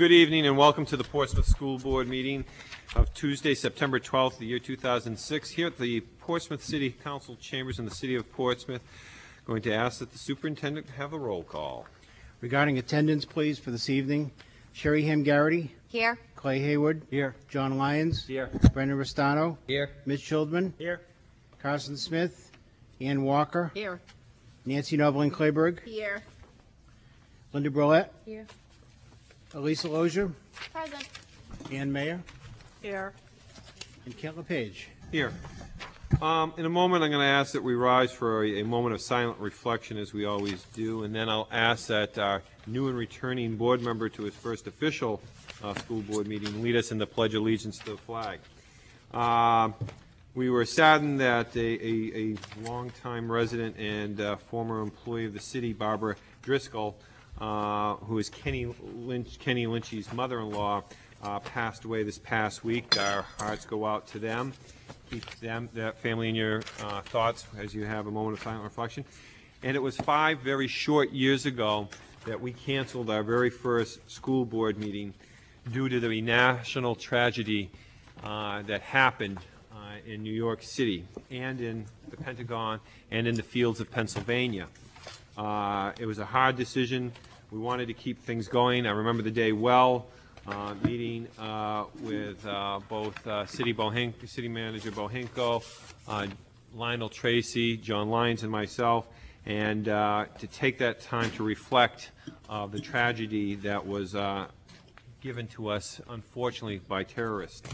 Good evening and welcome to the Portsmouth School Board meeting of Tuesday, September 12th, the year 2006, here at the Portsmouth City Council chambers in the city of Portsmouth. Going to ask that the superintendent have a roll call. Regarding attendance, please, for this evening, Sherry Ham Garrity, Here. Clay Hayward. Here. John Lyons. Here. Brendan Restano. Here. Mitch Childman. Here. Carson Smith. Ann Walker. Here. Nancy Noveline Clayburgh. Here. Linda Brulette. Here. Elisa Lozier. Present. Ann Mayer. Here. And Kent LePage. Here. Um, In a moment, I'm going to ask that we rise for a a moment of silent reflection, as we always do, and then I'll ask that our new and returning board member to his first official uh, school board meeting lead us in the Pledge of Allegiance to the flag. Um, We were saddened that a, a, a longtime resident and uh, former employee of the city, Barbara Driscoll, uh, who is Kenny Lynch, Kenny Lynch's mother-in-law, uh, passed away this past week. Our hearts go out to them. Keep them, that family in your uh, thoughts as you have a moment of silent reflection. And it was five very short years ago that we canceled our very first school board meeting due to the national tragedy uh, that happened uh, in New York City and in the Pentagon and in the fields of Pennsylvania. Uh, It was a hard decision. We wanted to keep things going. I remember the day well, uh, meeting uh, with uh, both uh, City City Manager Bohenko, uh, Lyonel Tracy, John Lyons, and myself, and uh, to take that time to reflect uh, the tragedy that was uh, given to us, unfortunately, by terrorists.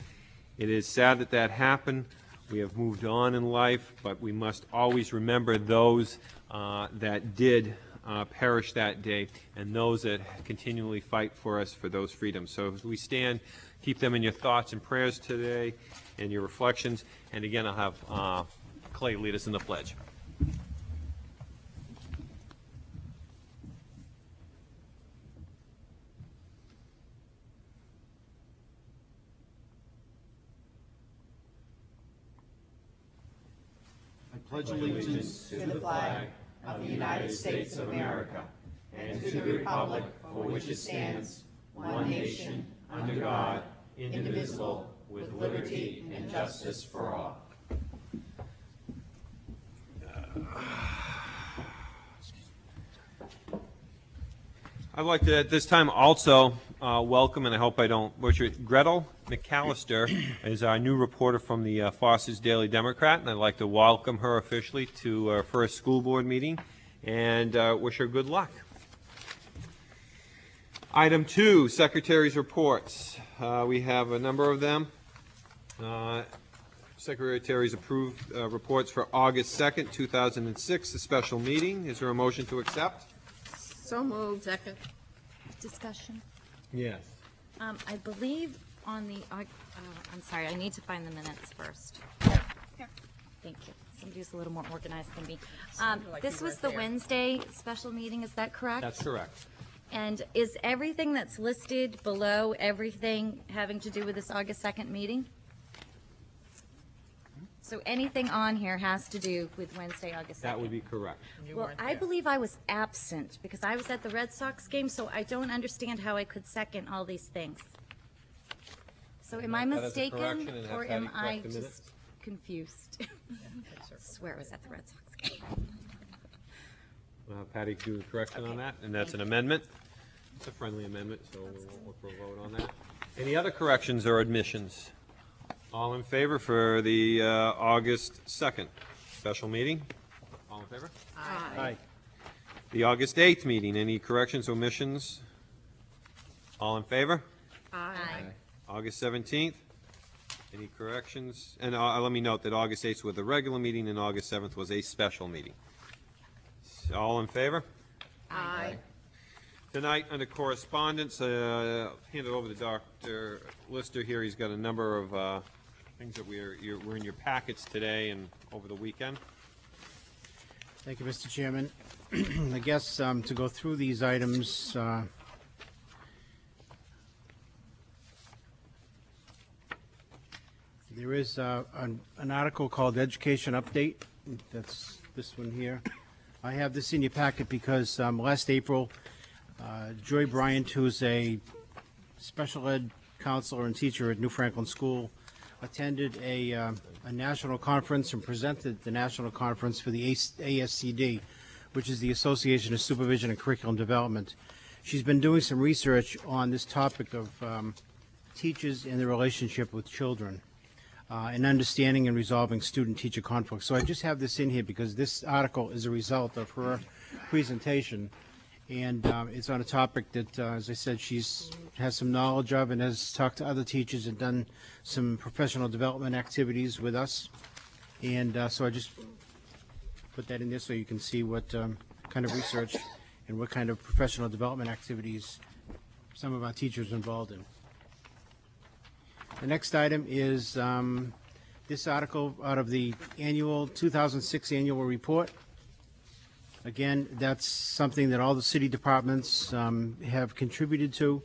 It is sad that that happened. We have moved on in life, but we must always remember those uh, that did uh, perish that day and those that continually fight for us for those freedoms. So as we stand, keep them in your thoughts and prayers today and your reflections. And again, I'll have uh, Clay lead us in the pledge. Pledge allegiance to the flag of the United States of America and to the republic for which it stands, one nation, under God, indivisible, with liberty and justice for all. I'd like to, at this time, also uh, welcome, and I hope I don't butcher it, Gretel McAllister is our new reporter from the uh, Foster's Daily Democrat, and I'd like to welcome her officially to our first school board meeting and uh, wish her good luck. Item two, Secretary's reports. Uh, We have a number of them. Uh, Secretary's approved uh, reports for August 2nd, 2006, the special meeting. Is there a motion to accept? So moved. Second. Discussion. Yes. Um, I believe on the, uh, I'm sorry, I need to find the minutes first. Thank you. Somebody's a little more organized than me. Um, this was the Wednesday special meeting, is that correct? That's correct. And is everything that's listed below everything having to do with this August 2nd meeting? So anything on here has to do with Wednesday, August 2nd? That would be correct. Well, I believe I was absent because I was at the Red Sox game, so I don't understand how I could second all these things. So am I Mark that as a mistaken, and have or Patty am I correct the minutes? just confused? Swear I was at the Red Sox game. Uh, Patty, do the correction on that, and that's an amendment. It's a friendly amendment, so we'll look for a vote on that. Any other corrections or admissions? All in favor for the uh, August 2nd special meeting? All in favor? Aye. The August 8th meeting, any corrections, omissions? All in favor? Aye. August 17th? Any corrections? And uh, let me note that August 8th was a regular meeting and August 7th was a special meeting. All in favor? Aye. Tonight, under correspondence, uh, hand it over to Dr. Lister here. He's got a number of uh, things that we're, you're- were in your packets today and over the weekend. Thank you, Mr. Chairman. I guess um, to go through these items, uh, there is uh, an an article called Education Update. That's this one here. I have this in your packet because um, last April, uh, Joy Bryant, who's a special ed counselor and teacher at New Franklin School, attended a, uh, a national conference and presented the national conference for the ASCD, which is the Association of Supervision and Curriculum Development. She's been doing some research on this topic of um, teachers and their relationship with children uh, and understanding and resolving student-teacher conflicts. So I just have this in here because this article is a result of her presentation. And um, it's on a topic that, uh, as I said, she's, has some knowledge of and has talked to other teachers and done some professional development activities with us. And uh, so I just put that in there so you can see what um, kind of research and what kind of professional development activities some of our teachers are involved in. The next item is um, this article out of the annual, 2006 annual report. Again, that's something that all the city departments um, have contributed to.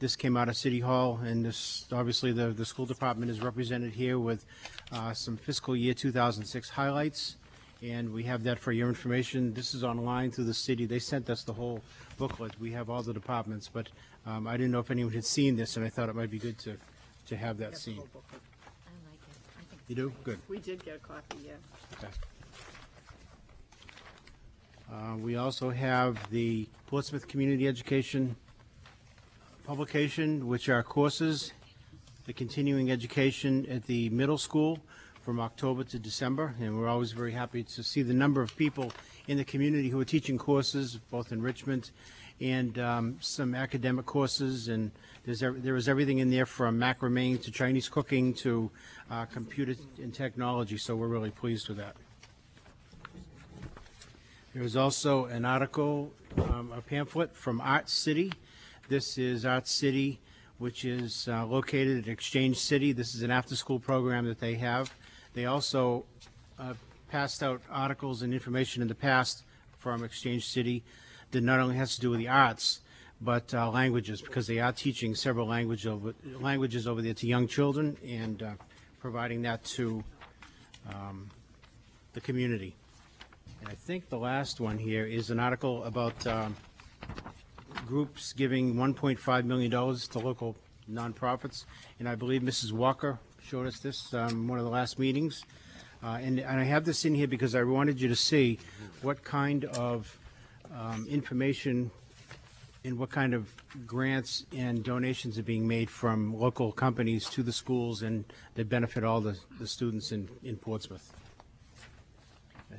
This came out of City Hall, and this, obviously, the, the school department is represented here with uh, some fiscal year 2006 highlights, and we have that for your information. This is online through the city. They sent us the whole booklet. We have all the departments, but um, I didn't know if anyone had seen this, and I thought it might be good to, to have that seen. I like it. I think You do? Good. We did get a copy, yeah. Okay. Uh, We also have the Portsmouth Community Education publication, which are courses, the continuing education at the middle school from October to December, and we're always very happy to see the number of people in the community who are teaching courses, both enrichment and um, some academic courses, and there's, there is everything in there from macrame to Chinese cooking to uh, computer and technology, so we're really pleased with that. There is also an article, um, a pamphlet from Art City. This is Art City, which is uh, located at Exchange City. This is an after-school program that they have. They also uh, passed out articles and information in the past from Exchange City that not only has to do with the arts, but uh, languages, because they are teaching several language over, languages over there to young children and uh, providing that to um, the community. And I think the last one here is an article about um, groups giving $1.5 million to local nonprofits. And I believe Mrs. Walker showed us this um, one of the last meetings. Uh, And and I have this in here because I wanted you to see what kind of um, information and what kind of grants and donations are being made from local companies to the schools and that benefit all the the students in in Portsmouth.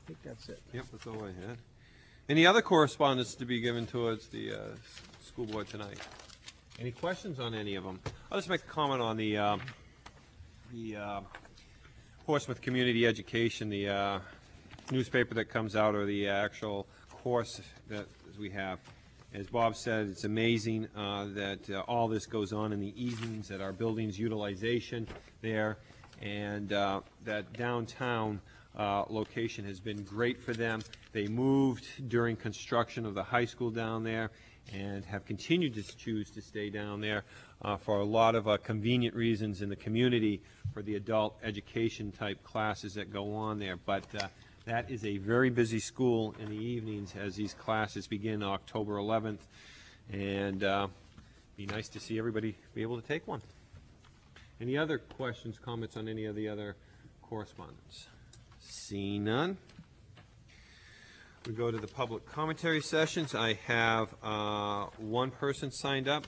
I think that's it. Yep, that's all I had. Any other correspondence to be given towards the uh, school board tonight? Any questions on any of them? I'll just make a comment on the, um, the uh, Portsmouth Community Education, the uh, newspaper that comes out, or the actual course that we have. As Bob said, it's amazing uh, that uh, all this goes on in the evenings at our buildings utilization there, and uh, that downtown uh, location has been great for them. They moved during construction of the high school down there and have continued to choose to stay down there uh, for a lot of uh, convenient reasons in the community for the adult education type classes that go on there. But uh, that is a very busy school in the evenings as these classes begin October 11th. And uh, be nice to see everybody be able to take one. Any other questions, comments on any of the other correspondence? See none. We go to the public commentary sessions. I have uh, one person signed up.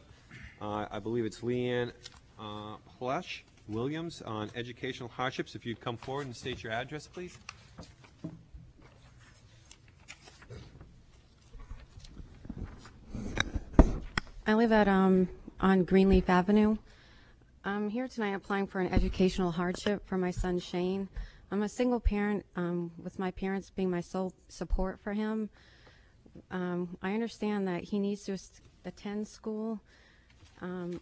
Uh, I believe it's Leanne uh, Plush Williams on educational hardships. If you'd come forward and state your address, please. I live at, um, on Greenleaf Avenue. I'm here tonight applying for an educational hardship for my son Shane. I'm a single parent, um, with my parents being my sole support for him. Um, I understand that he needs to attend school. Um,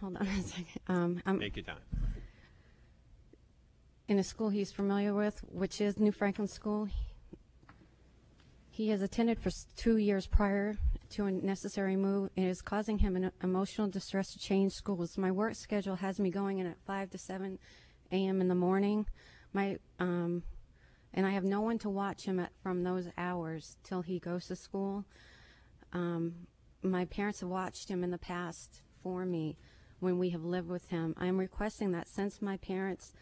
hold on a second. Um, I'm, Take your time. in a school he's familiar with, which is New Franklin School. He has attended for two years prior to a necessary move. It is causing him an emotional distress to change schools. My work schedule has me going in at 5 to 7 a.m. in the morning. My um, and I have no one to watch him at, from those hours till he goes to school. Um, my parents have watched him in the past for me when we have lived with him. I'm requesting that since my parents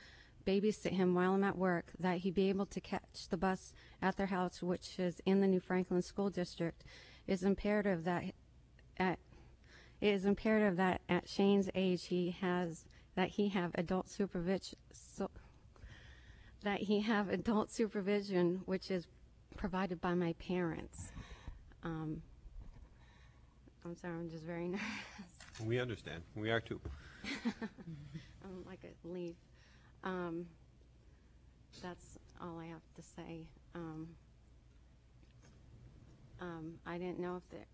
babysit him while I'm at work, that he be able to catch the bus at their house, which is in the New Franklin School District. It's imperative that at it is imperative that at Shane's age he has that he have adult supervision so, that he have adult supervision which is provided by my parents. Um, I'm sorry, I'm just very nervous. We understand. We are too. I'm like a leaf. Um, that's all I have to say. Um, um, I didn't know if there,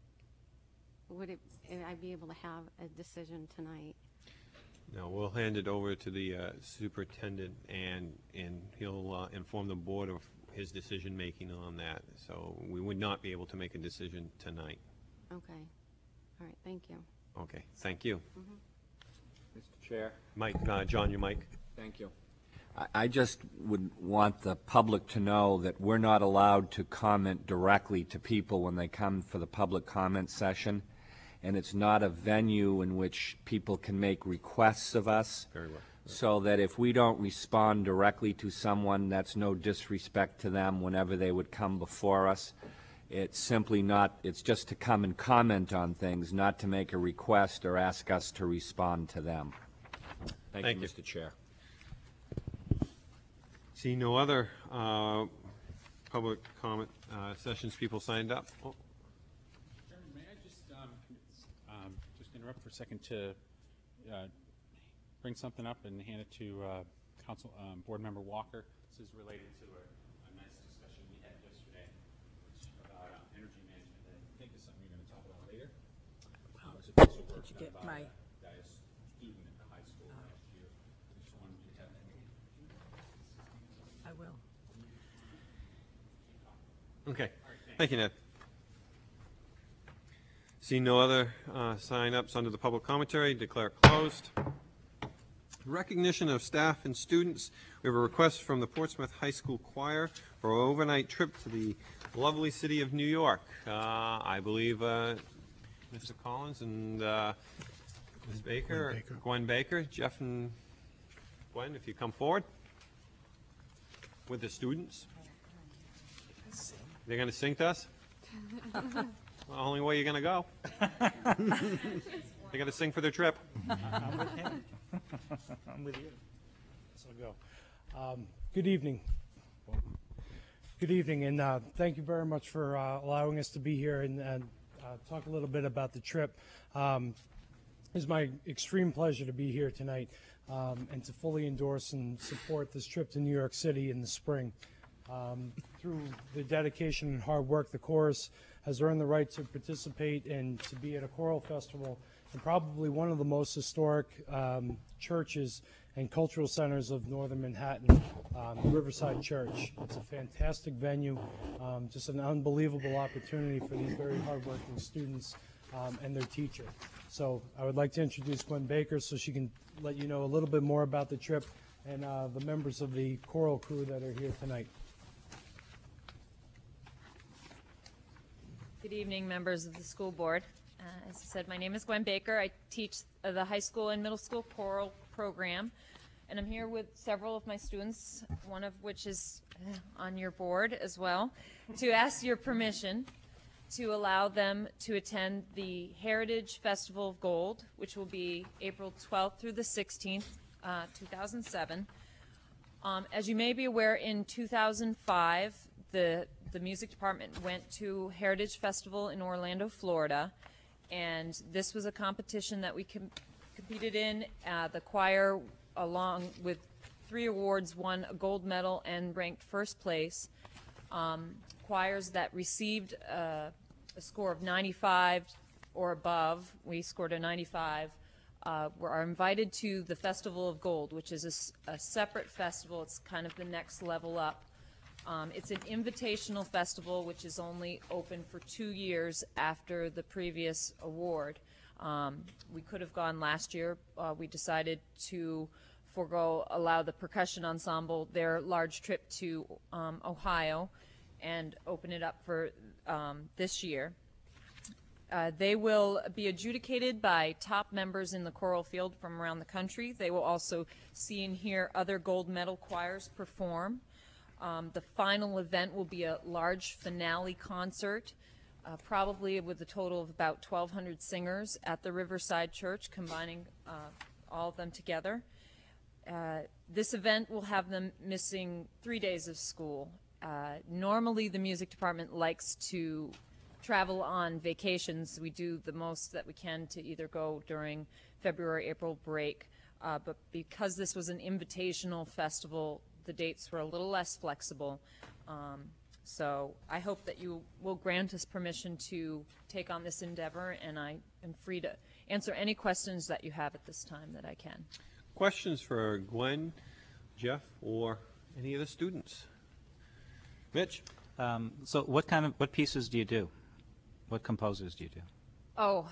would it, if I'd be able to have a decision tonight? No, we'll hand it over to the uh, superintendent, and, and he'll uh, inform the board of his decision-making on that. So we would not be able to make a decision tonight. Okay. All right, thank you. Okay, thank you. Mr. Chair. Mike, uh, John, your mic? Thank you. I, I just would want the public to know that we're not allowed to comment directly to people when they come for the public comment session. And it's not a venue in which people can make requests of us. Very well. So that if we don't respond directly to someone, that's no disrespect to them whenever they would come before us. It's simply not, it's just to come and comment on things, not to make a request or ask us to respond to them. Thank Thank you, you. Mr. Chair. See no other uh, public comment uh, sessions, people signed up? Oh, Chairman, may I just, um, um, just interrupt for a second to, uh, bring something up and hand it to, uh, Council, um, Board Member Walker? This is related to a, a nice discussion we had yesterday about uh, energy management I think is something you're gonna talk about later. Uh, it was a piece of work you done get by my- a guy, a student at the high school last year. Just wanted you to have that. I will. Okay, thank you, Ned. See no other uh, sign-ups under the public commentary, declare it closed. Recognition of staff and students. We have a request from the Portsmouth High School Choir for an overnight trip to the lovely city of New York. Uh, I believe uh, Mr. Collins and uh, Ms. Baker, Gwen Baker, Jeff and Gwen, if you come forward with the students. They're gonna sing to us? Well, only way you're gonna go. They're gonna sing for their trip. I'm with you. So go. Um, Good evening. Good evening, and uh, thank you very much for uh, allowing us to be here and and, uh, talk a little bit about the trip. Um, It's my extreme pleasure to be here tonight um, and to fully endorse and support this trip to New York City in the spring. Um, Through the dedication and hard work, the chorus has earned the right to participate and to be at a choral festival in probably one of the most historic um, churches and cultural centers of northern Manhattan, um, Riverside Church. It's a fantastic venue, um, just an unbelievable opportunity for these very hardworking students um, and their teacher. So I would like to introduce Gwen Baker so she can let you know a little bit more about the trip and uh, the members of the choral crew that are here tonight. Good evening, members of the school board. Uh, As I said, my name is Gwen Baker. I teach uh, the high school and middle school choral program, and I'm here with several of my students, one of which is uh, on your board as well, to ask your permission to allow them to attend the Heritage Festival of Gold, which will be April 12th through the 16th, uh, 2007. Um, as you may be aware, in 2005, the, the music department went to Heritage Festival in Orlando, Florida, and this was a competition that we com- competed in. Uh, the choir, along with three awards, won a gold medal and ranked first place. Um, choirs that received uh, a score of 95 or above, we scored a 95, uh, were, are invited to the Festival of Gold, which is a separate festival. It's kind of the next level up. Um, it's an invitational festival, which is only open for two years after the previous award. Um, we could have gone last year. Uh, we decided to forego, allow the percussion ensemble their large trip to um, Ohio and open it up for um, this year. Uh, They will be adjudicated by top members in the choral field from around the country. They will also see and hear other gold medal choirs perform. Um, The final event will be a large finale concert, uh, probably with a total of about 1,200 singers at the Riverside Church, combining uh, all of them together. Uh, This event will have them missing three days of school. Uh, Normally, the music department likes to travel on vacations. We do the most that we can to either go during February, April break. Uh, But because this was an invitational festival, the dates were a little less flexible. Um, So I hope that you will grant us permission to take on this endeavor, and I am free to answer any questions that you have at this time that I can. Questions for Gwen, Jeff, or any of the students? Mitch? Um, so what kind of, what pieces do you do? What composers do you do? Oh,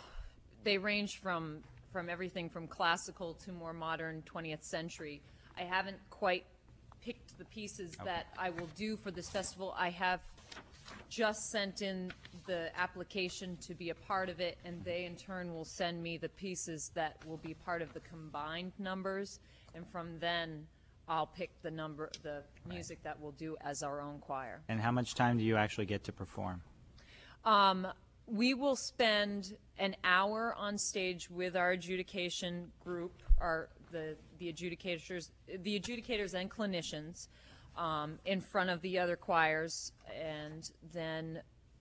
they range from, from everything from classical to more modern 20th century. I haven't quite picked the pieces that I will do for this festival. I have just sent in the application to be a part of it, and they in turn will send me the pieces that will be part of the combined numbers. And from then, I'll pick the number, the music that we'll do as our own choir. And how much time do you actually get to perform? Um, we will spend an hour on stage with our adjudication group, our, the, the adjudicators, the adjudicators and clinicians, um, in front of the other choirs. And then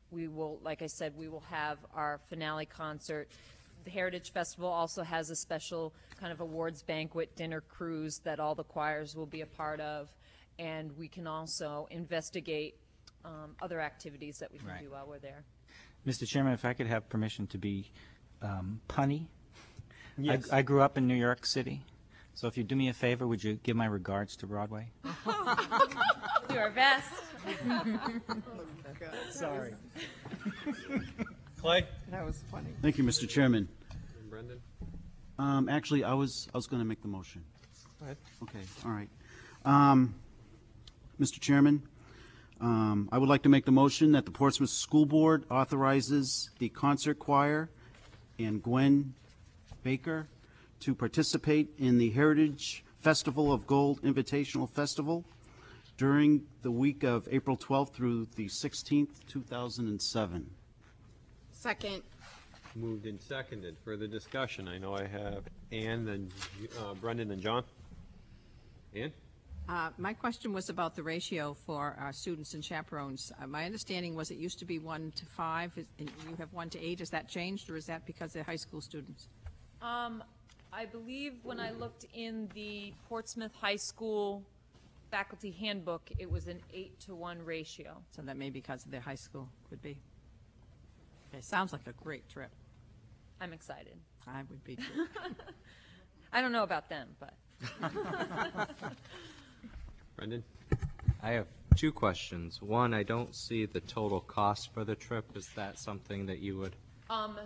we will, like I said, we will have our finale concert. The Heritage Festival also has a special kind of awards banquet dinner cruise that all the choirs will be a part of. And we can also investigate um, other activities that we can Right. do while we're there. Mr. Chairman, if I could have permission to be um, punny? I- Yes. I grew up in New York City, so if you do me a favor, would you give my regards to Broadway? Do our best. Sorry. Clay? That was funny. Thank you, Mr. Chairman. And Brendan? Um, actually, I was, I was going to make the motion. Go ahead. Okay, all right. Um, Mr. Chairman, um, I would like to make the motion that the Portsmouth School Board authorizes the concert choir and Gwen Baker to participate in the Heritage Festival of Gold Invitational Festival during the week of April 12th through the 16th, 2007. Second. Moved and seconded. Further discussion. I know I have Ann, then uh, Brendan, and John. Ann? Uh, My question was about the ratio for our students and chaperones. Uh, My understanding was it used to be one to five, is- and you have one to eight. Has that changed, or is that because they're high school students? Um, I believe when I looked in the Portsmouth High School faculty handbook, it was an eight to one ratio. So that may be because of their high school, could be. Okay, sounds like a great trip. I'm excited. I would be too. I don't know about them, but Brendan? I have two questions. One, I don't see the total cost for the trip. Is that something that you would? Um,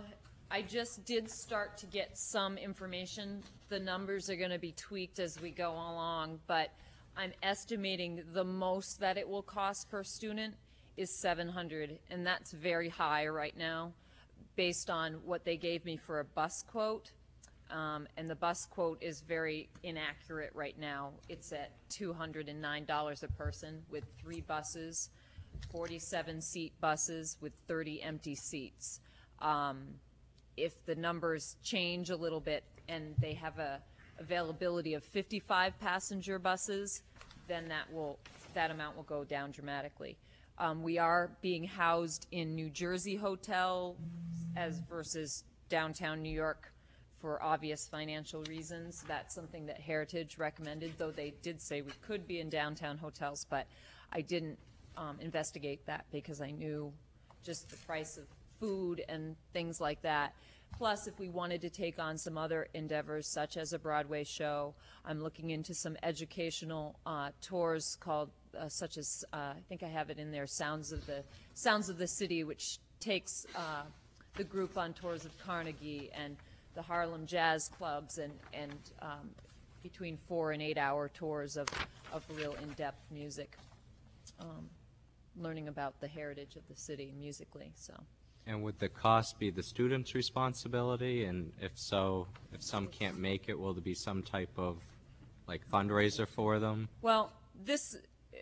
I just did start to get some information. The numbers are gonna be tweaked as we go along, but I'm estimating the most that it will cost per student is seven hundred, and that's very high right now, based on what they gave me for a bus quote. Um, and the bus quote is very inaccurate right now. It's at two hundred and nine dollars a person with three buses, forty-seven seat buses with thirty empty seats. Um, if the numbers change a little bit and they have a availability of fifty-five passenger buses, then that will, that amount will go down dramatically. Um, we are being housed in New Jersey hotel as versus downtown New York for obvious financial reasons. That's something that Heritage recommended, though they did say we could be in downtown hotels, but I didn't um, investigate that because I knew just the price of food and things like that. Plus, if we wanted to take on some other endeavors, such as a Broadway show, I'm looking into some educational uh, tours called, uh, such as, uh, I think I have it in there, Sounds of the, Sounds of the City, which takes uh, the group on tours of Carnegie and the Harlem Jazz Clubs and, and um, between four and eight hour tours of, of real in-depth music, um, learning about the heritage of the city musically, so. And would the cost be the student's responsibility? And if so, if some can't make it, will there be some type of like fundraiser for them? Well, this uh,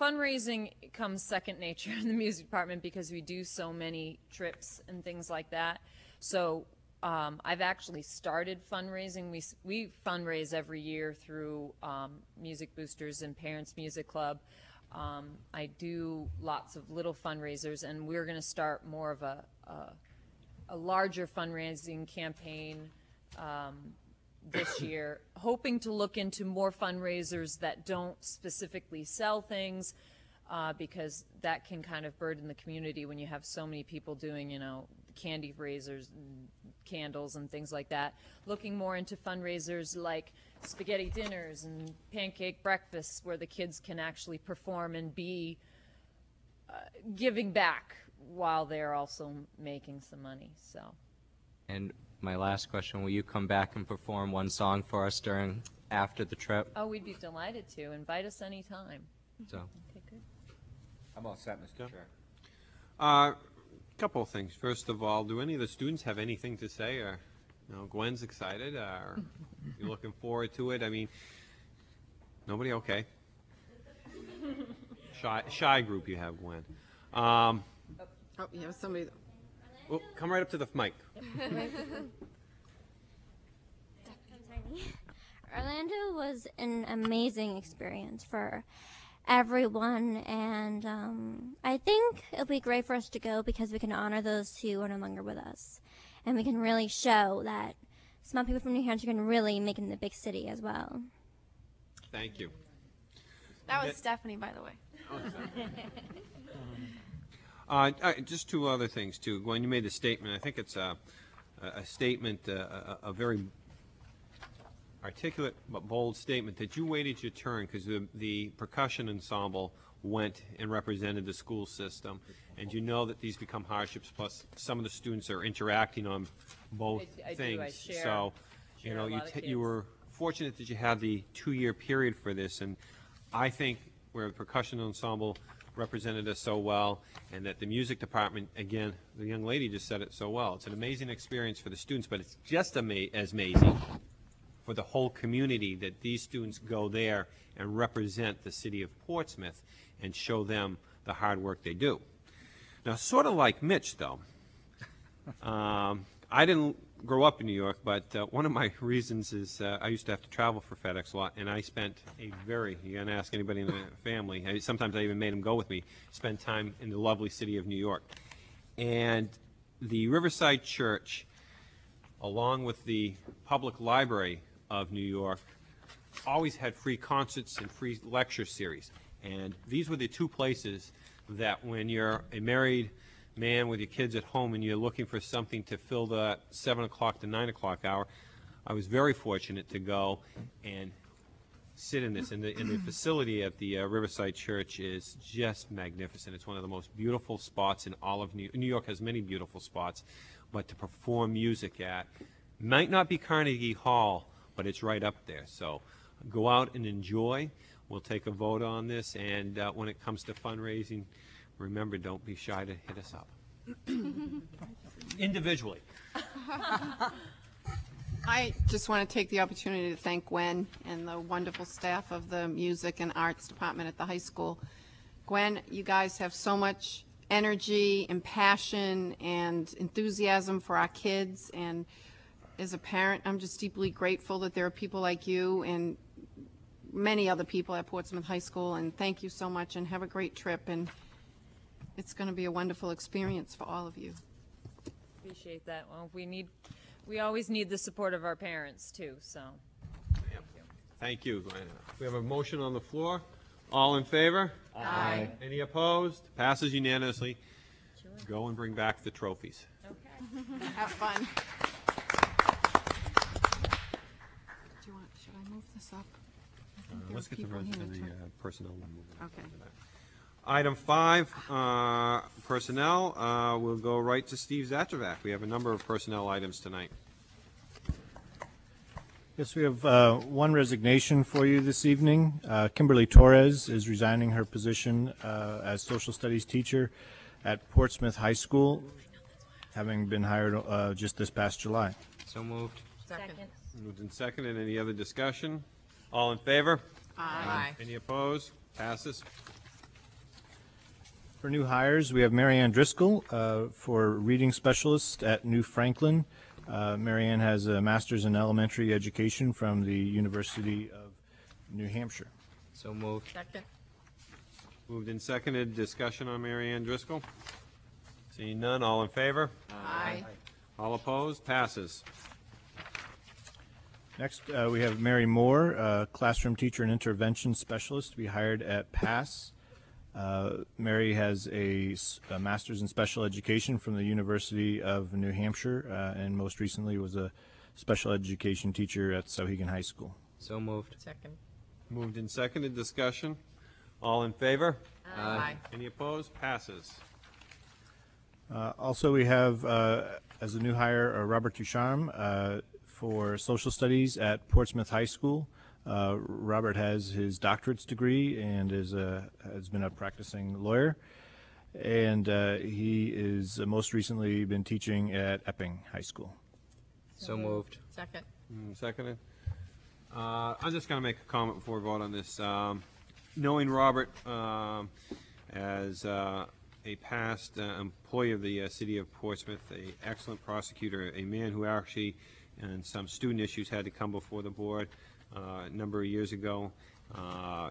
fundraising comes second nature in the music department because we do so many trips and things like that. So um, I've actually started fundraising. We, we fundraise every year through um, Music Boosters and Parents Music Club. Um, I do lots of little fundraisers, and we're going to start more of a, a, a larger fundraising campaign um, this year, hoping to look into more fundraisers that don't specifically sell things, uh, because that can kind of burden the community when you have so many people doing, you know, candy raisers and candles and things like that. Looking more into fundraisers like spaghetti dinners and pancake breakfasts where the kids can actually perform and be uh, giving back while they're also making some money, so. And my last question, will you come back and perform one song for us during, after the trip? Oh, we'd be delighted to. Invite us anytime. So, Okay, good. I'm all set, Mr. Chair. Uh, Couple of things. First of all, do any of the students have anything to say, or, you know, Gwen's excited, or you looking forward to it? I mean, nobody, okay. Shy, shy group you have, Gwen. Um, Oh, you have somebody, oh, Come right up to the mic. Orlando was an amazing experience for everyone, and um, I think it'll be great for us to go because we can honor those who are no longer with us, and we can really show that small people from New Hampshire can really make it in the big city as well. Thank you. That was Stephanie, by the way. Uh, uh, Just two other things, too. Gwen, you made a statement, I think it's a, a a statement, uh, a, a very articulate but bold statement, that you waited your turn, because the, the percussion ensemble went and represented the school system, and you know that these become hardships, plus some of the students are interacting on both I- I do. things. I share- So, you share know, a you, lot of ta- you were fortunate that you had the two-year period for this, and I think where the percussion ensemble represented us so well, and that the music department, again, the young lady just said it so well. It's an amazing experience for the students, but it's just ama- as amazing for the whole community that these students go there and represent the city of Portsmouth and show them the hard work they do. Now, sort of like Mitch, though, um, I didn't grow up in New York, but uh, one of my reasons is uh, I used to have to travel for FedEx a lot, and I spent a very, you can ask anybody in the family, I, sometimes I even made them go with me, spend time in the lovely city of New York. And the Riverside Church, along with the Public Library of New York, always had free concerts and free lecture series. And these were the two places that when you're a married man with your kids at home and you're looking for something to fill the seven o'clock to nine o'clock hour, I was very fortunate to go and sit in this. And the, and the facility at the uh, Riverside Church is just magnificent. It's one of the most beautiful spots in all of New, York. New York has many beautiful spots, but to perform music at, might not be Carnegie Hall, but it's right up there. So go out and enjoy. We'll take a vote on this, and uh, when it comes to fundraising, remember, don't be shy to hit us up. Individually. I just want to take the opportunity to thank Gwen and the wonderful staff of the Music and Arts Department at the high school. Gwen, you guys have so much energy and passion and enthusiasm for our kids, and as a parent, I'm just deeply grateful that there are people like you and many other people at Portsmouth High School, and thank you so much, and have a great trip, and it's going to be a wonderful experience for all of you. Appreciate that. Well, we need, we always need the support of our parents too, so. Thank you, Gwen. We have a motion on the floor. All in favor? Aye. Any opposed? Passes unanimously. Go and bring back the trophies. Okay. Have fun. Do you want, should I move this up? I think there Let's get the people rest here of the to- uh, personnel. one moving on. Okay. Item five, uh, personnel, uh, we'll go right to Steve Zadravec. We have a number of personnel items tonight. Yes, we have uh, one resignation for you this evening. Uh, Kimberly Torres is resigning her position uh, as social studies teacher at Portsmouth High School. having been hired uh, just this past July. So moved. Second. Moved and seconded. Any other discussion? All in favor? Aye. Any opposed? Passes. For new hires, we have Marianne Driscoll uh, for reading specialist at New Franklin. Uh, Marianne has a master's in elementary education from the University of New Hampshire. So moved. Second. Moved and seconded. Discussion on Mary Ann Driscoll? Seeing none. All in favor? Aye. All opposed? Passes. Next, uh, we have Mary Moore, uh, classroom teacher and intervention specialist to be hired at PASS. Uh, Mary has a master's in special education from the University of New Hampshire, uh, and most recently was a special education teacher at Souhegan High School. So moved. Second. Moved and seconded. Discussion? All in favor? Aye. Any opposed? Passes. Uh, Also, we have, uh, as a new hire, uh, Robert Ducharme uh, for social studies at Portsmouth High School. Uh, Robert has his doctorate's degree and is a, has been a practicing lawyer. And uh, he is uh, most recently been teaching at Epping High School. So moved. Second. Mm, Seconded. Uh, I'm just going to make a comment before we vote on this. Um, Knowing Robert um, as uh, a past uh, employee of the uh, city of Portsmouth, a excellent prosecutor, a man who actually, in some student issues, had to come before the board uh, a number of years ago. Uh,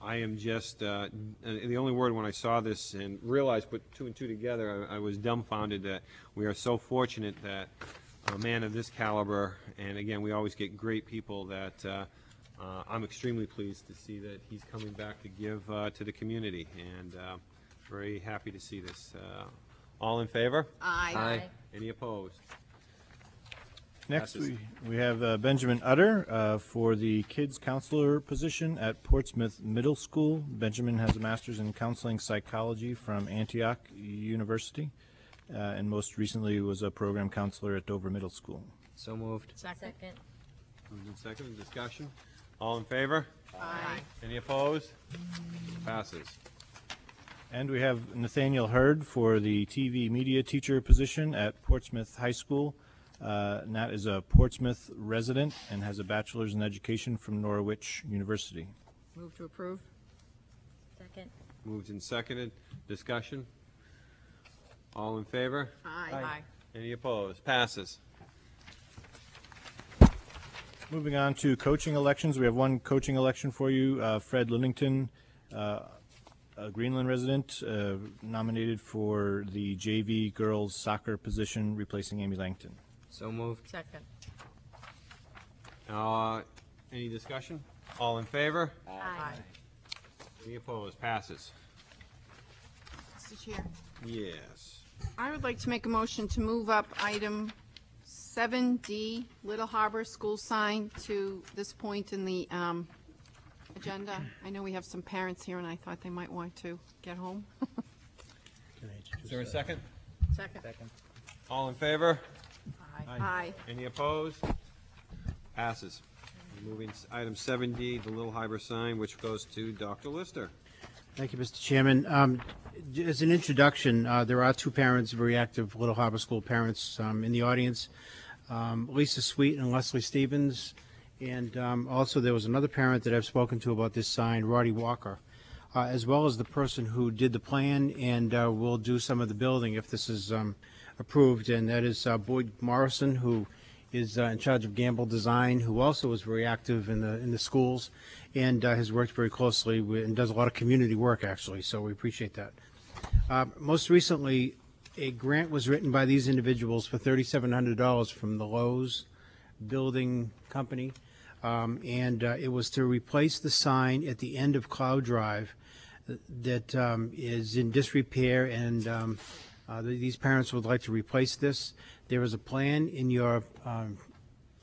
I am just, uh, the only word when I saw this and realized, put two and two together, I I was dumbfounded that we are so fortunate that a man of this caliber, and again, we always get great people that, uh, uh, I'm extremely pleased to see that he's coming back to give uh, to the community, and uh, very happy to see this. Uh, All in favor? Aye. Aye. Any opposed? Next, Passes. we, we have uh, Benjamin Utter uh, for the kids counselor position at Portsmouth Middle School. Benjamin has a master's in counseling psychology from Antioch University, uh, and most recently was a program counselor at Dover Middle School. So moved. Second. Moved and seconded, discussion? All in favor? Aye. Any opposed? Passes. And we have Nathaniel Hurd for the TV media teacher position at Portsmouth High School. Uh, Nat is a Portsmouth resident and has a bachelor's in education from Norwich University. Move to approve. Second. Moved and seconded, discussion? All in favor? Aye. Any opposed? Passes. Moving on to coaching elections, we have one coaching election for you. Uh, Fred Lillington, uh, a Greenland resident, uh, nominated for the JV girls soccer position, replacing Amy Langton. So moved. Second. Uh, Any discussion? All in favor? Aye. Any opposed? Passes. Mr. Chair, Yes. I would like to make a motion to move up item 7D, Little Harbor School sign, to this point in the um, agenda. I know we have some parents here, and I thought they might want to get home. Is there a second? Second. All in favor? Aye. Any opposed? Passes. Moving to item 7D, the Little Harbor sign, which goes to Dr. Lister. Thank you, Mr. Chairman. Um, j- As an introduction, uh, there are two parents, very active Little Harbor School parents um, in the audience, um, Lisa Sweet and Leslie Stevens. And um, also, there was another parent that I've spoken to about this sign, Roddy Walker, uh, as well as the person who did the plan and uh, will do some of the building if this is um, approved, and that is uh, Boyd Morrison, who is uh, in charge of Gamble Design, who also is very active in the, in the schools and uh, has worked very closely with, and does a lot of community work, actually, so we appreciate that. Uh, Most recently, a grant was written by these individuals for $3,700 from the Lowe's Building Company, um, and uh, it was to replace the sign at the end of Clough Drive that um, is in disrepair, and um, uh, th- these parents would like to replace this. There is a plan in your um,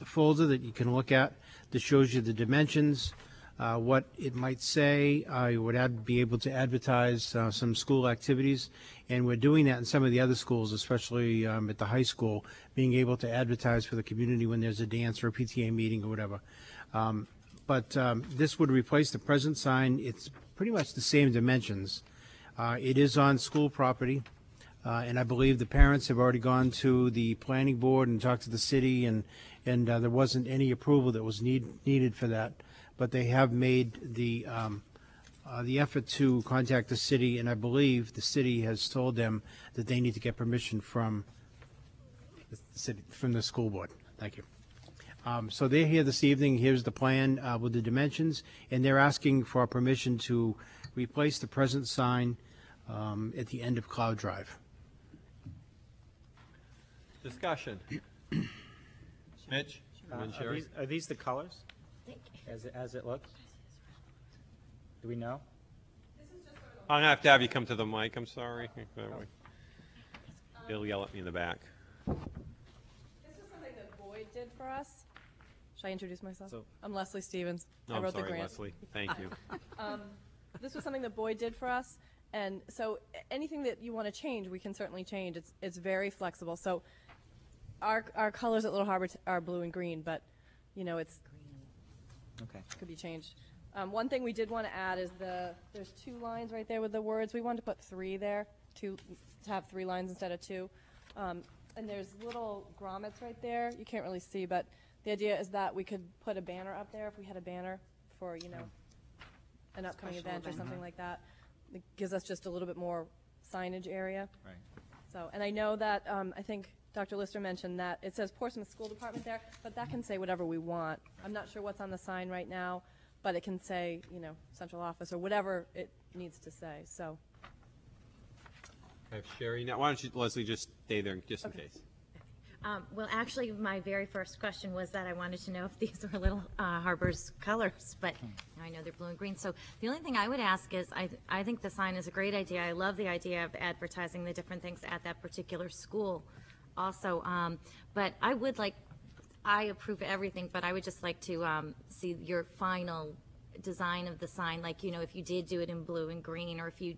folder that you can look at that shows you the dimensions, uh, what it might say. Uh, You would add- be able to advertise uh, some school activities, and we're doing that in some of the other schools, especially um, at the high school, being able to advertise for the community when there's a dance or a PTA meeting or whatever. Um, But um, this would replace the present sign. It's pretty much the same dimensions. Uh, It is on school property. Uh, And I believe the parents have already gone to the planning board and talked to the city, and, and uh, there wasn't any approval that was need, needed for that. But they have made the, um, uh, the effort to contact the city, and I believe the city has told them that they need to get permission from the city, from the school board. Thank you. Um, So they're here this evening, here's the plan uh, with the dimensions, and they're asking for permission to replace the present sign um, at the end of Clough Drive. Discussion. Mitch? Uh, and Are Sherry? these, are these the colors? As, it- as it looks? Do we know? I'm gonna have to have you come to the mic, I'm sorry. They'll yell at me in the back. This is something that Boyd did for us. Should I introduce myself? So- I'm Leslie Stevens. No, I I'm wrote the sorry, grant. Leslie. Thank you. Um, This was something that Boyd did for us, and so a- anything that you want to change, we can certainly change. It's, it's very flexible. So our, our colors at Little Harbor t- are blue and green, but, you know, it's, Okay. could be changed. Um, one thing we did want to add is the, there's two lines right there with the words. We wanted to put three there, two, to have three lines instead of two. Um, and there's little grommets right there. You can't really see, but the idea is that we could put a banner up there if we had a banner for, you know, an upcoming Special event or event. something like that. It gives us just a little bit more signage area. Right. So, and I know that, um, I think Dr. Lister mentioned that it says Portsmouth School Department there, but that can say whatever we want. I'm not sure what's on the sign right now, but it can say, you know, central office or whatever it needs to say, so. I have Sherry now. Why don't you, Leslie, just stay there just in case. Um, Well, actually, my very first question was that I wanted to know if these were Little uh, Harbor's colors, but now I know they're blue and green. So the only thing I would ask is, I, I think the sign is a great idea. I love the idea of advertising the different things at that particular school also. Um, But I would like, I approve everything, but I would just like to um, see your final design of the sign, like, you know, if you did do it in blue and green, or if you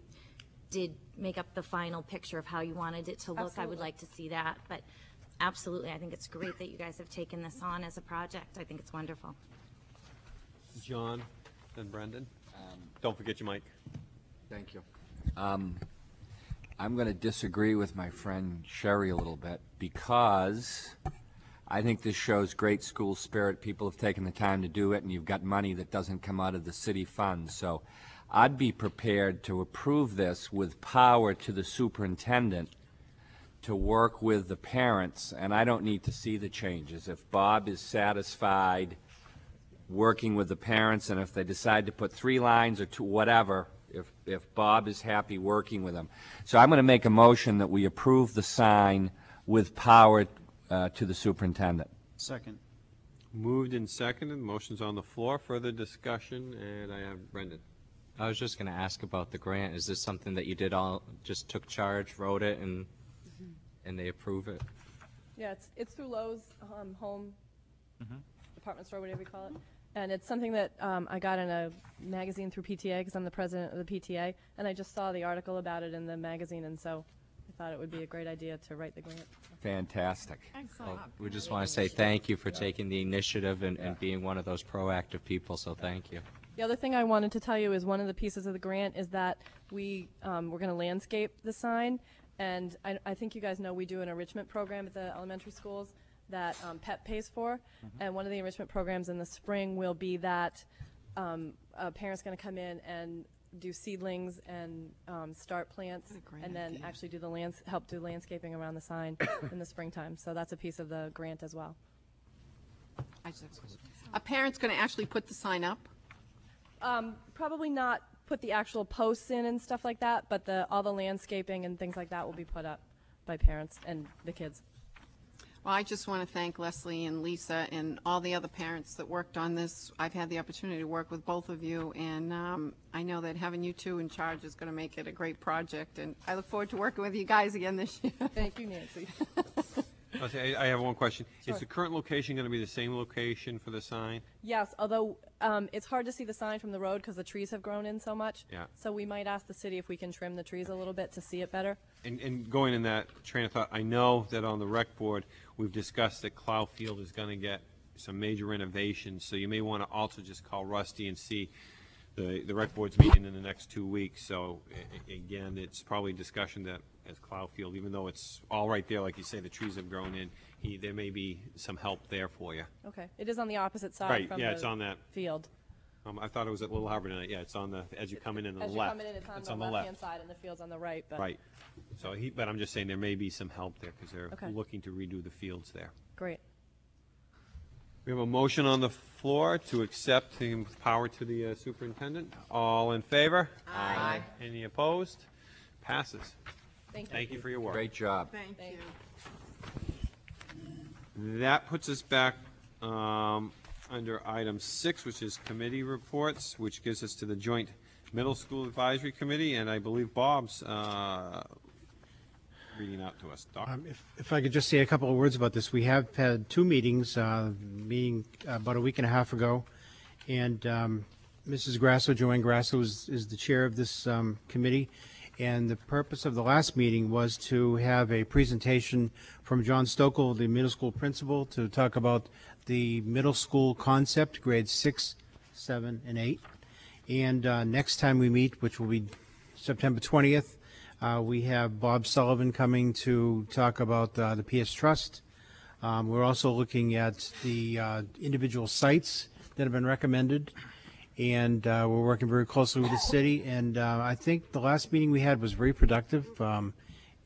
did make up the final picture of how you wanted it to look, I would Absolutely. like to see that. But absolutely, I think it's great that you guys have taken this on as a project. I think it's wonderful. John, then Brendan. Don't forget your mic. Thank you. Um, I'm going to disagree with my friend Sherry a little bit because I think this shows great school spirit. People have taken the time to do it, and you've got money that doesn't come out of the city funds. So I'd be prepared to approve this with power to the superintendent to work with the parents, and I don't need to see the changes. If Bob is satisfied working with the parents, and if they decide to put three lines or two, whatever, if, if Bob is happy working with them. So I'm going to make a motion that we approve the sign with power uh, to the superintendent. Second. Moved and seconded, motion's on the floor, further discussion, and I have Brendan. I was just going to ask about the grant. Is this something that you did all, just took charge, wrote it, and, and they approve it? Yeah, it's, it's through Lowe's, um, home, department store, whatever you call it. And it's something that, um, I got in a magazine through PTA, because I'm the president of the PTA, and I just saw the article about it in the magazine, and so I thought it would be a great idea to write the grant. Fantastic. Well, We just want to say thank you for taking the initiative and, and being one of those proactive people, so thank you. The other thing I wanted to tell you is one of the pieces of the grant is that we, um, we're gonna landscape the sign. And I, I think you guys know we do an enrichment program at the elementary schools that, um, PEP pays for. And one of the enrichment programs in the spring will be that, um, a parent's gonna come in and do seedlings and, um, start plants. And then actually do the lands, help do landscaping around the sign in the springtime. So that's a piece of the grant as well. I just have a question. A parent's going to actually put the sign up? Um, probably not put the actual posts in and stuff like that, but the, all the landscaping and things like that will be put up by parents and the kids. Well, I just want to thank Leslie and Lisa and all the other parents that worked on this. I've had the opportunity to work with both of you, and um, I know that having you two in charge is going to make it a great project, and I look forward to working with you guys again this year. Thank you, Nancy. Okay, I I have one question. Is the current location going to be the same location for the sign? Yes, although um, it's hard to see the sign from the road because the trees have grown in so much. Yeah. So we might ask the city if we can trim the trees a little bit to see it better. And, and going in that train of thought, I know that on the rec board, we've discussed that Clough Field is going to get some major renovations, so you may want to also just call Rusty and see, the, the rec board's meeting in the next two weeks, so a- a- again, it's probably discussion that as Clough Field, even though it's all right there, like you say, the trees have grown in, he, there may be some help there for you. Okay, it is on the opposite side Right, from yeah, it's the on that. field. Um, I thought it was at Little Harbor tonight, yeah, it's on the, as you come in on the As left. you're coming in, it's on the left-hand side and the field's on the right, but. Right, so he, but I'm just saying there may be some help there, because they're Okay. looking to redo the fields there. Great. We have a motion on the floor to accept the power to the uh, superintendent. All in favor? Aye. Any opposed? Passes. Thank you. Thank you for your work. Great job. Thank you. That puts us back um, under item six, which is committee reports, which gives us to the joint middle school advisory committee, and I believe Bob's uh, reading out to us. Doc? Um, If if I could just say a couple of words about this, we have had two meetings, uh, meeting about a week and a half ago, and um, Mrs. Grasso, Joanne Grasso, is is the chair of this um, committee, and the purpose of the last meeting was to have a presentation from John Stokel, the middle school principal, to talk about the middle school concept, grades six, seven, and eight. And uh, next time we meet, which will be September 20th, uh, we have Bob Sullivan coming to talk about uh, the PS Trust. Um, We're also looking at the uh, individual sites that have been recommended, and uh, we're working very closely with the city. And uh, I think the last meeting we had was very productive. Um,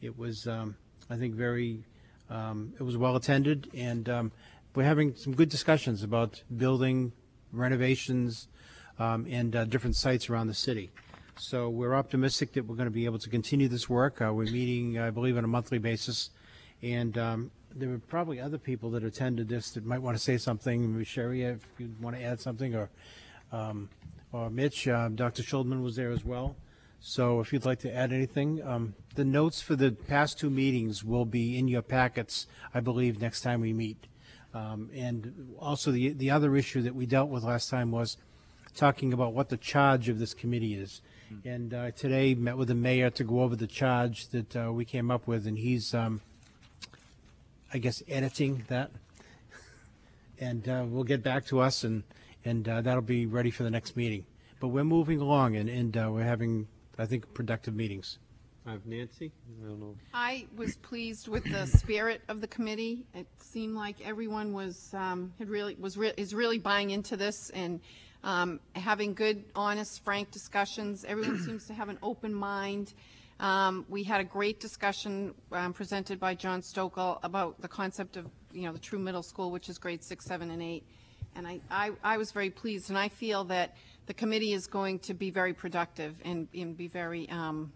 It was, um, I think, very, um, it was well-attended, and um, we're having some good discussions about building renovations um, and uh, different sites around the city. So we're optimistic that we're going to be able to continue this work. Uh, We're meeting, I believe, on a monthly basis, and um, there were probably other people that attended this that might want to say something. Maybe Sherry, if you want to add something, or, um, or Mitch, uh, Dr. Schulman was there as well. So if you'd like to add anything, um, the notes for the past two meetings will be in your packets, I believe, next time we meet. Um, And also, the, the other issue that we dealt with last time was talking about what the charge of this committee is. And uh, today, met with the mayor to go over the charge that uh, we came up with, and he's, um, I guess, editing that. And uh, will get back to us, and, and uh, that'll be ready for the next meeting. But we're moving along, and, and uh, we're having, I think, productive meetings. I have Nancy, I don't know. I was pleased with the spirit of the committee. It seemed like everyone was, um, had really, was, re- is really buying into this and um, having good, honest, frank discussions. Everyone seems to have an open mind. Um, We had a great discussion um, presented by John Stokel about the concept of, you know, the true middle school, which is grades six, seven, and eight. And I, I, I was very pleased, and I feel that the committee is going to be very productive and, and be very, um,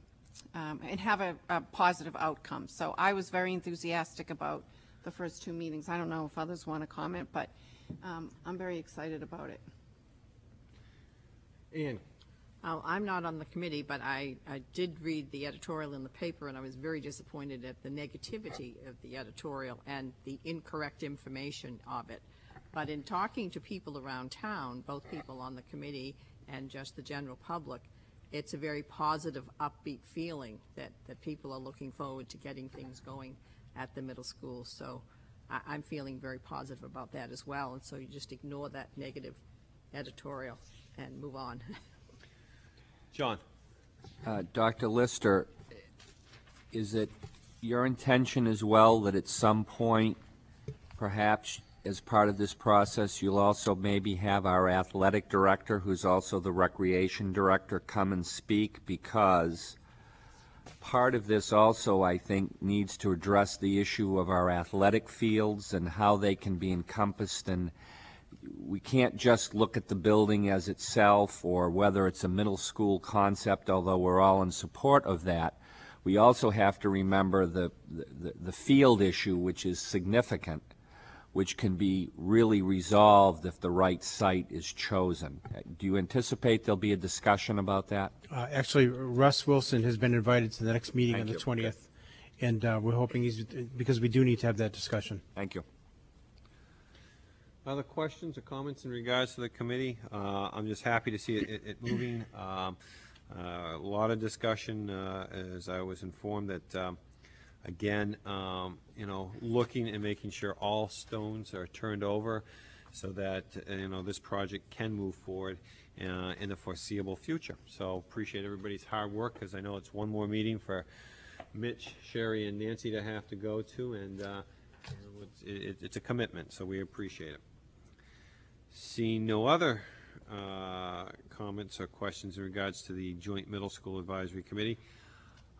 um, and have a, a positive outcome. So I was very enthusiastic about the first two meetings. I don't know if others want to comment, but um, I'm very excited about it. Ian? Uh, I'm not on the committee, but I, I did read the editorial in the paper, and I was very disappointed at the negativity of the editorial and the incorrect information of it. But in talking to people around town, both people on the committee and just the general public, it's a very positive, upbeat feeling that, that people are looking forward to getting things going at the middle school. So I, I'm feeling very positive about that as well. And so you just ignore that negative editorial and move on. John? Uh, Dr. Lister, is it your intention as well that at some point, perhaps as part of this process, you'll also maybe have our athletic director, who's also the recreation director, come and speak? Because part of this also, I think, needs to address the issue of our athletic fields and how they can be encompassed and we can't just look at the building as itself or whether it's a middle school concept, although we're all in support of that. We also have to remember the, the, the field issue, which is significant, which can be really resolved if the right site is chosen. Do you anticipate there'll be a discussion about that? Uh, Actually, Russ Wilson has been invited to the next meeting on Thank the you. 20th, and uh, we're hoping he's, because we do need to have that discussion. Thank you. Other questions or comments in regards to the committee? Uh, I'm just happy to see it, it- it moving. Um, uh, A lot of discussion, uh, as I was informed that, um, again, um, you know, looking and making sure all stones are turned over so that, uh, you know, this project can move forward uh, in the foreseeable future. So appreciate everybody's hard work, because I know it's one more meeting for Mitch, Sherry, and Nancy to have to go to, and uh, it's- it- it's a commitment, so we appreciate it. Seeing no other uh, comments or questions in regards to the Joint Middle School Advisory Committee,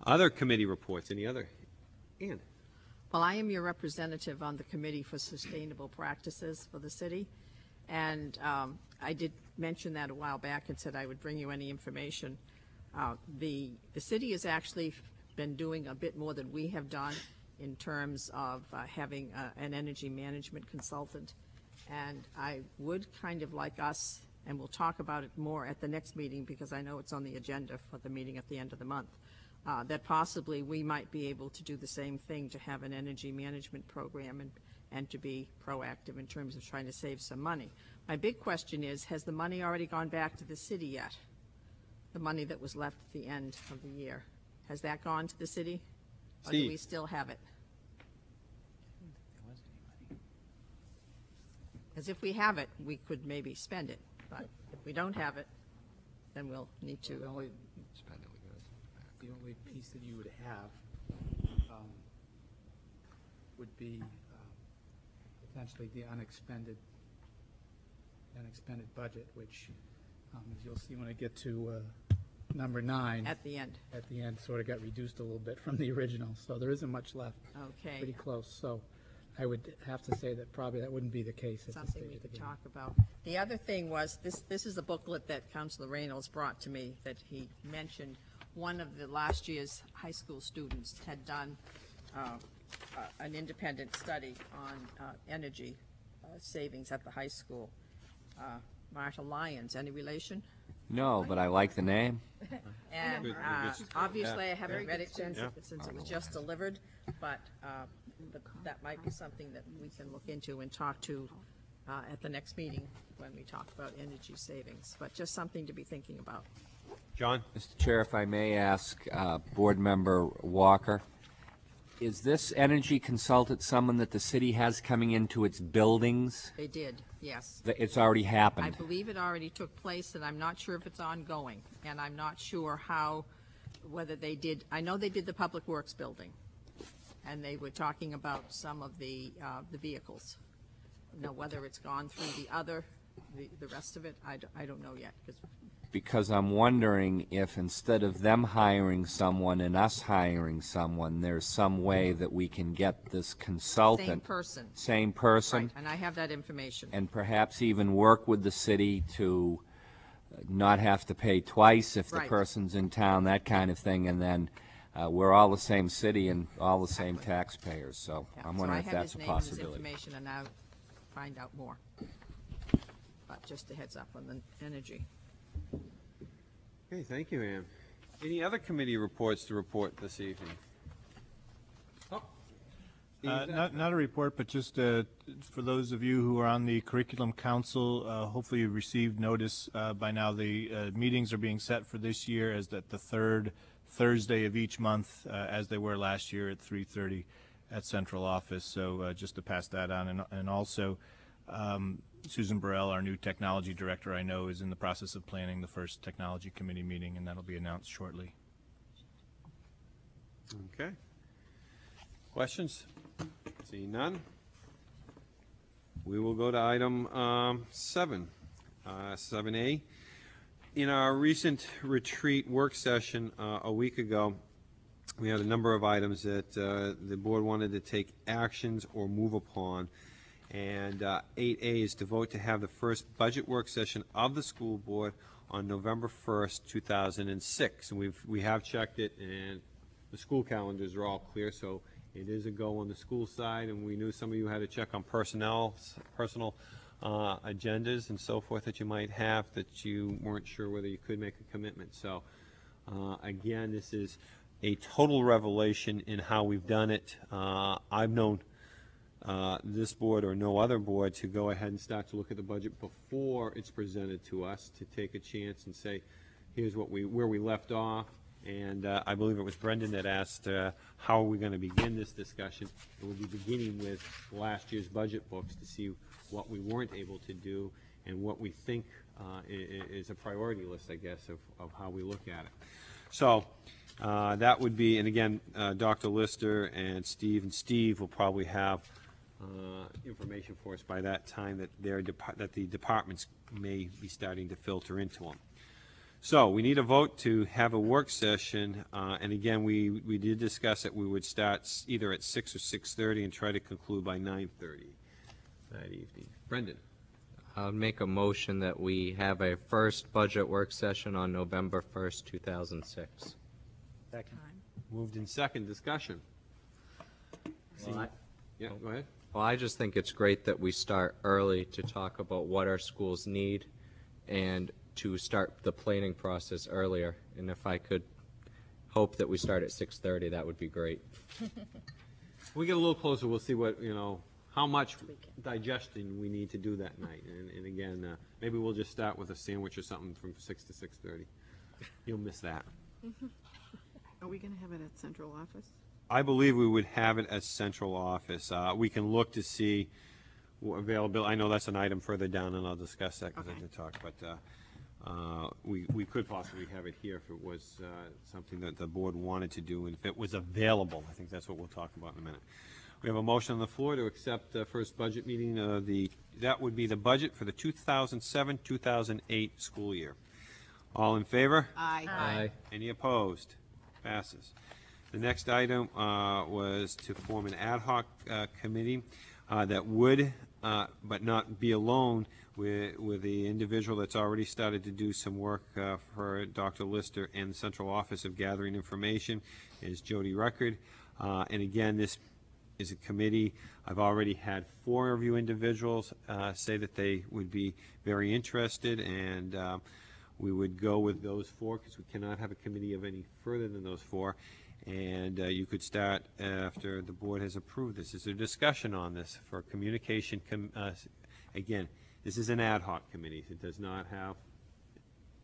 other committee reports, any other? Well, I am your representative on the Committee for Sustainable Practices for the city, and um, I did mention that a while back and said I would bring you any information. Uh, The, the city has actually been doing a bit more than we have done in terms of uh, having uh, an energy management consultant. And I would kind of like us, and we'll talk about it more at the next meeting because I know it's on the agenda for the meeting at the end of the month, uh, that possibly we might be able to do the same thing, to have an energy management program and, and to be proactive in terms of trying to save some money. My big question is, has the money already gone back to the city yet? The money that was left at the end of the year? Has that gone to the city? Or do we still have it? Because if we have it, we could maybe spend it, but if we don't have it, then we'll need to. The only, piece that you would have um, would be um, potentially the unexpended, unexpended budget, which, um, as you'll see when I get to uh, number nine. At the end. At the end, sort of got reduced a little bit from the original, so there isn't much left. Okay. Pretty close, so I would have to say that probably that wouldn't be the case at something stage we could talk about. The other thing was, this, this is a booklet that Councilor Reynolds brought to me that he mentioned. One of the last year's high school students had done uh, uh, an independent study on uh, energy uh, savings at the high school. Uh, Marta Lyons, any relation? No, but I like the name. And uh, good. obviously, I haven't read it since, Yeah. since it was just delivered, but, uh, but that might be something that we can look into and talk to uh, at the next meeting when we talk about energy savings, but just something to be thinking about. John? Mr. Chair, if I may ask uh, Board Member Walker, is this energy consultant someone that the city has coming into its buildings? They did, yes. That It's already happened? I happened? believe it already took place, and I'm not sure if it's ongoing, and I'm not sure how, whether they did, I know they did the Public Works Building, and they were talking about some of the, uh, the vehicles. Now, whether it's gone through the other, the, the rest of it, I, don't- I don't know yet, because Because I'm wondering if instead of them hiring someone and us hiring someone, there's some way that we can get this consultant. Same person. Same person? Right, and I have that information. and perhaps even work with the city to not have to pay twice if the Right. person's in town, that kind of thing, and then uh, we're all the same city and all the same taxpayers, so Yeah, I'm so wondering I if have that's his a name and his possibility. information, and I'll find out more. But just a heads up on the energy. Okay, thank you, Ann. Any other committee reports to report this evening? Uh, Not, not a report, but just uh, for those of you who are on the Curriculum Council, uh, hopefully you received notice uh, by now. The uh, meetings are being set for this year as that the third Thursday of each month, uh, as they were last year at 3:30 at central office. So uh, just to pass that on. And and also, um, Susan Burrell, our new technology director, I know is in the process of planning the first technology committee meeting, and that'll be announced shortly. Okay. Questions? See none? We will go to item um, seven, uh, 7A. In our recent retreat work session uh, a week ago, we had a number of items that uh, the board wanted to take actions or move upon. And uh, 8A is to vote to have the first budget work session of the school board on November 1st, 2006. And we've, we have checked it, and the school calendars are all clear, so it is a go on the school side, and we knew some of you had to check on personnel, personal uh, agendas and so forth that you might have, that you weren't sure whether you could make a commitment. So, uh, again, this is a total revelation in how we've done it. Uh, I've known uh, this board or no other board to go ahead and start to look at the budget before it's presented to us, to take a chance and say, here's what we, where we left off. And uh, I believe it was Brendan that asked, uh, how are we going to begin this discussion? And we'll be beginning with last year's budget books to see what we weren't able to do and what we think uh, is a priority list, I guess, of, of how we look at it. So Uh, That would be, and again, uh, Dr. Lister and Steve, and Steve will probably have uh, information for us by that time that their, depart- that the departments may be starting to filter into them. So we need a vote to have a work session, uh, and again, we, we did discuss that we would start s- either at six or six-thirty and try to conclude by nine-thirty that evening. Brendan? I would make a motion that we have a first budget work session on November 1st, 2006. Second. Moved in second, discussion. Well, I- Yeah, go ahead. Well, I just think it's great that we start early to talk about what our schools need and to start the planning process earlier. And if I could hope that we start at 6:30, that would be great. we get a little closer, we'll see what, you know, how much digestion we need to do that night. And, and again, uh, maybe we'll just start with a sandwich or something from six to six-thirty. You'll miss that. Are we going to have it at central office? I believe we would have it as central office. Uh, we can look to see what availability, I know that's an item further down, and I'll discuss that because I can talk, but, uh, uh, we, we could possibly have it here if it was, uh, something that the board wanted to do, and if it was available. I think that's what we'll talk about in a minute. We have a motion on the floor to accept the first budget meeting, uh, the, that would be the budget for the two thousand seven, two thousand eight school year. All in favor? Aye. Aye. Any opposed? Passes. The next item uh, was to form an ad hoc uh, committee uh, that would, uh, but not be alone, with, with the individual that's already started to do some work uh, for Dr. Lister and the Central Office of Gathering Information, is Jody Record. Uh, And again, this is a committee, I've already had four of you individuals say that they would be very interested, and we would go with those four, because we cannot have a committee of any further than those four. And uh, you could start after the board has approved this. Is there discussion on this for communication? com- uh, Again, this is an ad hoc committee. It does not have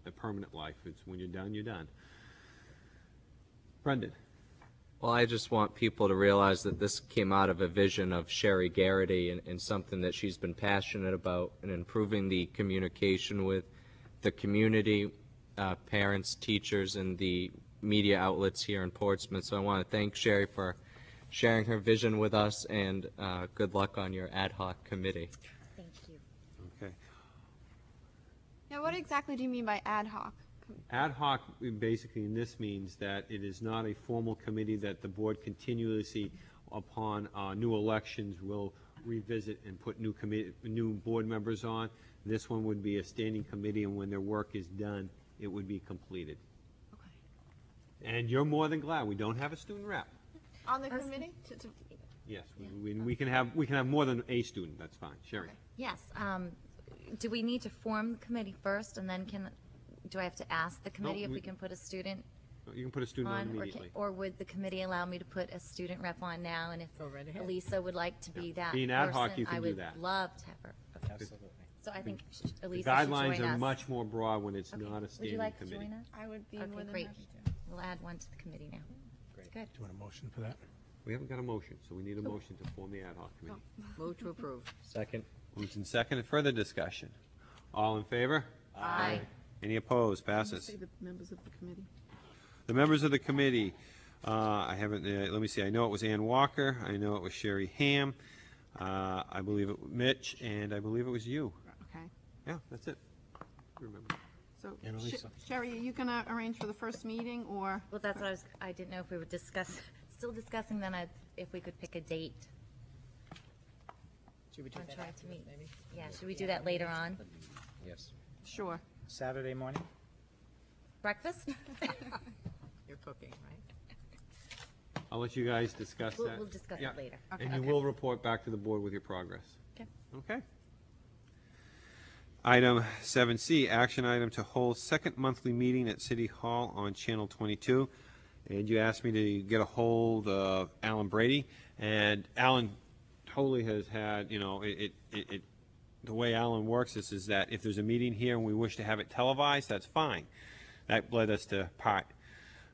a permanent life. It's when you're done, you're done. Brendan? Well, I just want people to realize that this came out of a vision of Sherry Garrity and, and something that she's been passionate about in improving the communication with the community, uh, parents, teachers, and the media outlets here in Portsmouth. So I want to thank Sherry for sharing her vision with us, and uh, good luck on your ad hoc committee. Thank you. Okay. Now, what exactly do you mean by ad hoc? Ad hoc, basically, in this means that it is not a formal committee that the board continuously, upon uh, new elections, will revisit and put new committee, new board members on. This one would be a standing committee, and when their work is done, it would be completed. And you're more than glad, we don't have a student rep. On the committee? To- to- Yes, we, we- we can have, we can have more than a student, that's fine. Sherry? Yes, um, do we need to form the committee first, and then can, do I have to ask the committee if we- we can put a student You can put a student on on? or ca- immediately. Or would the committee allow me to put a student rep on now, and if Go right ahead. Elisa would like to be that Being ad hoc, person, you can I do would that. love to have her. Absolutely. So I think sh- The Elisa should join us. guidelines are much more broad when it's Okay. not a Would you standing like to committee. join us? I would be Okay, more than great. happy to. We'll add one to the committee now. Great. Good. Do you want a motion for that? We haven't got a motion, so we need a motion to form the ad hoc committee. Move to approve. Second. Moved in second, further discussion. All in favor? Aye. Any opposed? Passes. Say the members of the committee. The members of the committee, uh, I haven't, uh, let me see, I know it was Ann Walker, I know it was Sherry Ham, uh, I believe it was Mitch, and I believe it was you. Okay. Yeah, that's it. Remember. So, Sh- Elisa. Sherry, are you going to arrange for the first meeting, or? Well, that's what I was, I didn't know if we would discuss, still discussing then I'd- if we could pick a date. Should we do Wanna that try to afterwards, meet? maybe? Yeah, should we do that later on? Yes. Sure. Saturday morning? Breakfast? You're cooking, right? I'll let you guys discuss We'll- that. we'll discuss it later. And you will report back to the board with your progress. Okay. Okay. Item seven C, action item to hold second monthly meeting at City Hall on Channel twenty-two. And you asked me to get a hold of Alan Brady, and Alan totally has had, you know, it, it- it, it, the way Alan works is, is that if there's a meeting here and we wish to have it televised, that's fine. That led us to part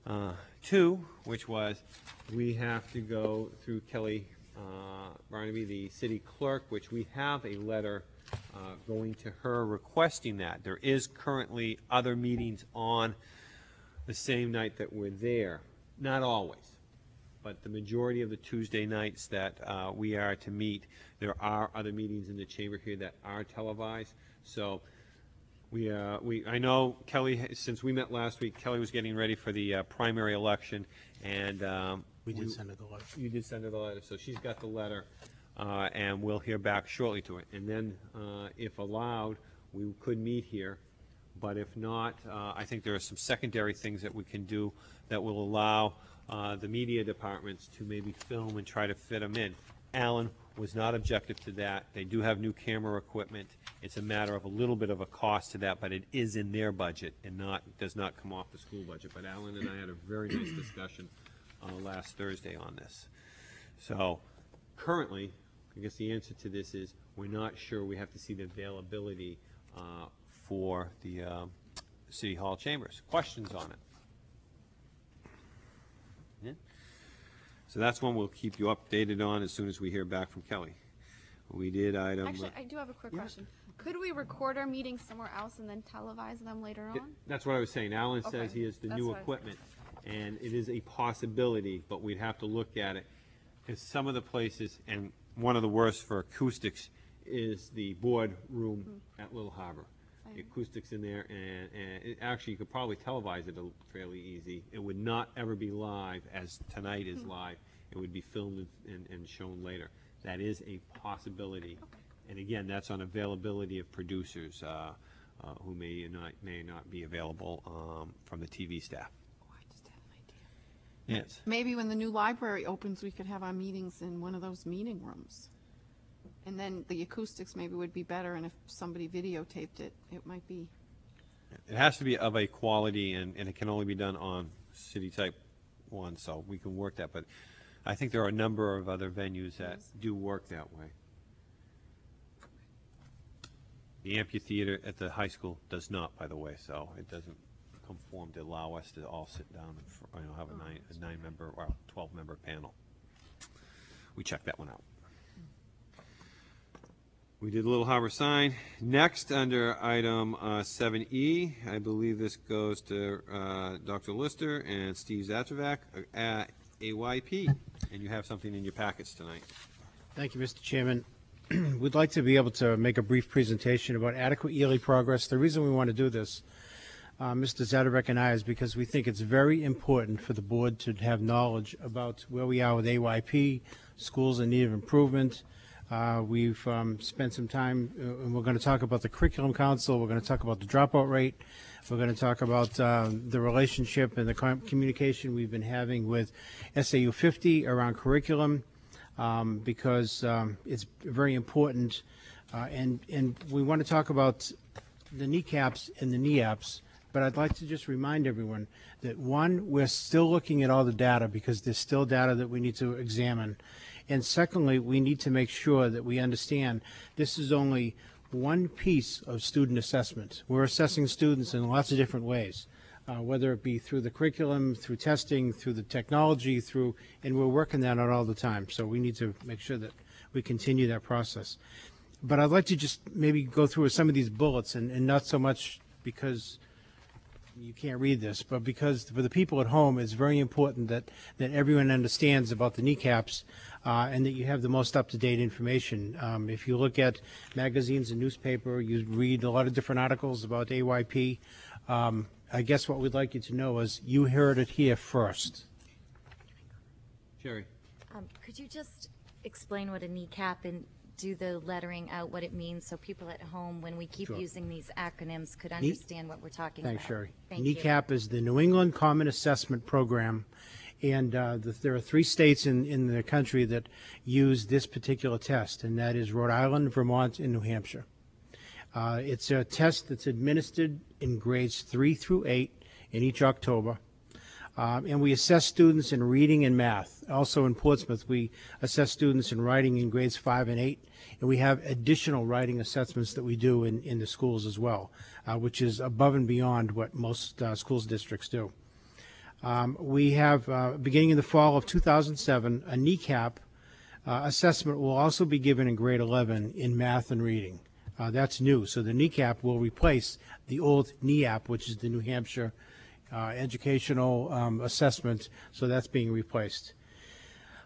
uh, two, which was we have to go through Kelly uh, Barnaby, the city clerk, which we have a letter uh, going to her requesting that. There is currently other meetings on the same night that we're there. Not always, but the majority of the Tuesday nights that uh, we are to meet, there are other meetings in the chamber here that are televised. So we, uh, we, I know Kelly, since we met last week, Kelly was getting ready for the uh, primary election, and um, We did send her the letter. You did send her the letter, so she's got the letter, uh, and we'll hear back shortly to it. And then, uh, if allowed, we could meet here, but if not, uh, I think there are some secondary things that we can do that will allow uh, the media departments to maybe film and try to fit them in. Alan was not objective to that. They do have new camera equipment. It's a matter of a little bit of a cost to that, but it is in their budget and not, does not come off the school budget. But Alan and I had a very nice discussion uh, last Thursday on this. So currently, I guess the answer to this is, we're not sure. We have to see the availability uh, for the um, City Hall chambers. Questions on it? Yeah? So that's one we'll keep you updated on as soon as we hear back from Kelly. We did item. uh, Actually, I do have a quick question. Could we record our meetings somewhere else and then televise them later on? That's what I was saying. Alan says Okay. he has the That's new what I- equipment, and it is a possibility, but we'd have to look at it. Because some of the places, and one of the worst for acoustics is the board room at Little Harbor. The acoustics in there, and, and it, actually, you could probably televise it a- fairly easy. It would not ever be live, as tonight is live. It would be filmed and- and, and shown later. That is a possibility. And again, that's on availability of producers, uh, uh, who may not, may not be available, um, from the TV staff. Yes. Maybe when the new library opens, we could have our meetings in one of those meeting rooms. And then the acoustics maybe would be better, and if somebody videotaped it, it might be, It has to be of a quality, and, and it can only be done on city type one, so we can work that, but I think there are a number of other venues that do work that way. The amphitheater at the high school does not, by the way, so it doesn't conform to allow us to all sit down and, fr- you know, have a nine, a nine-member, or twelve-member panel. We checked that one out. We did a Little Harbor sign. Next, under item uh, 7E, I believe this goes to uh, Dr. Lister and Steve Zadravec uh, at AYP, and you have something in your packets tonight. Thank you, Mr. Chairman. We'd like to be able to make a brief presentation about adequate yearly progress. The reason we want to do this, uh, Mr. Zadravec and I, is because we think it's very important for the board to have knowledge about where we are with AYP, schools in need of improvement. Uh, We've um, spent some time, uh, and we're going to talk about the curriculum council, we're going to talk about the dropout rate, we're going to talk about um, the relationship and the com- communication we've been having with SAU 50 around curriculum, um, because um, it's very important. Uh, And, and we want to talk about the NECAPs and the NEAPS, but I'd like to just remind everyone that, one, we're still looking at all the data because there's still data that we need to examine. And secondly, we need to make sure that we understand this is only one piece of student assessment. We're assessing students in lots of different ways, uh, whether it be through the curriculum, through testing, through the technology, through, and we're working that out all the time. So we need to make sure that we continue that process. But I'd like to just maybe go through some of these bullets and, and not so much because you can't read this, but because for the people at home, it's very important that, that everyone understands about the NECAPs uh, and that you have the most up-to-date information. Um, if you look at magazines and newspaper, you read a lot of different articles about AYP. Um, I guess what we'd like you to know is you heard it here first. Jerry? Um, Could you just explain what a NECAP and do the lettering out, what it means, so people at home, when we keep Sure. using these acronyms, could understand what we're talking about? Thanks, Sherry. Thank you. NECAP is the New England Common Assessment Program, and uh, the- there are three states in, in the country that use this particular test, and that is Rhode Island, Vermont, and New Hampshire. Uh, It's a test that's administered in grades three through eight in each October. Um, And we assess students in reading and math. Also in Portsmouth, we assess students in writing in grades five and eight. And we have additional writing assessments that we do in, in the schools as well, uh, which is above and beyond what most uh, schools districts do. Um, We have, uh, beginning in the fall of 2007, a NECAP uh, assessment will also be given in grade 11 in math and reading. Uh, That's new, so the NECAP will replace the old NEAP, which is the New Hampshire uh, educational um, assessment, so that's being replaced.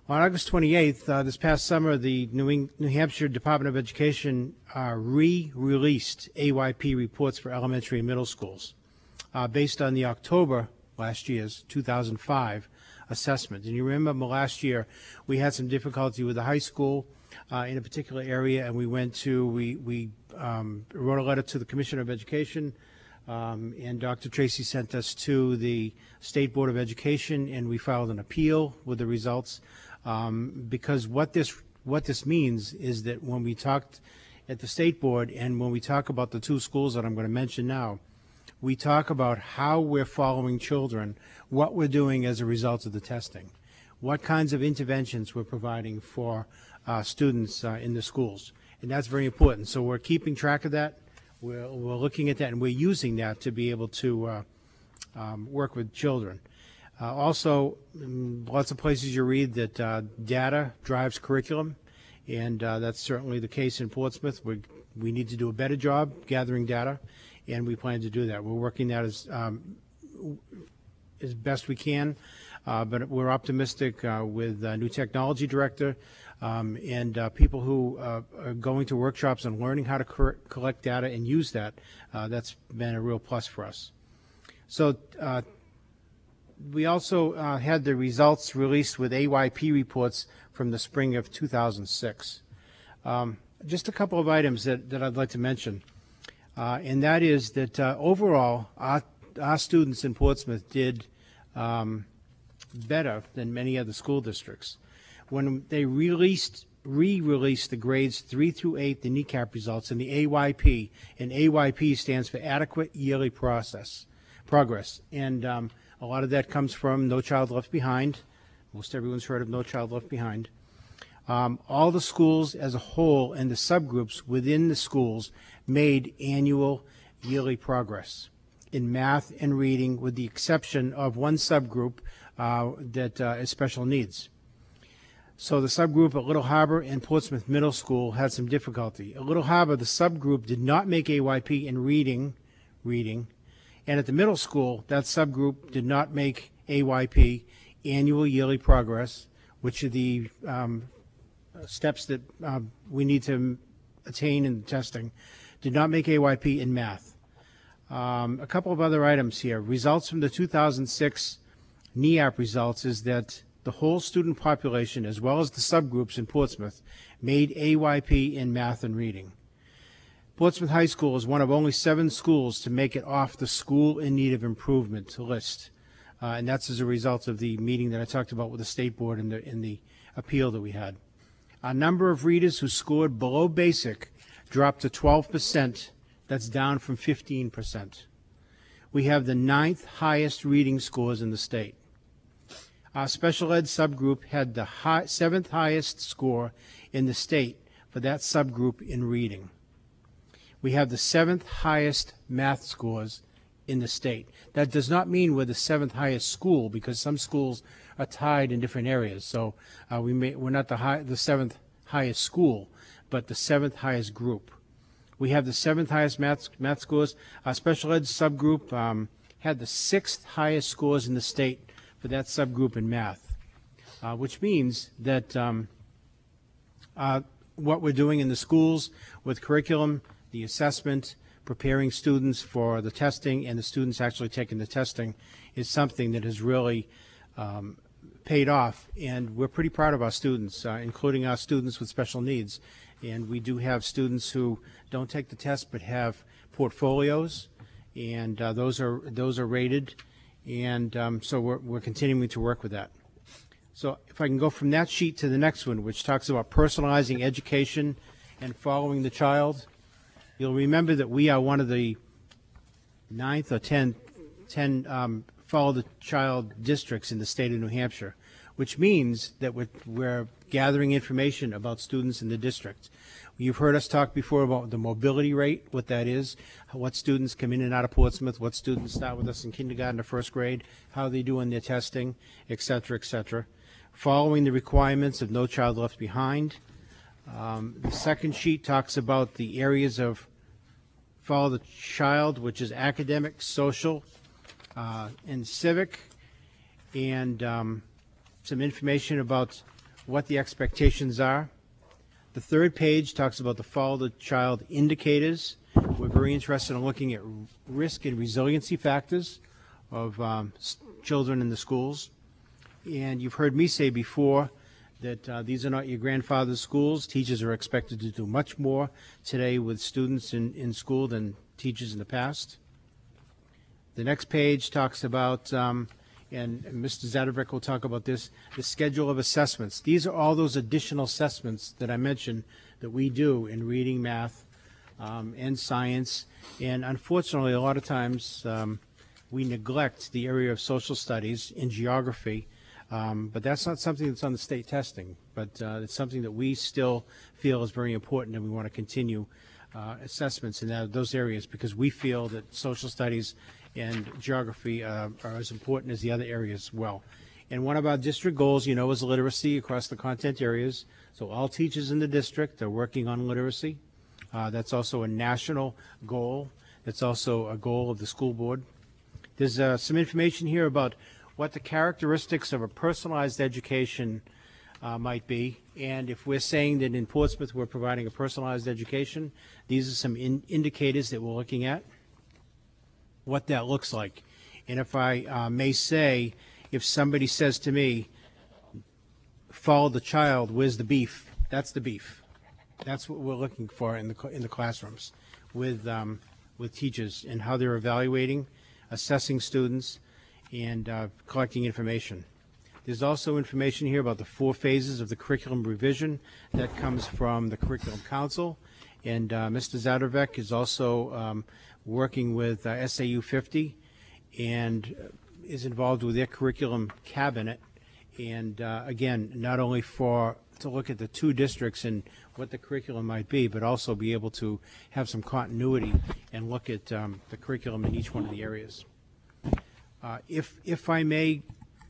On August 28th, uh, this past summer, the New, Eng- New Hampshire Department of Education uh, re-released AYP reports for elementary and middle schools uh, based on the October last year's 2005 assessment. And you remember last year we had some difficulty with the high school uh, in a particular area, and we went to we we um, wrote a letter to the Commissioner of Education. Um, and Dr. Tracy sent us to the State Board of Education, and we filed an appeal with the results. Um, because what this what this means is that when we talked at the State Board, and when we talk about the two schools that I'm going to mention now, we talk about how we're following children, what we're doing as a result of the testing, what kinds of interventions we're providing for uh, students uh, in the schools. And that's very important. So we're keeping track of that. We're, we're looking at that and we're using that to be able to uh, um, work with children. Uh, also, mm, lots of places you read that uh, data drives curriculum, and uh, that's certainly the case in Portsmouth. We, we need to do a better job gathering data, and we plan to do that. We're working that as, um, as best we can, uh, but we're optimistic uh, with new technology director um, and uh, people who uh, are going to workshops and learning how to collect data and use that. Uh, that's been a real plus for us. So uh, we also uh, had the results released with AYP reports from the spring of 2006. Um, just a couple of items that, that I'd like to mention, and that is that overall, our, our students in Portsmouth did um, better than many other school districts. When they released re-released the grades three through eight, the NECAP results, and the AYP, and AYP stands for adequate yearly process progress, and um, a lot of that comes from No Child Left Behind. Most everyone's heard of No Child Left Behind. Um, all the schools as a whole and the subgroups within the schools made annual yearly progress in math and reading, with the exception of one subgroup uh, that uh, is special needs. So the subgroup at Little Harbor and Portsmouth Middle School had some difficulty. At Little Harbor, the subgroup did not make AYP in reading, reading, and at the middle school, that subgroup did not make AYP, annual yearly progress, which are the um, steps that uh, we need to attain in testing, did not make AYP in math. Um, a couple of other items here. Results from the 2006 NEAP results is that the whole student population, as well as the subgroups in Portsmouth, made AYP in math and reading. Portsmouth High School is one of only seven schools to make it off the school in need of improvement list. Uh, and that's as a result of the meeting that I talked about with the state board and the, in the appeal that we had. Our number of readers who scored below basic dropped to 12%. That's down from 15%. We have the ninth highest reading scores in the state. Our special ed subgroup had the high, seventh highest score in the state for that subgroup in reading. We have the seventh highest math scores in the state. That does not mean we're the seventh highest school because some schools are tied in different areas. So uh, we may, we're not the, high, the seventh highest school, but the seventh highest group. We have the seventh highest math, math scores. Our special ed subgroup um, had the sixth highest scores in the state for that subgroup in math, uh, which means that um, uh, what we're doing in the schools with curriculum, the assessment, preparing students for the testing, and the students actually taking the testing is something that has really um, paid off. And we're pretty proud of our students, uh, including our students with special needs. And we do have students who don't take the test but have portfolios, and uh, those are those are rated. And um, so we're, we're continuing to work with that. So if I can go from that sheet to the next one, which talks about personalizing education and following the child, you'll remember that we are one of the ninth or ten, ten um, follow the child districts in the state of New Hampshire, which means that we're, we're gathering information about students in the district. You've heard us talk before about the mobility rate, what that is, what students come in and out of Portsmouth, what students start with us in kindergarten or first grade, how they do in their testing, et cetera, et cetera. Following the requirements of No Child Left Behind. Um, the second sheet talks about the areas of follow the child, which is academic, social, uh, and civic, and um, some information about what the expectations are. The third page talks about the follow the child indicators. We're very interested in looking at risk and resiliency factors of um, children in the schools. And you've heard me say before that uh, these are not your grandfather's schools. Teachers are expected to do much more today with students in, in school than teachers in the past. The next page talks about, um, and Mr. Zadravec will talk about this, the schedule of assessments. These are all those additional assessments that I mentioned that we do in reading, math, um, and science. And unfortunately, a lot of times, um, we neglect the area of social studies and geography. Um, but that's not something that's on the state testing, but uh, it's something that we still feel is very important, and we want to continue uh, assessments in that, those areas because we feel that social studies and geography uh, are as important as the other areas as well. And one of our district goals, you know, is literacy across the content areas. So all teachers in the district are working on literacy. Uh, that's also a national goal. It's also a goal of the school board. There's uh, some information here about what the characteristics of a personalized education uh, might be. And if we're saying that in Portsmouth we're providing a personalized education, these are some in- indicators that we're looking at, what that looks like. And if I uh, may say, if somebody says to me, follow the child, where's the beef? That's the beef. That's what we're looking for in the, in the classrooms with, um, with teachers and how they're evaluating, assessing students, and uh, collecting information. There's also information here about the four phases of the curriculum revision that comes from the Curriculum Council. And uh, Mr. Zadravec is also um, working with uh, SAU 50 and uh, is involved with their curriculum cabinet. And uh, again, not only for, to look at the two districts and what the curriculum might be, but also be able to have some continuity and look at um, the curriculum in each one of the areas. Uh, If, if I may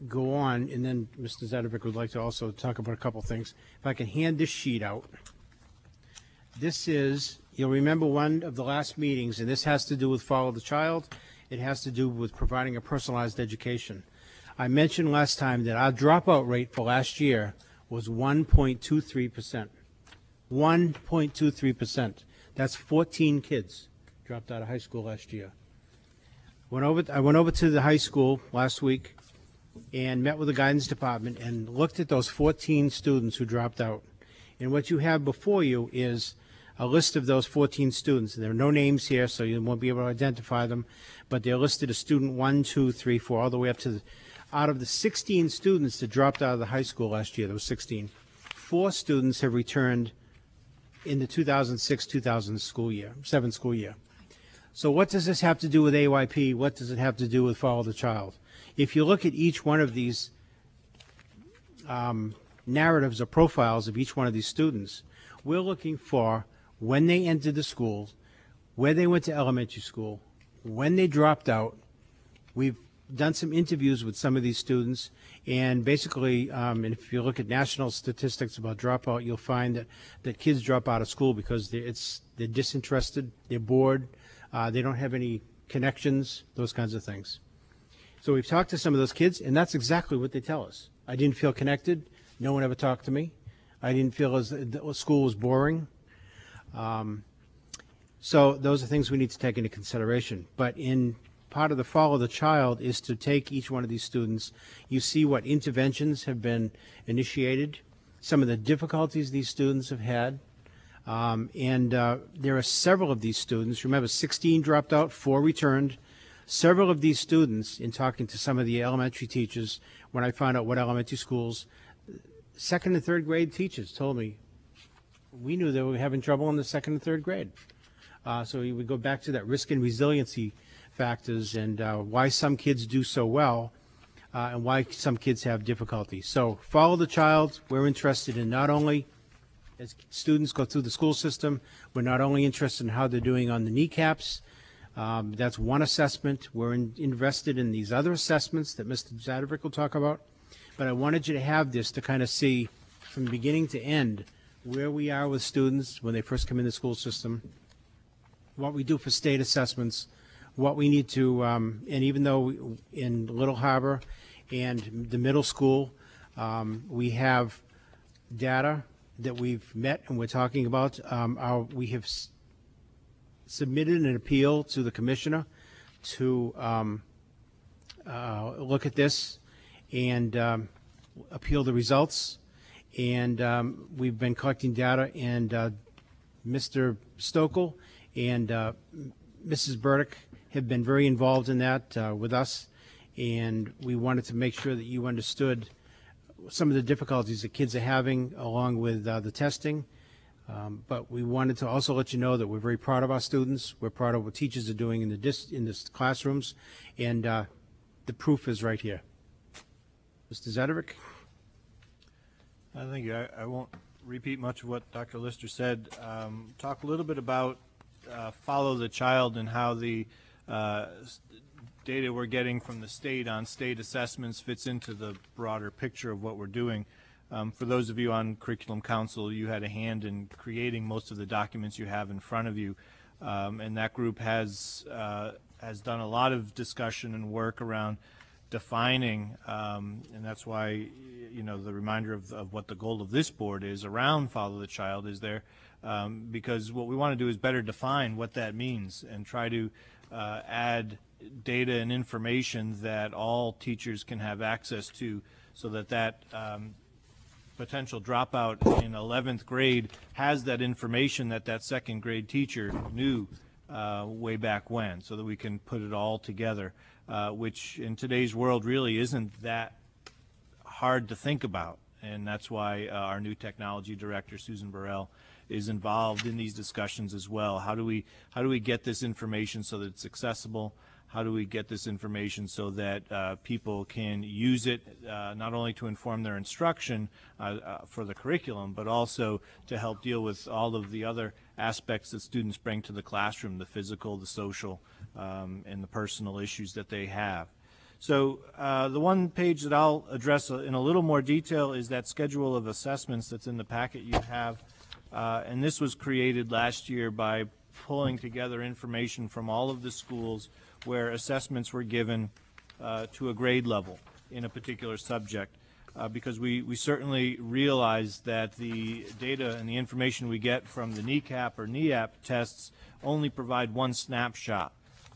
go on, and then Mr. Zadravec would like to also talk about a couple things. If I can hand this sheet out. This is, you'll remember one of the last meetings, and this has to do with Follow the Child. It has to do with providing a personalized education. I mentioned last time that our dropout rate for last year was 1.23%. 1.23%. That's 14 kids dropped out of high school last year. Went over, I went over to the high school last week and met with the guidance department and looked at those 14 students who dropped out. And what you have before you is a list of those 14 students. There are no names here, so you won't be able to identify them, but they're listed as student one, two, three, four, all the way up to the, out of the 16 students that dropped out of the high school last year, there was 16, four students have returned in the 2006-2000 school year, seven school year. So what does this have to do with AYP? What does it have to do with Follow the Child? If you look at each one of these um, narratives or profiles of each one of these students, we're looking for when they entered the school, where they went to elementary school, when they dropped out. We've done some interviews with some of these students, and basically, um, and if you look at national statistics about dropout, you'll find that, that kids drop out of school because they're, it's, they're disinterested, they're bored, uh, they don't have any connections, those kinds of things. So we've talked to some of those kids, and that's exactly what they tell us. I didn't feel connected. No one ever talked to me. I didn't feel as school was boring. Um, so those are things we need to take into consideration. But in part of the follow the child is to take each one of these students. You see what interventions have been initiated, some of the difficulties these students have had. Um, and uh, there are several of these students. Remember, 16 dropped out, four returned. Several of these students, in talking to some of the elementary teachers, when I found out what elementary schools, second and third grade teachers told me, we knew they were having trouble in the second and third grade. Uh, so we would go back to that risk and resiliency factors and uh, why some kids do so well uh, and why some kids have difficulty. So follow the child. We're interested in not only as students go through the school system, we're not only interested in how they're doing on the NECAPs. Um, that's one assessment. We're in, invested in these other assessments that Mr. Zadravec will talk about. But I wanted you to have this to kind of see from beginning to end where we are with students when they first come in the school system, what we do for state assessments, what we need to, um, and even though in Little Harbor and the middle school, um, we have data that we've met and we're talking about, um, our, we have s- submitted an appeal to the commissioner to um, uh, look at this and um, appeal the results. And um, we've been collecting data, and uh, Mr. Stokel and uh, Mrs. Burdick have been very involved in that uh, with us, and we wanted to make sure that you understood some of the difficulties that kids are having along with uh, the testing. Um, But we wanted to also let you know that we're very proud of our students. We're proud of what teachers are doing in the dis, in the classrooms, and uh, the proof is right here. Mr. Zadravec? I think I, I won't repeat much of what Dr. Lister said. Um, talk a little bit about uh, follow the child and how the uh, data we're getting from the state on state assessments fits into the broader picture of what we're doing. Um, for those of you on Curriculum Council, you had a hand in creating most of the documents you have in front of you. Um, and that group has, uh, has done a lot of discussion and work around defining, um, and that's why, you know, the reminder of, of what the goal of this board is around Follow the Child is there, um, because what we want to do is better define what that means and try to uh, add data and information that all teachers can have access to so that that um, potential dropout in 11th grade has that information that that second grade teacher knew uh, way back when, so that we can put it all together, uh, which in today's world really isn't that hard to think about. And that's why uh, our new technology director, Susan Burrell, is involved in these discussions as well. How do we, how do we get this information so that it's accessible? How do we get this information so that uh, people can use it uh, not only to inform their instruction uh, uh, for the curriculum, but also to help deal with all of the other aspects that students bring to the classroom, the physical, the social, um, and the personal issues that they have. So uh, the one page that I'll address in a little more detail is that schedule of assessments that's in the packet you have. Uh, And this was created last year by pulling together information from all of the schools where assessments were given uh, to a grade level in a particular subject. Uh, Because we, we certainly realize that the data and the information we get from the NECAP or NEAP tests only provide one snapshot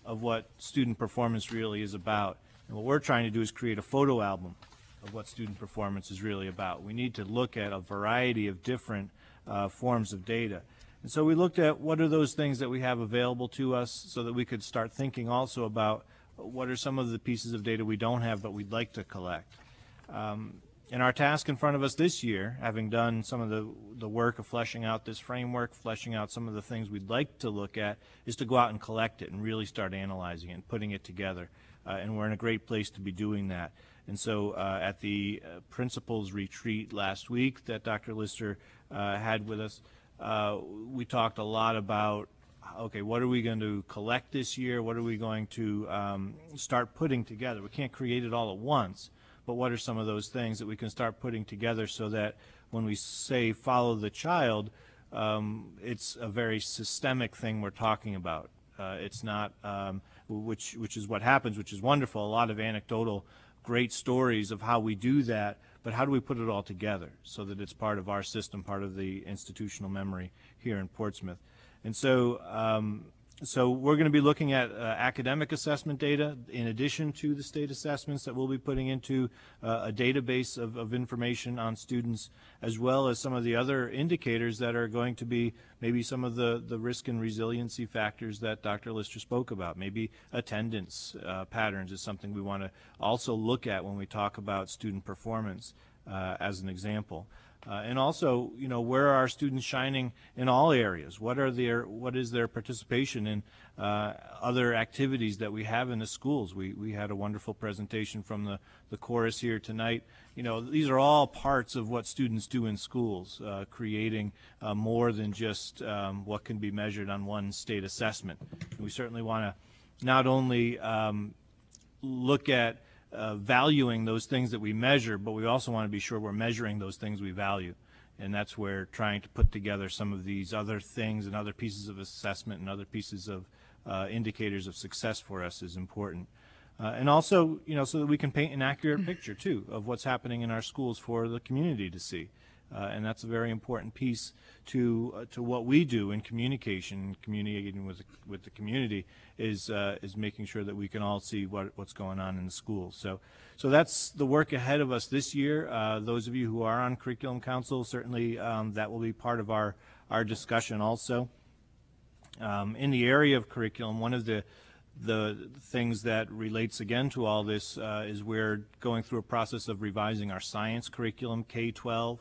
of what student performance really is about. And what we're trying to do is create a photo album of what student performance is really about. We need to look at a variety of different uh, forms of data. And so we looked at what are those things that we have available to us so that we could start thinking also about what are some of the pieces of data we don't have but we'd like to collect. Um, and our task in front of us this year, having done some of the, the work of fleshing out this framework, fleshing out some of the things we'd like to look at, is to go out and collect it and really start analyzing it and putting it together. Uh, and we're in a great place to be doing that. And so uh, at the uh, principals retreat last week that Dr. Lister uh, had with us, uh, we talked a lot about okay, what are we going to collect this year? What are we going to um, start putting together? We can't create it all at once, but what are some of those things that we can start putting together so that when we say follow the child, um, it's a very systemic thing we're talking about. Uh, it's not, um, which which is what happens, which is wonderful. A lot of anecdotal, great stories of how we do that, but how do we put it all together so that it's part of our system, part of the institutional memory here in Portsmouth? And so, um, so we're going to be looking at uh, academic assessment data in addition to the state assessments that we'll be putting into uh, a database of, of information on students, as well as some of the other indicators that are going to be maybe some of the, the risk and resiliency factors that Dr. Lister spoke about. Maybe attendance uh, patterns is something we want to also look at when we talk about student performance, uh, as an example. Uh, and also, you know, where are students shining in all areas? What are their, what is their participation in uh, other activities that we have in the schools? We, we had a wonderful presentation from the, the chorus here tonight. You know, these are all parts of what students do in schools, uh, creating uh, more than just um, what can be measured on one state assessment. And we certainly want to not only um, look at uh, valuing those things that we measure, but we also want to be sure we're measuring those things we value. And that's where trying to put together some of these other things and other pieces of assessment and other pieces of, uh, indicators of success for us is important. Uh, and also, you know, so that we can paint an accurate picture too of what's happening in our schools for the community to see. Uh, and that's a very important piece to uh, to what we do in communication, communicating with with the community, is uh, is making sure that we can all see what what's going on in the schools. So, so that's the work ahead of us this year. Uh, those of you who are on curriculum council, certainly um, that will be part of our our discussion also. Um, in the area of curriculum, one of the the things that relates again to all this uh, is we're going through a process of revising our science curriculum K-12.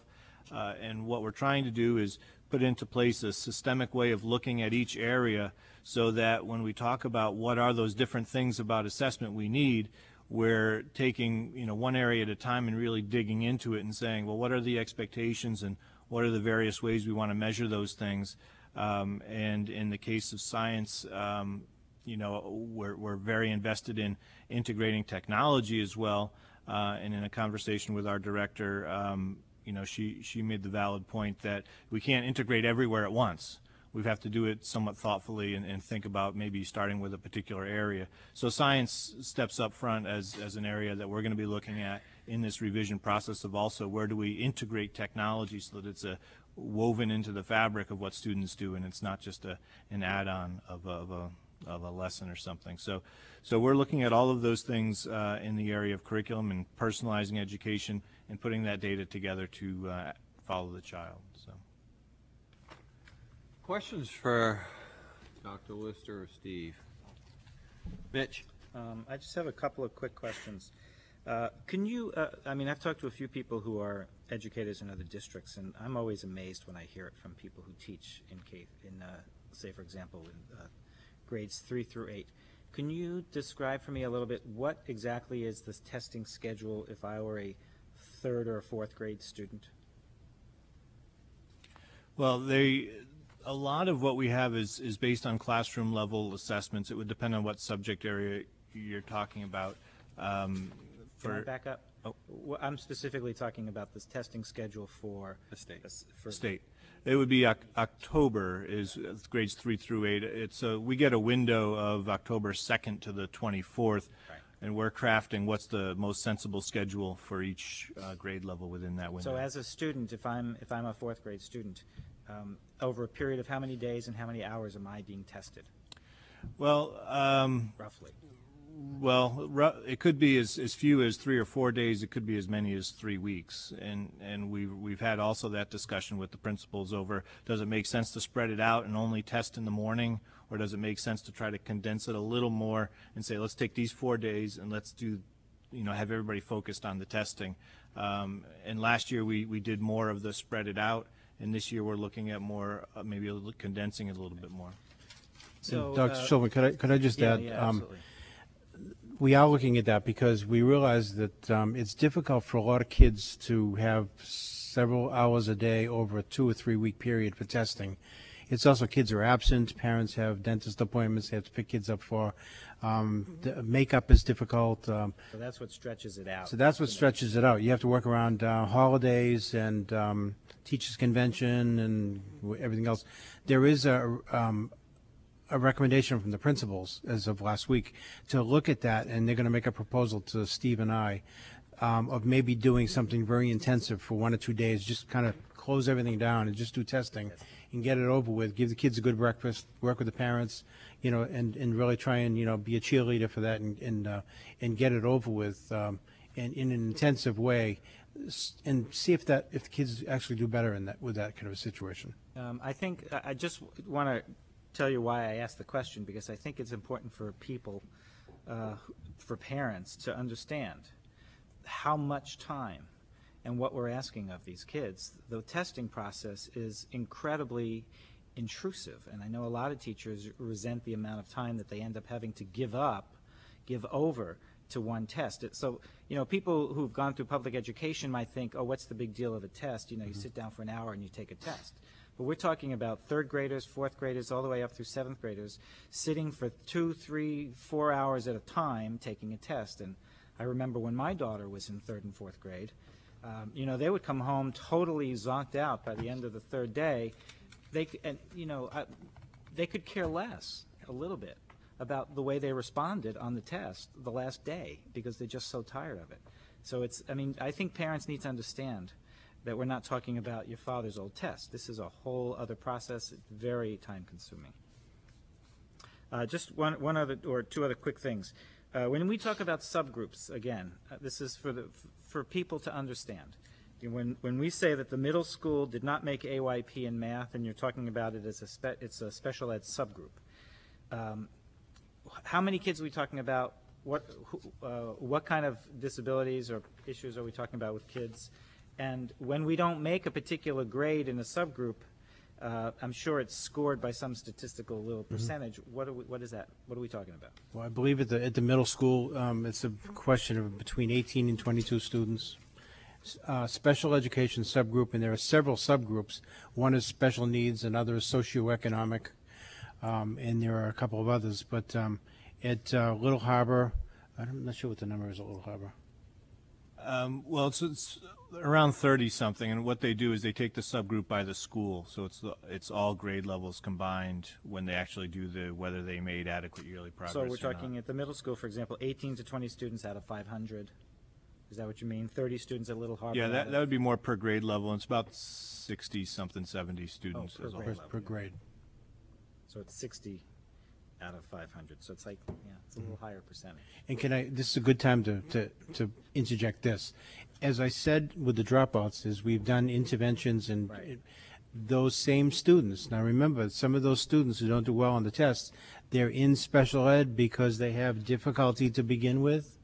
Uh, and what we're trying to do is put into place a systemic way of looking at each area so that when we talk about what are those different things about assessment we need, we're taking you know one area at a time and really digging into it and saying, well, what are the expectations and what are the various ways we want to measure those things? Um, and in the case of science, um, you know, we're, we're very invested in integrating technology as well. Uh, and in a conversation with our director, um, you know, she, she made the valid point that we can't integrate everywhere at once. We have to do it somewhat thoughtfully and, and think about maybe starting with a particular area. So science steps up front as, as an area that we're going to be looking at in this revision process of also where do we integrate technology so that it's a woven into the fabric of what students do and it's not just a, an add-on of of a of a lesson or something. So, so we're looking at all of those things uh, in the area of curriculum and personalizing education and putting that data together to uh, follow the child. So, Questions for Dr. Lister or Steve? Mitch? Um, I just have a couple of quick questions. Uh, Can you, uh, I mean, I've talked to a few people who are educators in other districts, and I'm always amazed when I hear it from people who teach in K, in, uh, say, for example, in uh, grades three through eight. Can you describe for me a little bit what exactly is this testing schedule if I were a third or fourth grade student? well, they, a lot of what we have is, is based on classroom level assessments. It would depend on what subject area you're talking about. Um, Can I for back up? Oh. I'm specifically talking about this testing schedule for. The state. For state. It would be Oc- October is uh, grades three through eight. It's a, we get a window of October 2nd to the 24th. And we're crafting what's the most sensible schedule for each uh, grade level within that window. So as a student, if I'm, if I'm a fourth grade student, um, over a period of how many days and how many hours am I being tested, Well, um, roughly? Well, it could be as, as few as three or four days. It could be as many as three weeks. And, and we've, we've had also that discussion with the principals over, does it make sense to spread it out and only test in the morning? Or does it make sense to try to condense it a little more and say, let's take these four days and let's do, you know, have everybody focused on the testing? Um, and last year, we, we did more of the spread it out. And this year, we're looking at more, uh, maybe a little condensing it a little bit more. So, Dr. uh, Schulman, could I, could I just yeah, add? yeah, um, absolutely. We are looking at that because we realize that um, it's difficult for a lot of kids to have several hours a day over a two or three week period for testing. It's also kids are absent, parents have dentist appointments they have to pick kids up for. Um, the makeup is difficult. Um, So that's what stretches it out. so that's what stretches it out. You have to work around uh, holidays and um, teachers' convention and w- everything else. There is a, um, a recommendation from the principals as of last week to look at that, and they're going to make a proposal to Steve and I um, of maybe doing something very intensive for one or two days, just kind of close everything down and just do testing and get it over with, give the kids a good breakfast, work with the parents, you know, and, and really try and, you know, be a cheerleader for that and, and, uh, and get it over with um, in, in an intensive way and see if that, if the kids actually do better in that, with that kind of a situation. Um, I think, I just want to tell you why I asked the question, because I think it's important for people, uh, for parents, to understand how much time and what we're asking of these kids. The testing process is incredibly intrusive, and I know a lot of teachers resent the amount of time that they end up having to give up, give over to one test. So, you know, people who've gone through public education might think, oh, what's the big deal of a test? You know, you sit down for an hour and you take a test. But we're talking about third graders, fourth graders, all the way up through seventh graders, sitting for two, three, four hours at a time taking a test. And I remember when my daughter was in third and fourth grade, um, you know, they would come home totally zonked out by the end of the third day. They, and, you know, I, they could care less a little bit about the way they responded on the test the last day because they're just so tired of it. So it's, I mean, I think parents need to understand that we're not talking about your father's old test. This is a whole other process, It's very time consuming. Uh, just one, one other, or two other quick things. Uh, when we talk about subgroups, again, uh, this is for the, for people to understand. When, when we say that the middle school did not make AYP in math, and you're talking about it as a spe, it's a special ed subgroup, um, how many kids are we talking about? What, who, uh, what kind of disabilities or issues are we talking about with kids? And when we don't make a particular grade in a subgroup, uh, I'm sure it's scored by some statistical little percentage. What are we, what is that? What are we talking about? Well, I believe at the, at the middle school, um, it's a question of between 18 and 22 students. Uh, special education subgroup, and there are several subgroups. One is special needs, another is socioeconomic, um, and there are a couple of others. But um, at uh, Little Harbor, I'm not sure what the number is at Little Harbor. Um, well, it's, it's around thirty-something, and what they do is they take the subgroup by the school, so it's, the it's all grade levels combined when they actually do the, whether they made adequate yearly progress So we're or not. talking at the middle school, for example, 18 to 20 students out of 500. Is that what you mean? 30 students at Little Harbor? Yeah, that, that would be more per grade level, and it's about sixty-something, seventy students per as a whole. grade Per- per grade. So it's 60 out of 500. So it's like, yeah, it's a little higher percentage. And can I, this is a good time to, to, to interject this. As I said with the dropouts, is we've done interventions and those same students, now remember, some of those students who don't do well on the tests, they're in special ed because they have difficulty to begin with.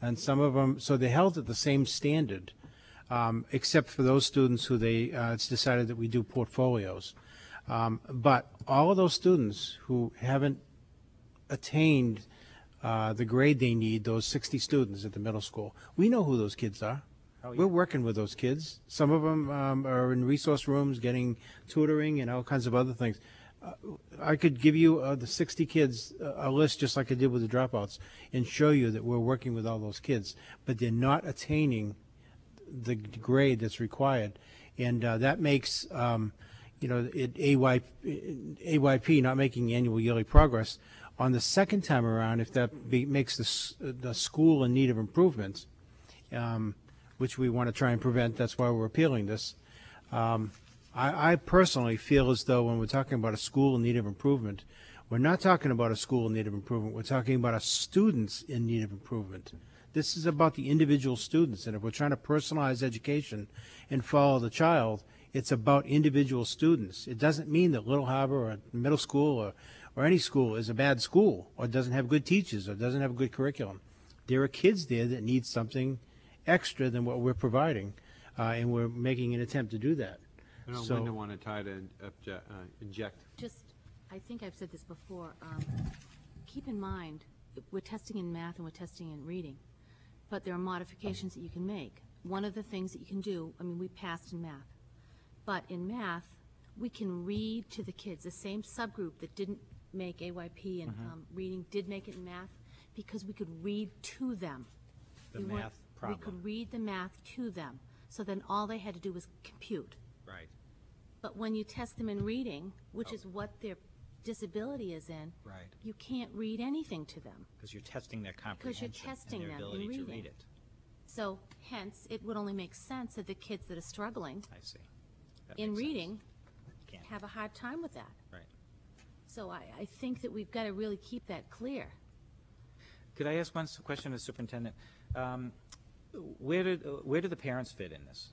And some of them, so they're held at the same standard, um, except for those students who they, uh, it's decided that we do portfolios. Um, but all of those students who haven't attained uh, the grade they need, those 60 students at the middle school. We know who those kids are. Oh, yeah. We're working with those kids. Some of them um, are in resource rooms getting tutoring and all kinds of other things. Uh, I could give you uh, the 60 kids, uh, a list just like I did with the dropouts, and show you that we're working with all those kids, but they're not attaining the grade that's required. And uh, that makes, um, you know, it AY, AYP not making annual yearly progress. On the second time around, if that be, makes the, the school in need of improvements, um, which we want to try and prevent, that's why we're appealing this. Um, I, I personally feel as though when we're talking about a school in need of improvement, we're not talking about a school in need of improvement, we're talking about a students in need of improvement. This is about the individual students, and if we're trying to personalize education and follow the child, it's about individual students. It doesn't mean that Little Harbor or middle school or, or any school is a bad school, or doesn't have good teachers, or doesn't have a good curriculum. There are kids there that need something extra than what we're providing, uh, and we're making an attempt to do that. I know So- Linda wanted Ty to object- uh, inject. Just, I think I've said this before, um, keep in mind, we're testing in math and we're testing in reading, but there are modifications that you can make. One of the things that you can do, I mean, we passed in math, but in math, we can read to the kids, the same subgroup that didn't make AYP and Mhm. um, reading did make it in math, because we could read to them. The We weren't- math We problem. could read the math to them, so then all they had to do was compute. Right. But when you test them in reading, which is what their disability is in, Right. you can't read anything to them. Because you're testing their Because comprehension you're testing and their ability to reading. read it. So hence, it would only make sense that the kids that are struggling I see. That in makes sense. reading Can't. have a hard time with that. Right. So I, I think that we've got to really keep that clear. Could I ask one question to the superintendent? Um, Where do, where do the parents fit in this?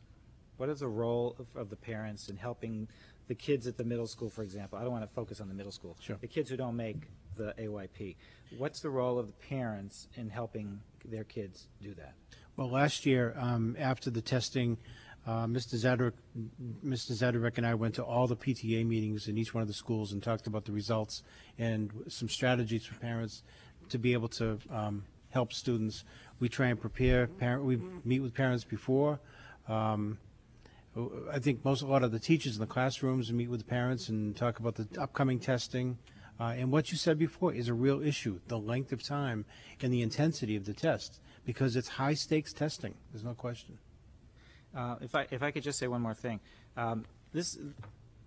What is the role of, of the parents in helping the kids at the middle school, for example? I don't want to focus on the middle school. Sure. The kids who don't make the AYP. What's the role of the parents in helping their kids do that? Well, last year, um, after the testing, uh, Mr. Zadravec and I went to all the PTA meetings in each one of the schools and talked about the results and some strategies for parents to be able to um, help students. We try and prepare parent. We meet with parents before. Um, I think most, a lot of the teachers in the classrooms meet with the parents and talk about the upcoming testing. Uh, and what you said before is a real issue, the length of time and the intensity of the test, because it's high-stakes testing, there's no question. Uh, If I, if I could just say one more thing. Um, This,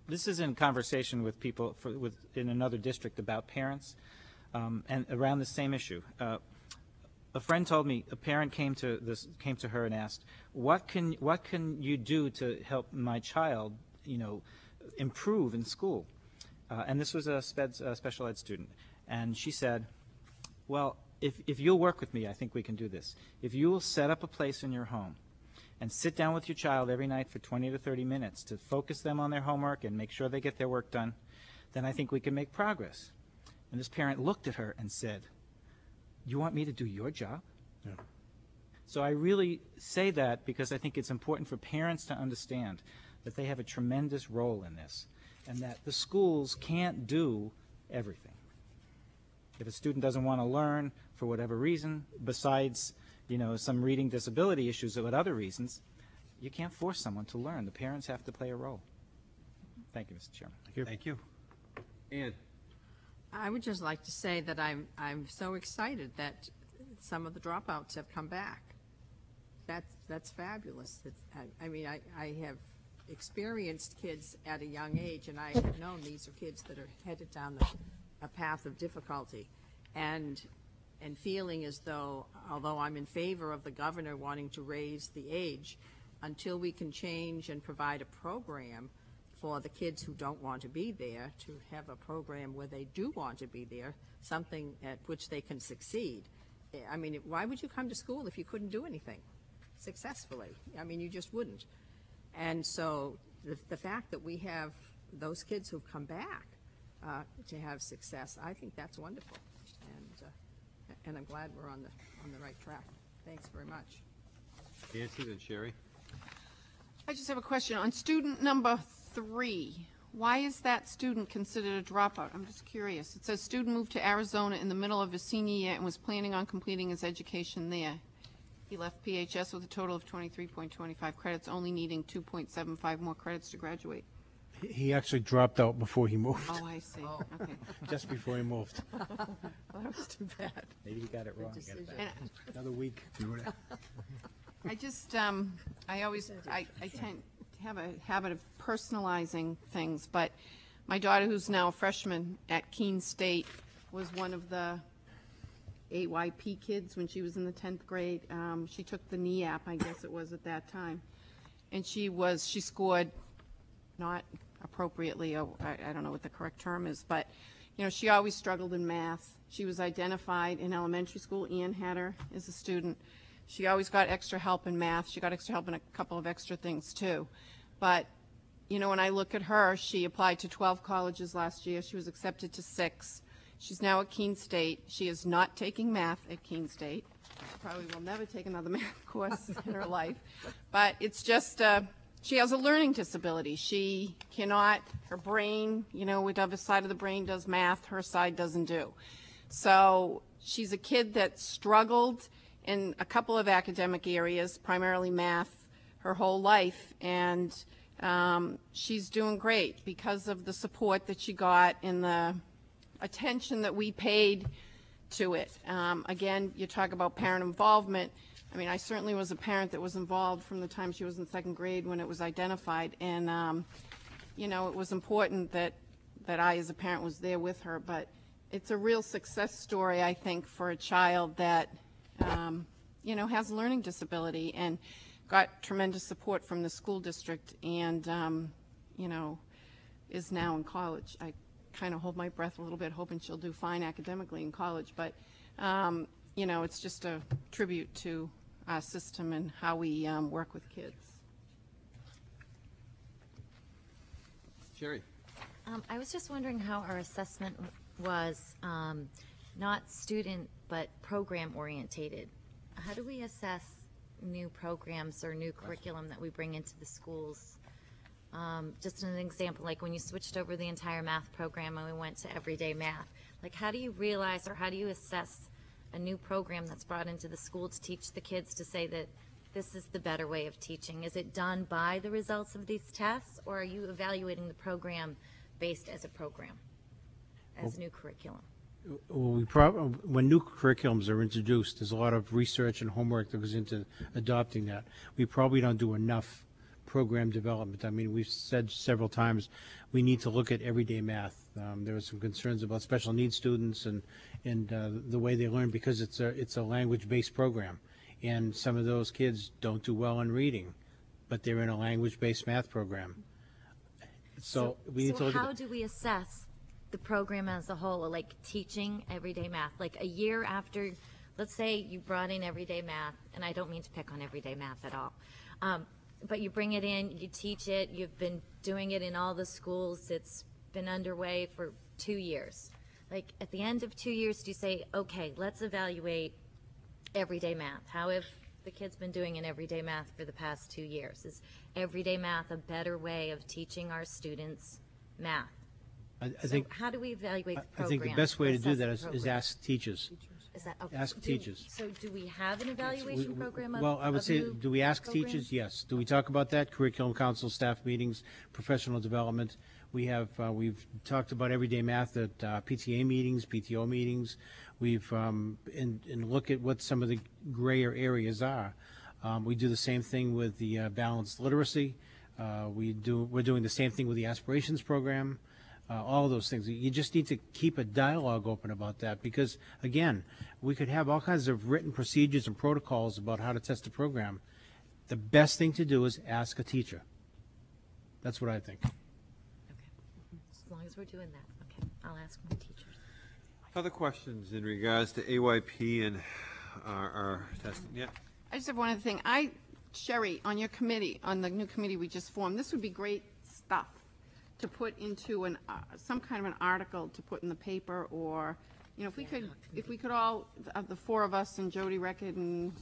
this is in conversation with people for, with, in another district about parents. um, and around the same issue. Uh, a friend told me a parent came to this came to her and asked, "What can what can you do to help my child, you know, improve in school?" Uh, and this was a sped, special ed student, and she said, "Well, if if you'll work with me, I think we can do this. If you will set up a place in your home." And sit down with your child every night for 20 to 30 minutes to focus them on their homework and make sure they get their work done, then I think we can make progress. And this parent looked at her and said, You want me to do your job? Yeah. So I really say that because I think it's important for parents to understand that they have a tremendous role in this and that the schools can't do everything. If a student doesn't want to learn for whatever reason, besides, you know, some reading disability issues or other reasons, you can't force someone to learn. The parents have to play a role. Thank you, Mr. Chairman. Thank you. Ann? I would just like to say that I'm, I'm so excited that some of the dropouts have come back. That's, that's fabulous. It's, I, I mean, I, I have experienced kids at a young age, and I have known these are kids that are headed down the, a path of difficulty. And, and feeling as though, although I'm in favor of the governor wanting to raise the age, until we can change and provide a program for the kids who don't want to be there, to have a program where they do want to be there, something at which they can succeed. I mean, why would you come to school if you couldn't do anything successfully? I mean, you just wouldn't. And so the, the fact that we have those kids who've come back uh, to have success, I think that's wonderful. And, I'm glad we're on the, on the right track. Thanks very much. Nancy, then Sherry? I just have a question. On student number three, why is that student considered a dropout? I'm just curious. It says student moved to Arizona in the middle of his senior year and was planning on completing his education there. He left PHS with a total of 23.25 credits, only needing 2.75 more credits to graduate. He- He actually dropped out before he moved. Oh, I see. Okay. Just before he moved. Well, that was too bad. Maybe he got it wrong. Get it back. decision. Another week. I just, um, I always, I, I tend to have a habit of personalizing things, but my daughter, who's now a freshman at Keene State, was one of the AYP kids when she was in the tenth grade. Um, she took the NEAP, I guess it was at that time. And she was, she scored not appropriately, or I, I don't know what the correct term is, but, you know, she always struggled in math. She was identified in elementary school, Ian had her as a student. She always got extra help in math. She got extra help in a couple of extra things, too. But, you know, when I look at her, she applied to 12 colleges last year. She was accepted to six. She's now at Keene State. She is not taking math at Keene State. She Probably will never take another math course in her life. But it's just, uh, she has a learning disability. She cannot, her brain, you know, whatever side of the brain does math, her side doesn't do. So she's a kid that struggled in a couple of academic areas, primarily math, her whole life. And um, she's doing great because of the support that she got and the attention that we paid to it. Um, again, you talk about parent involvement. I mean, I certainly was a parent that was involved from the time she was in second grade when it was identified. And, um, you know, it was important that, that I, as a parent, was there with her. But it's a real success story, I think, for a child that, um, you know, has a learning disability and got tremendous support from the school district and, um, you know, is now in college. I kind of hold my breath a little bit, hoping she'll do fine academically in college. But, um, you know, it's just a tribute to our system and how we um, work with kids. Sherry? Um, I was just wondering how our assessment was, um, not student, but program orientated. How do we assess new programs or new curriculum that we bring into the schools? Um, just an example, like when you switched over the entire math program and we went to everyday math, like how do you realize or how do you assess a new program that's brought into the school to teach the kids to say that this is the better way of teaching? Is it done by the results of these tests or are you evaluating the program based as a program, as new curriculum? Well, we prob, when new curriculums are introduced, there's a lot of research and homework that goes into adopting that. We probably don't do enough program development. I mean, we've said several times, we need to look at everyday math Um, There were some concerns about special needs students and, and uh, the way they learn because it's a, it's a language-based program. And some of those kids don't do well in reading, but they're in a language-based math program. So we need to look how the- do we assess the program as a whole, like teaching everyday math? Like a year after, let's say you brought in everyday math, and I don't mean to pick on everyday math at all. Um, But you bring it in, you teach it, you've been doing it in all the schools, it's been underway for two years. Like, at the end of two years, do you say, okay, let's evaluate everyday math? How have the kids been doing in everyday math for the past two years? Is everyday math a better way of teaching our students math? I I So think, how do we evaluate the I think the best way to do that is, is, ask teachers. Is that, okay. ask Do- teachers. So do we have an evaluation we- program of Well, I would say, do we ask programs? teachers? Yes. Do we talk about that? Curriculum council, staff meetings, professional development. We have, uh, we've talked about everyday math at uh, PTA meetings, PTO meetings. We've, um, and, and look at what some of the grayer areas are. Um, We do the same thing with the uh, balanced literacy. Uh, We do, we're doing the same thing with the aspirations program uh, all those things. You just need to keep a dialogue open about that because, again, we could have all kinds of written procedures and protocols about how to test a program. The best thing to do is ask a teacher. That's what I think. As long as we're doing that, okay. I'll ask my teachers. Other questions in regards to AYP and our, our testing? Yeah, I just have one other thing. I, Sherry, on your committee, on the new committee we just formed, this would be great stuff to put into an, uh, some kind of an article to put in the paper, or, you know, if we could, if we could all, of the four of us, and Jody Reckett and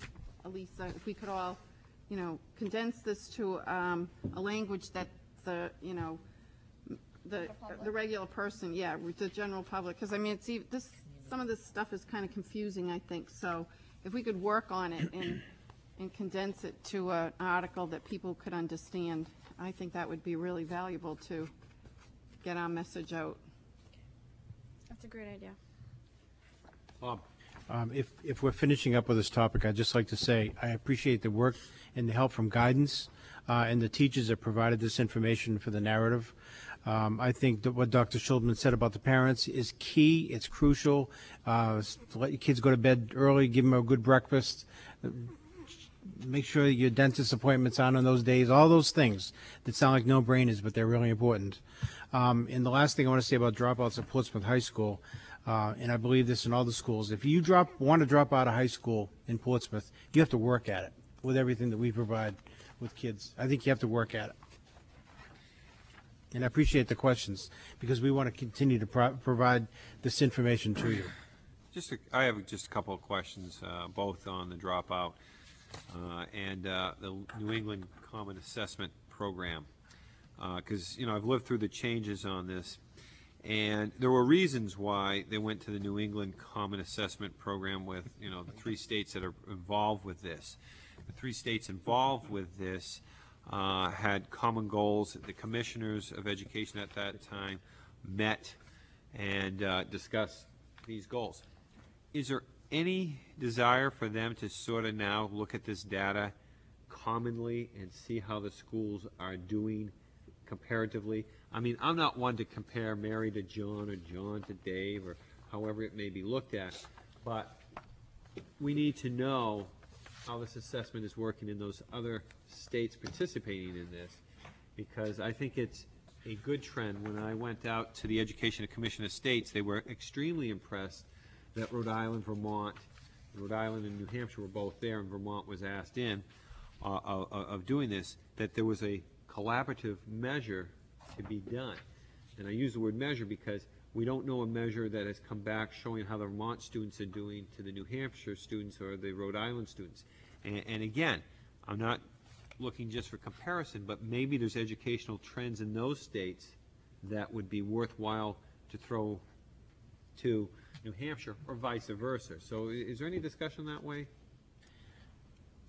Elisa, if we could all, you know, condense this to um, a language that the, you know, the, the regular person, yeah, the general public, because I mean, it's, ev- this, some of this stuff is kind of confusing, I think, so if we could work on it and, and condense it to a- an article that people could understand, I think that would be really valuable to get our message out. That's a great idea. Bob. Um, If, if we're finishing up with this topic, I'd just like to say, I appreciate the work and the help from guidance uh, and the teachers that provided this information for the narrative. Um, I think that what Dr. Schulman said about the parents is key, it's crucial. Uh, Let your kids go to bed early, give them a good breakfast, make sure your dentist appointments aren't on those days, all those things that sound like no-brainers, but they're really important. Um, and the last thing I want to say about dropouts at Portsmouth High School, uh, and I believe this in all the schools, if you drop, want to drop out of high school in Portsmouth, you have to work at it with everything that we provide with kids. I think you have to work at it. And I appreciate the questions, because we want to continue to pro- provide this information to you. just, a- I have just a couple of questions, uh, both on the dropout uh, and uh, the New England Common Assessment Program. Because, you know, I've lived through the changes on this, and there were reasons why they went to the New England Common Assessment Program with, you know, the three states that are involved with this. The three states involved with this uh, had common goals. The commissioners of education at that time met and uh, discussed these goals. Is there any desire for them to sort of now look at this data commonly and see how the schools are doing comparatively? I mean, I'm not one to compare Mary to John or John to Dave or however it may be looked at, but we need to know how this assessment is working in those other states participating in this, because I think it's a good trend. When I went out to the Education Commission of States, they were extremely impressed that Rhode Island, Vermont, Rhode Island and New Hampshire were both there, and Vermont was asked in uh, of, of doing this, that there was a collaborative measure to be done. And I use the word measure because we don't know a measure that has come back showing how the Vermont students are doing to the New Hampshire students or the Rhode Island students. And, and again, I'm not looking just for comparison, but maybe there's educational trends in those states that would be worthwhile to throw to New Hampshire or vice versa. So i- is there any discussion that way?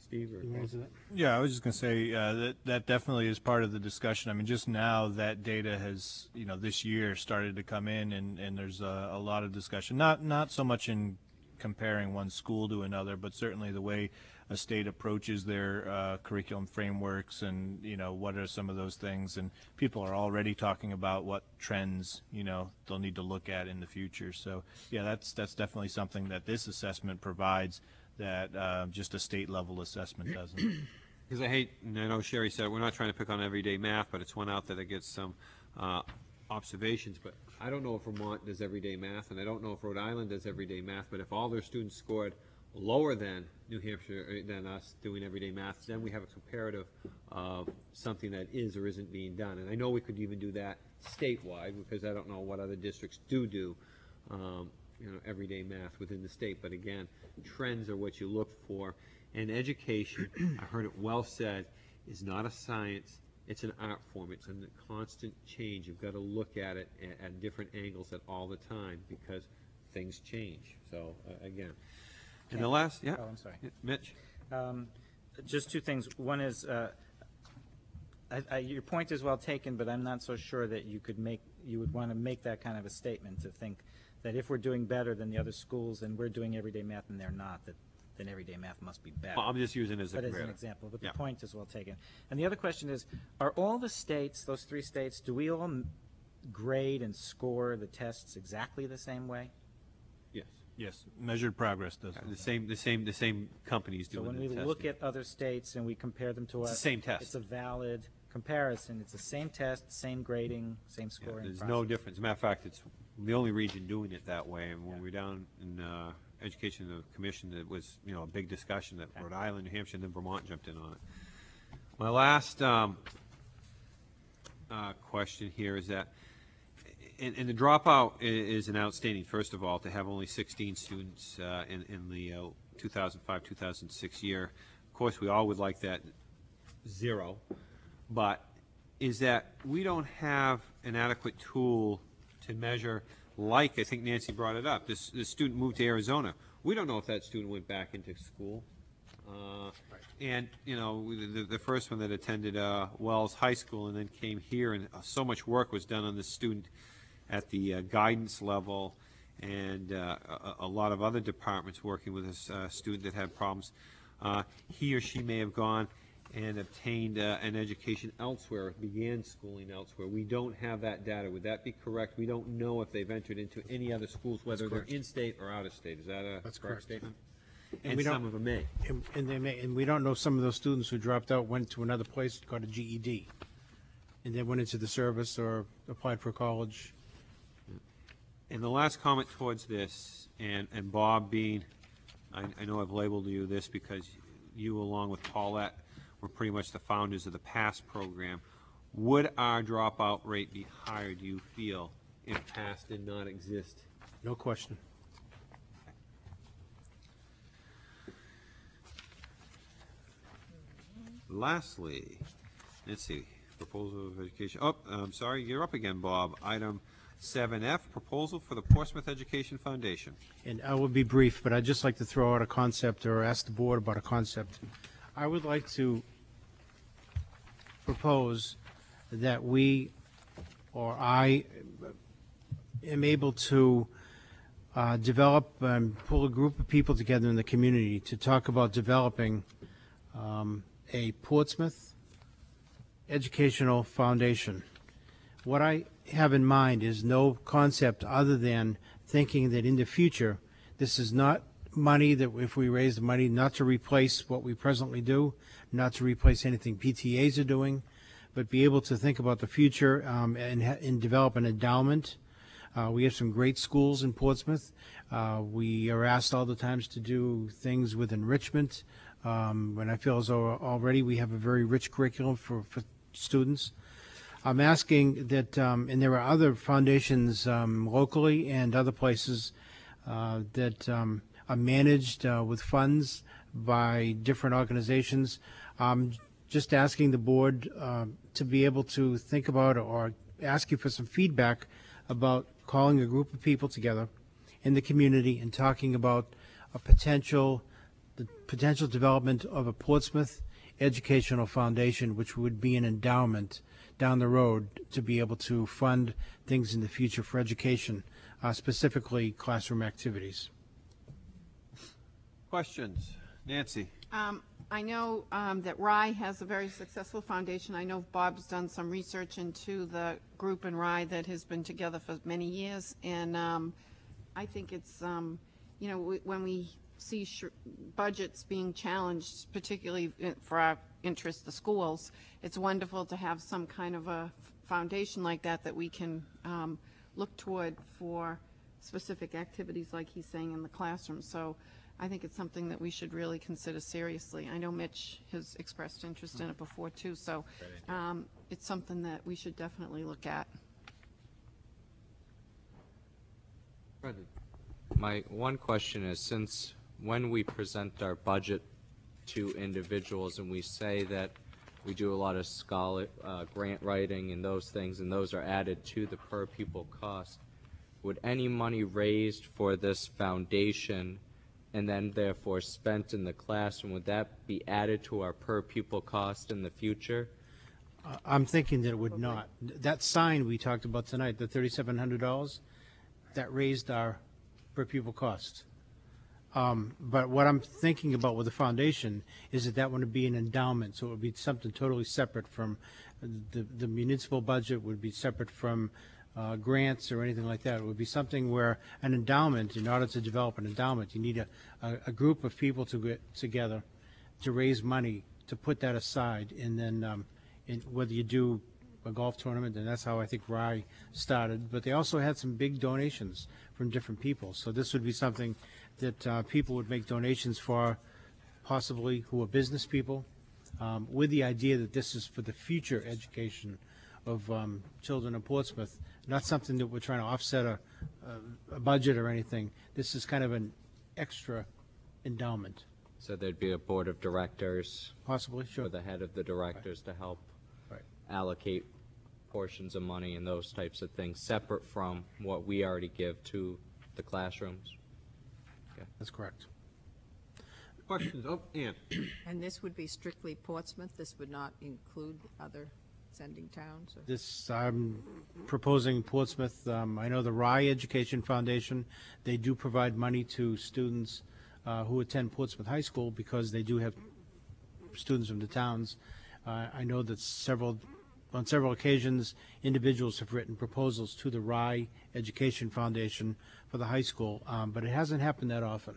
Steve or? You wanna answer that? Yeah, I was just going to say uh, that that definitely is part of the discussion. I mean, just now that data has, you know, this year started to come in, and, and there's a, a lot of discussion. Not not so much in comparing one school to another, but certainly the way a state approaches their uh, curriculum frameworks and, you know, what are some of those things? And people are already talking about what trends, you know, they'll need to look at in the future. So, yeah, that's, that's definitely something that this assessment provides that uh, just a state-level assessment doesn't. Because I hate, and I know Sherry said, we're not trying to pick on everyday math, but it's one out there that gets some uh, observations. But I don't know if Vermont does everyday math, and I don't know if Rhode Island does everyday math, but if all their students scored lower than New Hampshire, uh, than us doing everyday math, then we have a comparative of something that is or isn't being done. And I know we could even do that statewide, because I don't know what other districts do do, um, you know, everyday math within the state. But again, trends are what you look for. And education, I heard it well said, is not a science, it's an art form. It's a constant change. You've got to look at it at, at different angles at all the time because things change. So, uh, again. And the last, yeah? Oh, I'm sorry. Mitch? Um, Just two things. One is, uh, I- I- your point is well taken, but I'm not so sure that you could make, you would want to make that kind of a statement, to think that if we're doing better than the other schools and we're doing everyday math and they're not, that then everyday math must be better. Well, I'm just using it as a But as an example, but the point is well taken. And the other question is, are all the states, those three states, do we all grade and score the tests exactly the same way? Yes. Yes, measured progress does. The same, the same, the same companies So doing when the we testing. look at other states and we compare them to It's us. the same test. It's a valid comparison. It's the same test, same grading, same Yeah, scoring There's process. no difference. As a matter of fact, it's the only region doing it that way. And when we were down in uh, Education the Commission, it was, you know, a big discussion that Rhode Island, New Hampshire, and then Vermont jumped in on it. My last um, uh, question here is that, and, and the dropout is an outstanding, first of all, to have only 16 students uh, in, in the 2005-2006 year. Of course, we all would like that zero, but is that we don't have an adequate tool to measure, like, I think Nancy brought it up, this, this student moved to Arizona. We don't know if that student went back into school. Uh, And, you know, the, the first one that attended uh, Wells High School and then came here, and uh, so much work was done on this student at the uh, guidance level, and uh, a, a lot of other departments working with a uh, student that had problems. Uh, He or she may have gone and obtained uh, an education elsewhere, began schooling elsewhere. We don't have that data. Would that be correct? We don't know if they've entered into any other schools, whether they're in-state or out-of-state. Is that a That's correct correct. statement? And And some of them may. And, and they may, and we don't know, some of those students who dropped out went to another place, got a GED, and then went into the service or applied for college. And the last comment towards this, and, and Bob being, I, I know I've labeled you this because you along with Paulette were pretty much the founders of the PASS program. Would our dropout rate be higher, do you feel, if PASS did not exist? No question. Lastly, let's see, proposal of education, oh, I'm sorry, you're up again, Bob. Item seven F, proposal for the Portsmouth Education Foundation. And I will be brief, but I'd just like to throw out a concept or ask the board about a concept. I would like to propose that we, or I, am able to uh, develop and pull a group of people together in the community to talk about developing um, a Portsmouth Educational Foundation. What I have in mind is no concept other than thinking that in the future, this is not money that if we raise the money, not to replace what we presently do, not to replace anything PTAs are doing, but be able to think about the future um, and, and develop an endowment. Uh, we have some great schools in Portsmouth. Uh, we are asked all the times to do things with enrichment. Um, and I feel as though already we have a very rich curriculum for, for students. I'm asking that, um, and there are other foundations um, locally and other places uh, that um, are managed uh, with funds by different organizations. Just asking the board uh, to be able to think about or ask you for some feedback about calling a group of people together in the community and talking about a potential, the potential development of a Portsmouth Educational Foundation, which would be an endowment down the road to be able to fund things in the future for education, uh, specifically classroom activities. Questions? Nancy? Um, I know um, that Rye has a very successful foundation. I know Bob's done some research into the group in Rye that has been together for many years, and um, I think it's, um, you know, we- when we see sh- budgets being challenged, particularly for our interest, the schools, it's wonderful to have some kind of a foundation like that that we can um, look toward for specific activities, like he's saying in the classroom. So I think it's something that we should really consider seriously. I know Mitch has expressed interest in it before, too, so um, it's something that we should definitely look at. My one question is, since when we present our budget to individuals and we say that we do a lot of scholar, uh, grant writing and those things, and those are added to the per pupil cost, would any money raised for this foundation and then therefore spent in the classroom, would that be added to our per pupil cost in the future? Uh, I'm thinking that it would not. That sign we talked about tonight, the thirty-seven hundred dollars, that raised our per pupil cost. Um, But what I'm thinking about with the foundation is that that would be an endowment, so it would be something totally separate from, the the municipal budget would be separate from uh, grants or anything like that. It would be something where an endowment, in order to develop an endowment, you need a, a a group of people to get together to raise money, to put that aside, and then, um, and whether you do a golf tournament, and that's how I think Rye started, but they also had some big donations from different people. So this would be something that uh, people would make donations for, possibly who are business people, um, with the idea that this is for the future education of um, children in Portsmouth, not something that we're trying to offset a, a- a budget or anything. This is kind of an extra endowment. So there'd be a board of directors? Possibly, sure. Or the head of the directors to help Right. allocate portions of money and those types of things, separate from what we already give to the classrooms? That's correct. Questions? Oh, Ann? And this would be strictly Portsmouth? This would not include other sending towns? or- This, I'm proposing Portsmouth, um, I know the Rye Education Foundation, they do provide money to students uh, who attend Portsmouth High School because they do have students from the towns. Uh, I know that several, on several occasions, individuals have written proposals to the Rye Education Foundation for the high school, um, but it hasn't happened that often.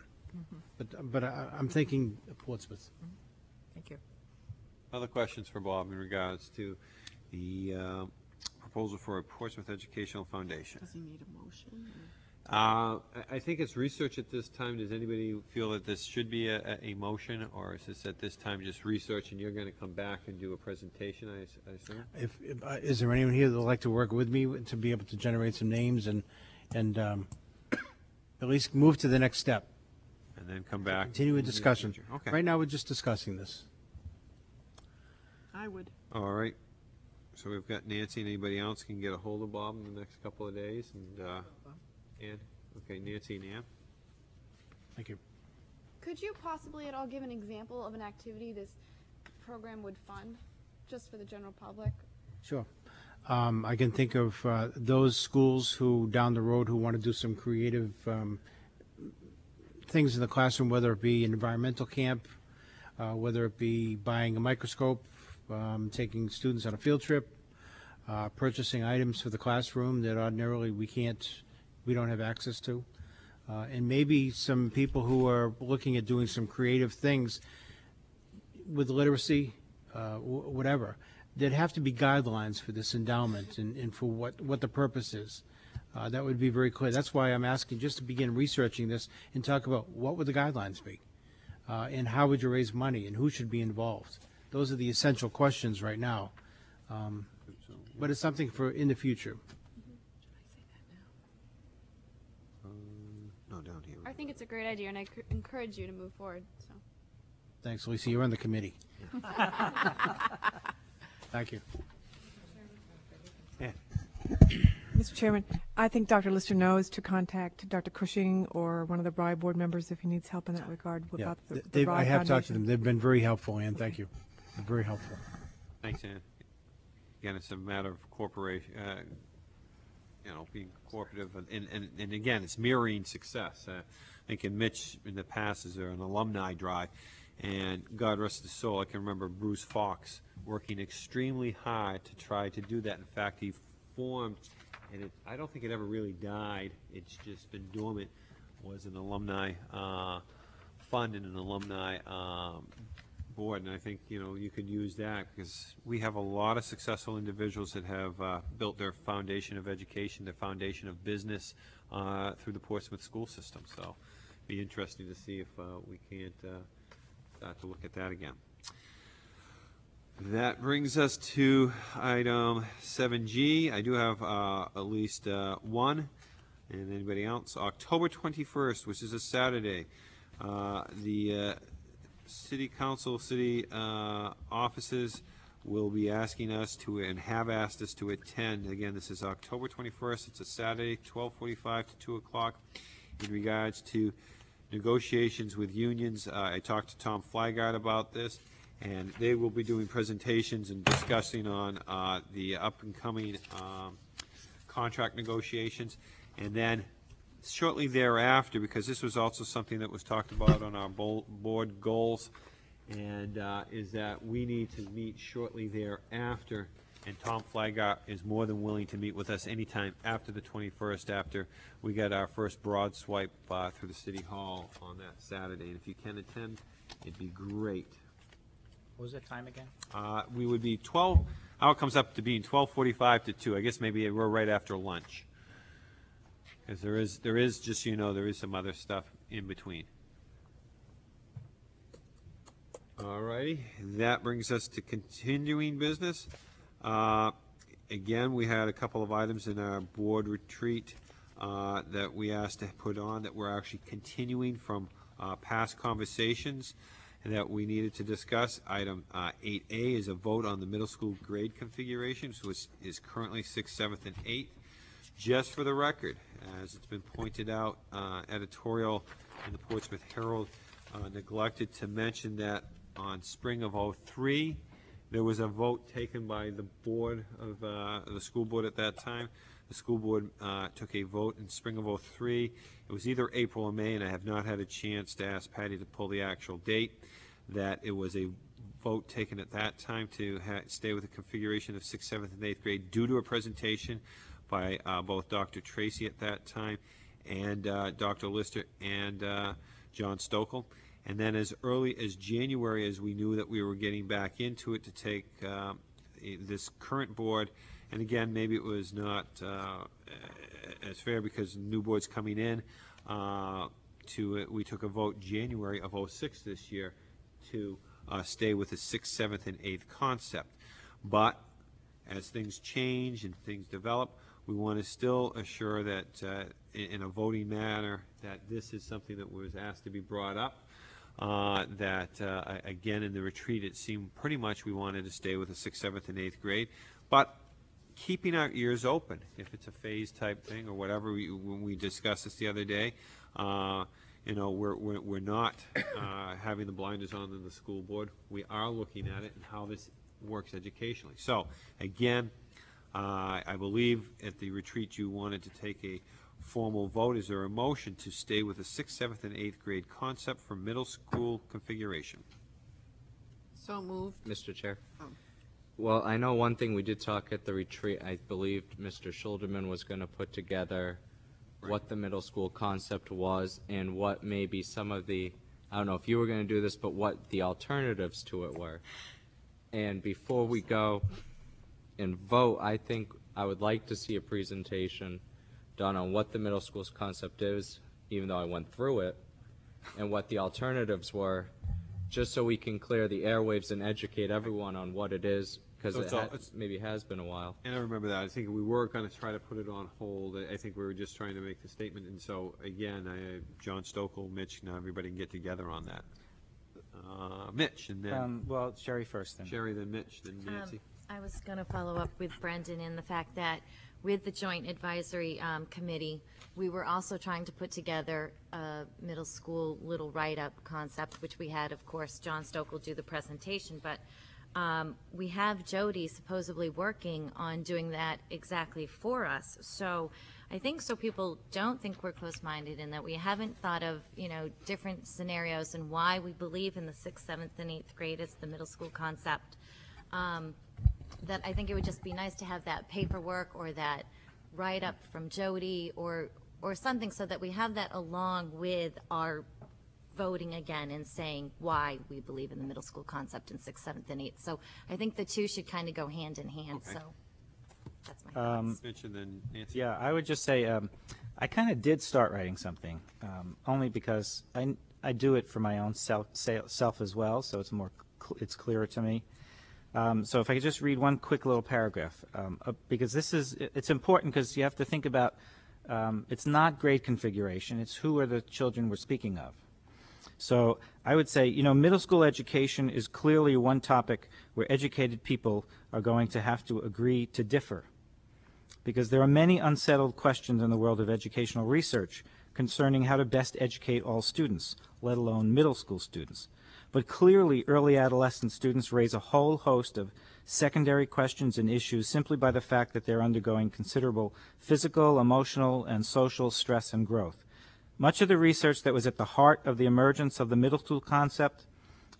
But, but I- I'm thinking Portsmouth. Thank you. Other questions for Bob in regards to the uh, proposal for a Portsmouth Educational Foundation? Does he need a motion? Uh, I I think it's research at this time. Does anybody feel that this should be a, a- a motion, or is this at this time just research and you're going to come back and do a presentation, I s- I assume? If, if, uh, is there anyone here that would like to work with me to be able to generate some names and, and um, at least move to the next step? And then come back? Continue in the discussion. future. Okay. Right now, we're just discussing this. I would. All right. So we've got Nancy, and anybody else can get a hold of Bob in the next couple of days, and, uh, Ann? Okay, Nancy and Ann? Thank you. Could you possibly at all give an example of an activity this program would fund, just for the general public? Sure. Um, I can think of uh, those schools who, down the road, who want to do some creative um, things in the classroom, whether it be an environmental camp, uh, whether it be buying a microscope, um, taking students on a field trip, uh, purchasing items for the classroom that ordinarily we can't, we don't have access to. Uh, And maybe some people who are looking at doing some creative things with literacy, uh, wh- whatever, there'd have to be guidelines for this endowment and, and for what, what the purpose is. Uh, That would be very clear. That's why I'm asking just to begin researching this and talk about what would the guidelines be? Uh, And how would you raise money and who should be involved? Those are the essential questions right now. Um, But it's something for in the future. No, down here. I think it's a great idea, and I encourage you to move forward, so. Thanks, Lisa. You're on the committee. Thank you. Mr. Chairman, I think Dr. Lister knows to contact Dr. Cushing or one of the Rye board members if he needs help in that regard Yeah, about the the they've- I have talked to Foundation. them. They've been very helpful, Ann. Thank you. They're Very helpful. Thanks, Ann. Again, it's a matter of cooperation, uh, you know, being cooperative, and- and, and, and again, it's mirroring success. Uh, I think in Mitch, in the past, is there an alumni drive? And God rest his soul, I can remember Bruce Fox working extremely hard to try to do that. In fact, he formed, and it, I don't think it ever really died, it's just been dormant, was an alumni uh, fund and an alumni um, board, and I think, you know, you could use that, because we have a lot of successful individuals that have uh, built their foundation of education, their foundation of business uh, through the Portsmouth school system, so be interesting to see if uh, we can't start to look at that again. That brings us to item seven G. I do have uh, at least uh, one, and anybody else? October twenty-first, which is a Saturday, uh, the uh, city council, city uh, offices will be asking us to, and have asked us to attend. Again, this is October twenty-first. It's a Saturday, twelve forty-five to two o'clock, in regards to negotiations with unions. Uh, I talked to Tom Flygare about this, and they will be doing presentations and discussing on uh, the up-and-coming um, contract negotiations. And then shortly thereafter, because this was also something that was talked about on our board goals, and uh, is that we need to meet shortly thereafter, and Tom Flygare is more than willing to meet with us anytime after the 21st, after we get our first broad swipe uh, through the city hall on that Saturday. And if you can attend, it'd be great. What was that time again? Uh, We would be 12, how it comes up to being 12:45 to 2, I guess maybe we're right after lunch. Because there is, there is, just so you know, there is some other stuff in between. All righty, that brings us to continuing business. Uh, Again, we had a couple of items in our board retreat uh, that we asked to put on that we're actually continuing from uh, past conversations and that we needed to discuss. Item uh, 8A is a vote on the middle school grade configuration, so it's- is currently 6th, 7th, and 8th. Just for the record, as it's been pointed out, uh, editorial in the Portsmouth Herald uh, neglected to mention that on spring of '03, there was a vote taken by the board of, uh, the school board at that time. The school board uh, took a vote in spring of '03. It was either April or May, and I have not had a chance to ask Patty to pull the actual date, that it was a vote taken at that time to ha- stay with the configuration of sixth, seventh, and eighth grade due to a presentation by uh, both Dr. Tracy at that time and uh, Dr. Lister and uh, John Stokel. And then as early as January, as we knew that we were getting back into it to take i- this current board, and again, maybe it was not uh, as fair because new board's coming in, uh, to, we took a vote January of '06 this year to uh, stay with the sixth, seventh, and eighth concept. But as things change and things develop, we want to still assure that, uh, in a voting manner, that this is something that was asked to be brought up. Uh, That, uh, again, in the retreat, it seemed pretty much we wanted to stay with the sixth, seventh, and eighth grade. But keeping our ears open, if it's a phase type thing or whatever, we, when we discussed this the other day, uh, you know, we're, we're, we're not, uh, having the blinders on in the school board. We are looking at it and how this works educationally. So, again, uh, I believe at the retreat you wanted to take a formal vote. Is there a motion to stay with the sixth, seventh, and eighth grade concept for middle school configuration? So moved. Mr. Chair? Oh. Well, I know one thing we did talk at the retreat, I believed Mr. Schulderman was going to put together what the middle school concept was and what maybe some of the, I don't know if you were going to do this, but what the alternatives to it were. And before we go and vote, I think I would like to see a presentation done on what the middle school's concept is, even though I went through it, and what the alternatives were, just so we can clear the airwaves and educate everyone on what it is, because So it it's all- ha- it's- maybe has been a while. And I remember that. I think we were going to try to put it on hold. I I think we were just trying to make the statement. And so, again, I, John Stokel, Mitch, now everybody can get together on that. Uh, Mitch, and then Um, well, Sherry first then. Sherry, then Mitch, then Um, Nancy. I was going to follow up with Brendan in the fact that with the Joint Advisory um, Committee, we were also trying to put together a middle school little write-up concept, which we had, of course, John Stokel do the presentation, but um, we have Jody supposedly working on doing that exactly for us. So I think so people don't think we're close-minded and that we haven't thought of, you know, different scenarios and why we believe in the sixth, seventh, and eighth grade as the middle school concept. Um, that I think it would just be nice to have that paperwork or that write-up from Jody or, or something so that we have that along with our voting again and saying why we believe in the middle school concept in sixth, seventh, and eighth. So I think the two should kind of go hand in hand, Okay. so that's my Um, Mitch then Nancy. Yeah, I would just say, um, I kind of did start writing something, um, only because I, I do it for my own self, self as well, so it's more, cl- it's clearer to me. Um, so if I could just read one quick little paragraph, um, uh, because this is, it's important because you have to think about, um, it's not grade configuration, it's who are the children we're speaking of. So I would say, you know, middle school education is clearly one topic where educated people are going to have to agree to differ. Because there are many unsettled questions in the world of educational research concerning how to best educate all students, let alone middle school students. But clearly, early adolescent students raise a whole host of secondary questions and issues simply by the fact that they're undergoing considerable physical, emotional, and social stress and growth. Much of the research that was at the heart of the emergence of the middle school concept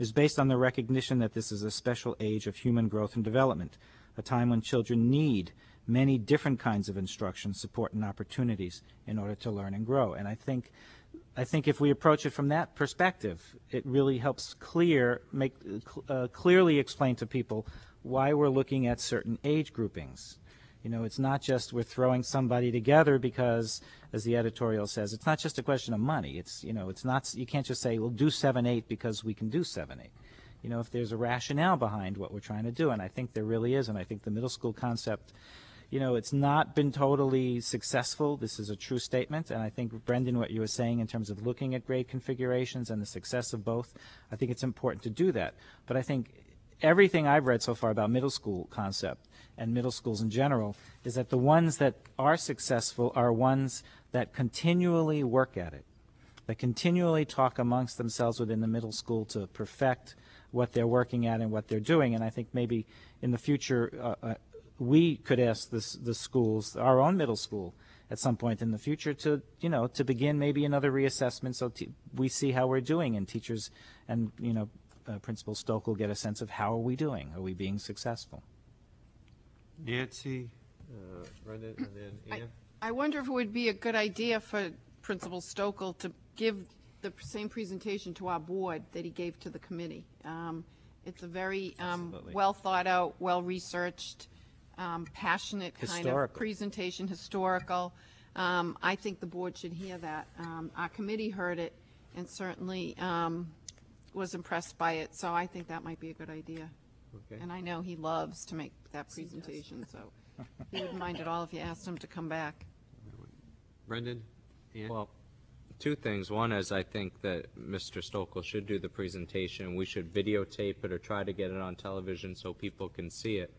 is based on the recognition that this is a special age of human growth and development, a time when children need many different kinds of instruction, support, and opportunities in order to learn and grow. And I think, I think if we approach it from that perspective, it really helps clear, make uh, clearly explain to people why we're looking at certain age groupings. You know, it's not just we're throwing somebody together because, as the editorial says, it's not just a question of money. It's, you know, it's not, you can't just say, well, do seven, eight because we can do seven, eight. You know, if there's a rationale behind what we're trying to do, and I think there really is, and I think the middle school concept, you know, it's not been totally successful. This is a true statement, and I think, Brendan, what you were saying in terms of looking at grade configurations and the success of both, I think it's important to do that. But I think everything I've read so far about middle school concept and middle schools in general is that the ones that are successful are ones that continually work at it, that continually talk amongst themselves within the middle school to perfect what they're working at and what they're doing. And I think maybe in the future, uh, uh, we could ask the, the schools, our own middle school, at some point in the future to, you know, to begin maybe another reassessment so t- we see how we're doing and teachers and, you know, uh, Principal Stokel get a sense of how are we doing? Are we being successful? Nancy, uh, Brendan, and then Ann. I wonder if it would be a good idea for Principal Stokel to give the same presentation to our board that he gave to the committee. Um, It's a very um, well-thought-out, well-researched, um, passionate kind of Historical. presentation, historical. Um, I think the board should hear that. Um, Our committee heard it and certainly um, was impressed by it, so I think that might be a good idea. Okay. And I know he loves to make that presentation, so he wouldn't mind at all if you asked him to come back. Brendan? Ann? Well, two things. One is I think that Mr. Stokel should do the presentation. We should videotape it or try to get it on television so people can see it.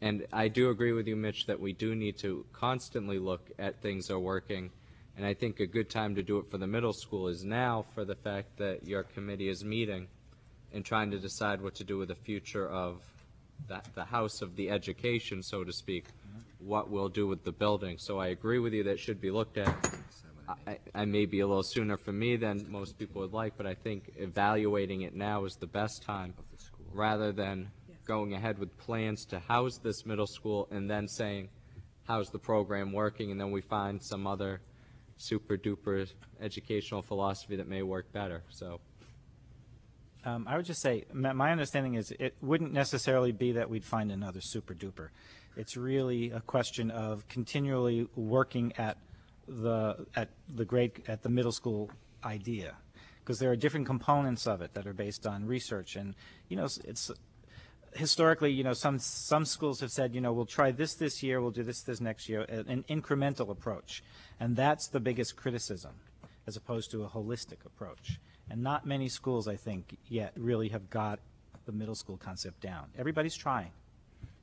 And I do agree with you, Mitch, that we do need to constantly look at things that are working. And I think a good time to do it for the middle school is now for the fact that your committee is meeting and trying to decide what to do with the future of the, the house of the education, so to speak, what we'll do with the building. So I agree with you that should be looked at. I, I may be a little sooner for me than most people would like, but I think evaluating it now is the best time, rather than going ahead with plans to house this middle school and then saying, how's the program working, and then we find some other super duper educational philosophy that may work better, so. Um, I would just say, my, understanding is it wouldn't necessarily be that we'd find another super duper. It's really a question of continually working at the, at the grade, at the middle school idea. Because there are different components of it that are based on research and, you know, it's- it's, historically, you know, some, some schools have said, you know, we'll try this this year, we'll do this this next year, an incremental approach. And that's the biggest criticism, as opposed to a holistic approach. And not many schools, I think, yet really have got the middle school concept down. Everybody's trying.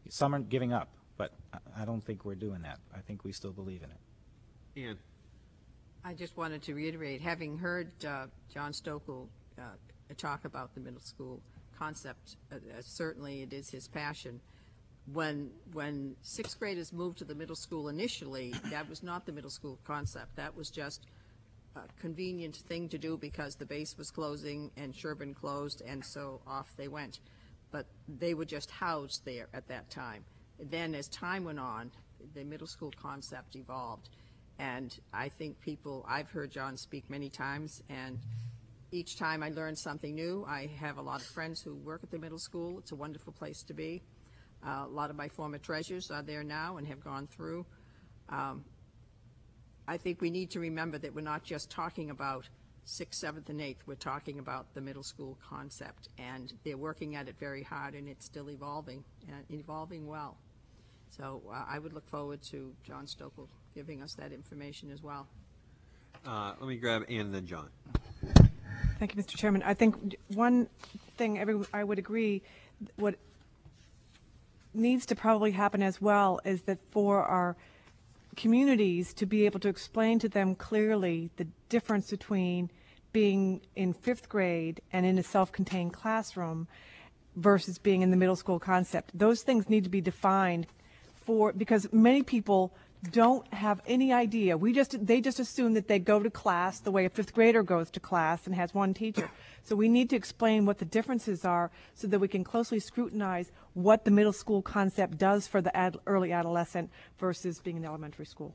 Some are giving up, but I- I don't think we're doing that. I think we still believe in it. Ann? I just wanted to reiterate, having heard uh, John Stokel uh, talk about the middle school concept, uh, uh, certainly it is his passion. when, when sixth graders moved to the middle school initially, that was not the middle school concept. That was just a convenient thing to do because the base was closing and Sherburne closed, and so off they went. But they were just housed there at that time. Then, as time went on, the middle school concept evolved. And I think people, I've heard John speak many times, and each time I learn something new. I have a lot of friends who work at the middle school. It's a wonderful place to be. Uh, a lot of my former treasures are there now and have gone through. Um, I think we need to remember that we're not just talking about sixth, seventh, and eighth. We're talking about the middle school concept, and they're working at it very hard, and it's still evolving, and evolving well. So uh, I would look forward to John Stokel giving us that information as well. Uh, Let me grab Ann and then John. Thank you, Mr. Chairman. I think one thing every, I would agree, what needs to probably happen as well is that for our communities to be able to explain to them clearly the difference between being in fifth grade and in a self-contained classroom versus being in the middle school concept. Those things need to be defined for, because many people don't have any idea. We just, they just assume that they go to class the way a fifth grader goes to class and has one teacher. So we need to explain what the differences are so that we can closely scrutinize what the middle school concept does for the ad, early adolescent versus being in elementary school.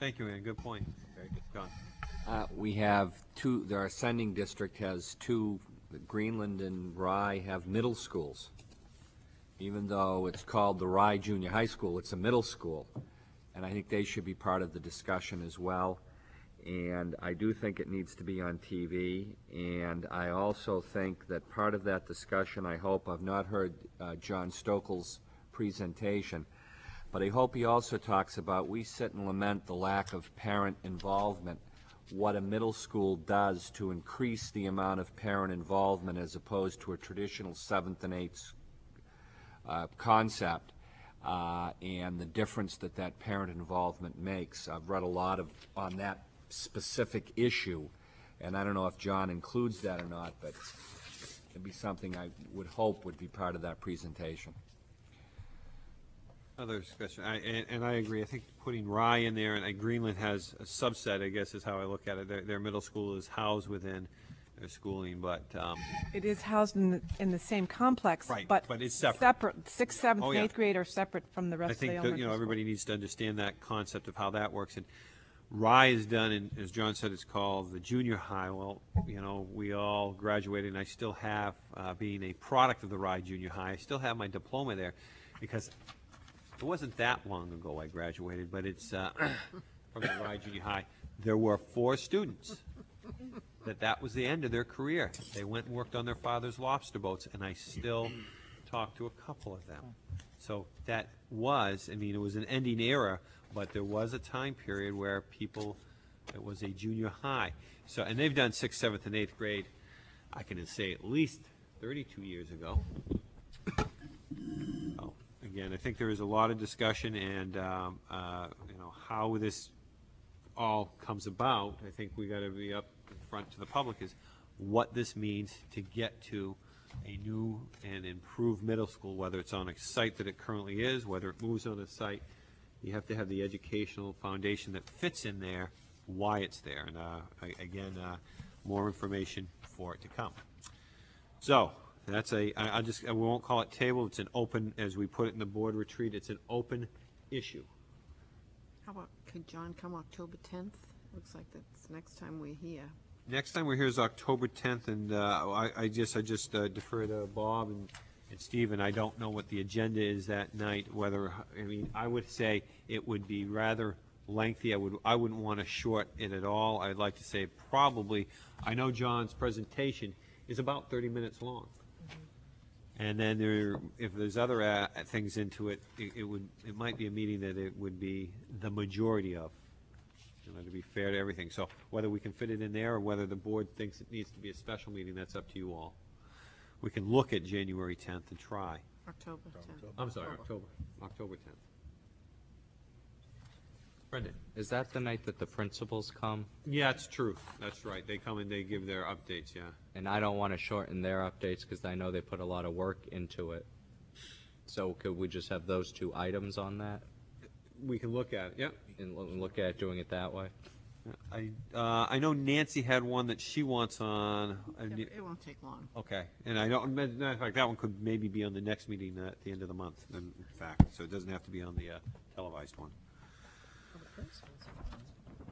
Thank you, Ann, good point. Very good. John? Uh, We have two, our sending district has two, Greenland and Rye have middle schools. Even though it's called the Rye Junior High School, it's a middle school. And I think they should be part of the discussion as well. And I do think it needs to be on TV. And I also think that part of that discussion, I hope, I've not heard uh, John Stokel's presentation, but I hope he also talks about, we sit and lament the lack of parent involvement, what a middle school does to increase the amount of parent involvement as opposed to a traditional seventh and eighth uh, concept, uh, and the difference that that parent involvement makes. I've read a lot of, on that specific issue, and I don't know if John includes that or not, but it'd be something I would hope would be part of that presentation. Other discussion, I, and, and I agree, I think putting Rye in there, and Greenland has a subset, I guess is how I look at it, their, their middle school is housed within their schooling, but, um, It is housed in the, in the same complex. Right, but but it's separate. Separate, sixth, seventh, Oh, and yeah. eighth grade are separate from the I rest of the think, that, elementary you know, school. everybody needs to understand that concept of how that works, and Rye is done, and as John said, it's called the junior high, well, you know, we all graduated, and I still have, uh, being a product of the Rye Junior High, I still have my diploma there, because it wasn't that long ago I graduated, but it's, uh, from the Rye Junior High, there were four students that that was the end of their career. They went and worked on their father's lobster boats, and I still talk to a couple of them. So that was, I mean, it was an ending era, but there was a time period where people, it was a junior high. So, and they've done sixth, seventh, and eighth grade, I can say at least thirty-two years ago. Again, I think there is a lot of discussion and, um, uh, you know, how this all comes about, I think we gotta be up front to the public is what this means to get to a new and improved middle school, whether it's on a site that it currently is, whether it moves on a site. You have to have the educational foundation that fits in there, why it's there, and, uh, a- again, uh, more information for it to come. So, that's a, I, I just, I won't call it table, it's an open, as we put it in the board retreat, it's an open issue. How about, could John come October 10th? Looks like that's next time we're here. Next time we're here is October tenth, and, uh, I, I just, I just uh, defer to Bob and, and Stephen. I don't know what the agenda is that night, whether, I mean, I would say it would be rather lengthy. I would, I wouldn't want to short it at all. I'd like to say probably, I know John's presentation is about thirty minutes long. And then there, if there's other, uh, things into it, it, it would, it might be a meeting that it would be the majority of you know, to be fair to everything. So whether we can fit it in there or whether the board thinks it needs to be a special meeting, that's up to you all. We can look at January tenth and try. October 10th. I'm sorry, October, October tenth. Brendan? Is that the night that the principals come? Yeah, it's true. That's right. They come and they give their updates, yeah. And I don't want to shorten their updates because I know they put a lot of work into it. So could we just have those two items on that? We can look at it, yep. And lo- look at doing it that way? I, uh, I know Nancy had one that she wants on. I ne- It won't take long. Okay, and I don't, matter of fact, that one could maybe be on the next meeting at the end of the month, in fact, so it doesn't have to be on the uh, televised one.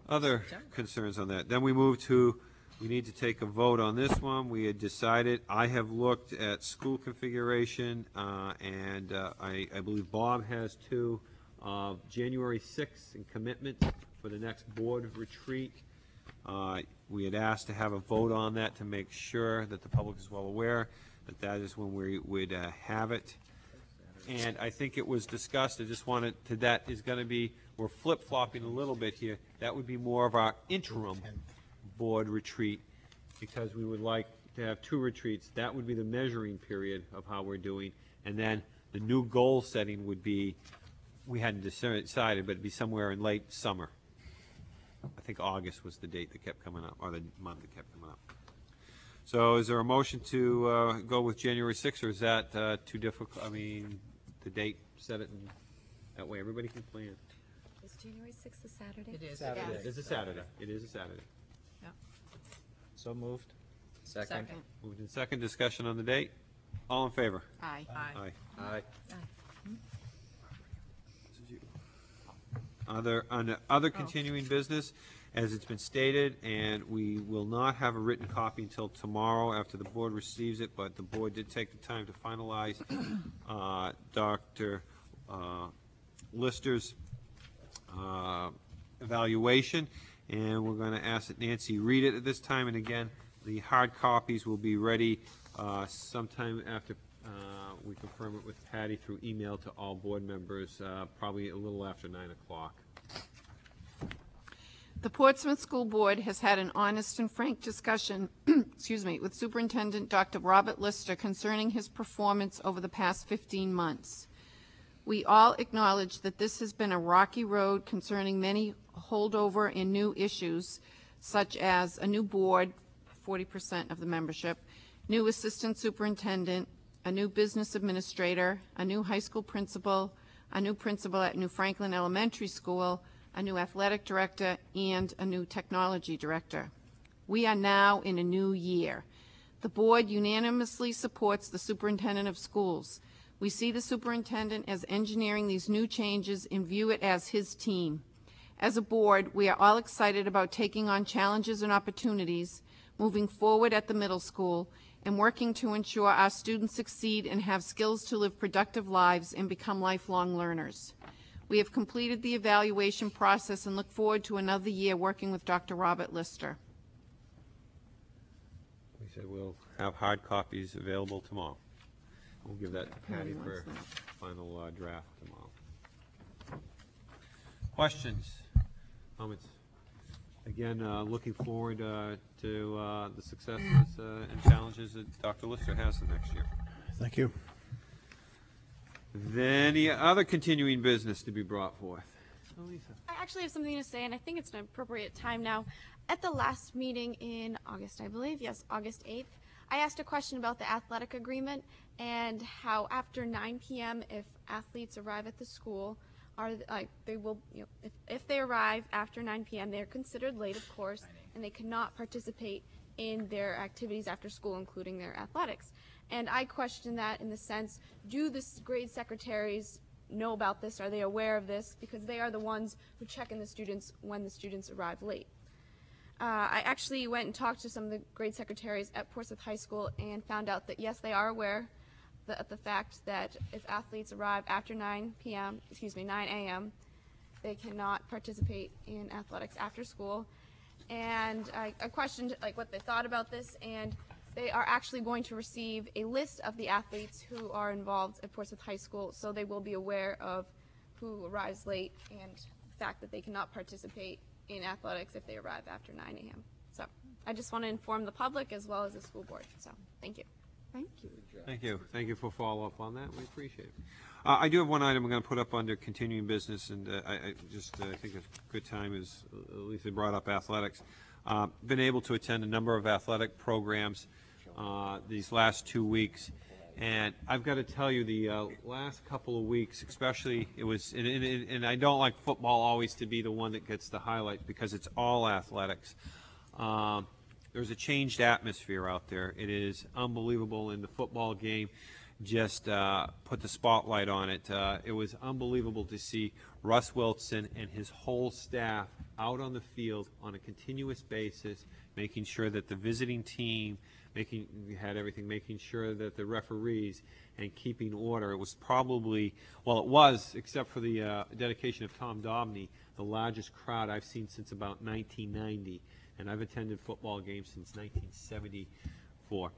Other concerns on that? Then we move to, we need to take a vote on this one. We had decided, I have looked at school configuration, uh, and uh, I, I believe Bob has too. Uh, January sixth and commitment for the next board retreat. Uh, We had asked to have a vote on that to make sure that the public is well aware that that is when we would uh, have it. And I think it was discussed, I just wanted, to that is gonna be, we're flip-flopping a little bit here. That would be more of our interim board retreat, because we would like to have two retreats. That would be the measuring period of how we're doing. And then the new goal setting would be, we hadn't decided, but it'd be somewhere in late summer. I think August was the date that kept coming up, or the month that kept coming up. So is there a motion to uh, go with January 6th, or is that uh, too difficult? I mean, the date, set it, and that way everybody can plan. Is January 6th a Saturday? It is. Saturday. yes. It's a Saturday. It is a Saturday. Yeah. So moved? Second? Moved in second, discussion on the date. All in favor? Aye. Aye. Aye. Aye. Other, on other continuing business, as it's been stated, and we will not have a written copy until tomorrow after the board receives it, but the board did take the time to finalize uh, Dr. uh, Lister's uh, evaluation, and we're going to ask that Nancy read it at this time, and again, the hard copies will be ready uh, sometime after uh, we confirm it with Patty through email to all board members, uh, probably a little after nine o'clock. The Portsmouth School Board has had an honest and frank discussion, excuse me, with Superintendent Dr. Robert Lister concerning his performance over the past 15 months. We all acknowledge that this has been a rocky road concerning many holdover and new issues, such as a new board, 40% of the membership, new assistant superintendent, a new business administrator, a new high school principal, a new principal at New Franklin Elementary School, a new athletic director, and a new technology director. We are now in a new year. The board unanimously supports the superintendent of schools. We see the superintendent as engineering these new changes and view it as his team. As a board, we are all excited about taking on challenges and opportunities, moving forward at the middle school, and working to ensure our students succeed and have skills to live productive lives and become lifelong learners. We have completed the evaluation process and look forward to another year working with Dr. Robert Lister. We said we'll have hard copies available tomorrow. We'll give that to Patty for final uh, draft tomorrow. Questions, comments? Again, uh, looking forward uh, to uh, the successes uh, and challenges that Dr. Lister has the next year. Thank you. Then Any other continuing business to be brought forth? Elisa? I actually have something to say, and I think it's an appropriate time now. At the last meeting in August, I believe, yes, August 8th, I asked a question about the athletic agreement and how after 9 p.m., if athletes arrive at the school, are like they will, you know, if, if they arrive after 9 p.m., they are considered late, of course, and they cannot participate in their activities after school, including their athletics. And I question that in the sense, do the grade secretaries know about this? Are they aware of this? Because they are the ones who check in the students when the students arrive late. Uh, I actually went and talked to some of the grade secretaries at Portsmouth High School and found out that yes, they are aware the, the fact that if athletes arrive after 9 p.m., excuse me, 9 a.m., they cannot participate in athletics after school. And I, I questioned like what they thought about this, and they are actually going to receive a list of the athletes who are involved at Portsmouth High School, so they will be aware of who arrives late and the fact that they cannot participate in athletics if they arrive after 9 a.m. So I just want to inform the public as well as the school board. So thank you. Thank you. Thank you. Thank you for follow-up on that. We appreciate it. Uh, I do have one item I'm going to put up under continuing business, and uh, I, I just, uh, think a good time is, uh, Lisa brought up athletics. Uh, Been able to attend a number of athletic programs uh, these last two weeks, And I've got to tell you, the last couple of weeks, especially, it was, and, and, and I don't like football always to be the one that gets the highlights because it's all athletics. Um, there's a changed atmosphere out there. It is unbelievable in the football game. Just uh, put the spotlight on it. Uh, it was unbelievable to see Russ Wilson and his whole staff out on the field on a continuous basis, making sure that the visiting team making had everything, making sure that the referees and keeping order. It was probably, well, it was, except for the uh, dedication of Tom Dobney, the largest crowd I've seen since about 1990, and I've attended football games since 1974.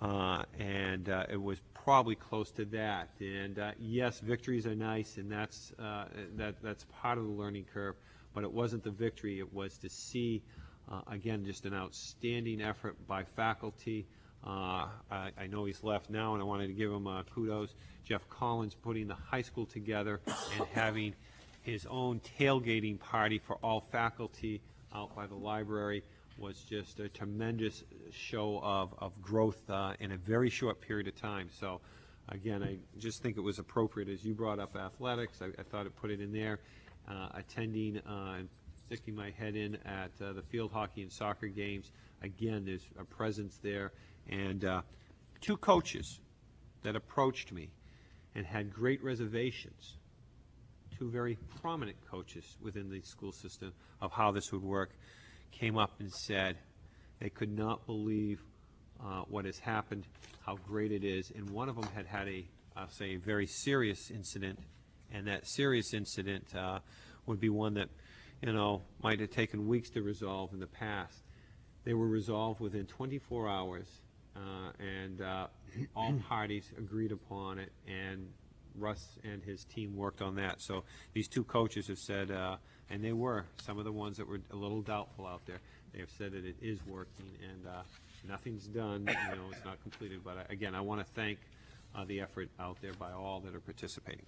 Uh, and uh, it was probably close to that. And uh, yes, victories are nice, and that's uh, that that's part of the learning curve. But it wasn't the victory; it was to see uh, Again, just an outstanding effort by faculty. Uh, I I know he's left now, and I wanted to give him kudos. Jeff Collins putting the high school together and having his own tailgating party for all faculty out by the library was just a tremendous show of, of growth uh, in a very short period of time. So, again, I just think it was appropriate, as you brought up athletics, I, I thought it put it in there. Uh, attending uh, and sticking my head in at uh, the field hockey and soccer games. Again, there's a presence there. And uh, two coaches that approached me and had great reservations, two very prominent coaches within the school system of how this would work, came up and said they could not believe uh, what has happened, how great it is. And one of them had had a, I'll say, a very serious incident. And that serious incident uh, would be one that you know, might have taken weeks to resolve in the past. They were resolved within 24 hours, uh, and uh, all parties agreed upon it, and Russ and his team worked on that. So these two coaches have said, uh, and they were some of the ones that were a little doubtful out there. They have said that it is working, and uh, nothing's done. You know, it's not completed. But uh, again, I want to thank uh, the effort out there by all that are participating.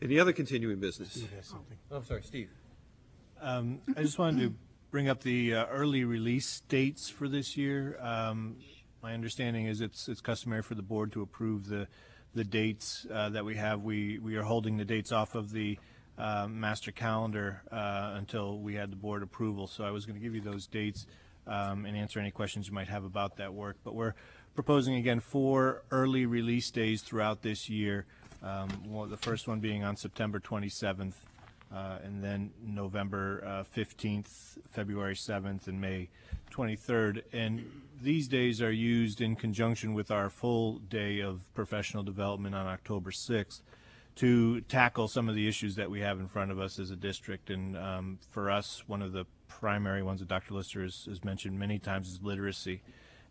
Any other continuing business? Steve has something. Oh, I'm sorry, Steve. Um, I just wanted to bring up the uh, early release dates for this year. Um, My understanding is it's, it's customary for the board to approve the, the dates uh, that we have. We, we are holding the dates off of the uh, master calendar uh, until we had the board approval. So I was going to give you those dates um, and answer any questions you might have about that work. But we're proposing, again, four early release days throughout this year. Um, well, the first one being on September 27th, uh, and then November uh, 15th, February 7th, and May 23rd. And these days are used in conjunction with our full day of professional development on October 6th to tackle some of the issues that we have in front of us as a district. And um, for us, one of the primary ones that Dr. Lister has, has mentioned many times is literacy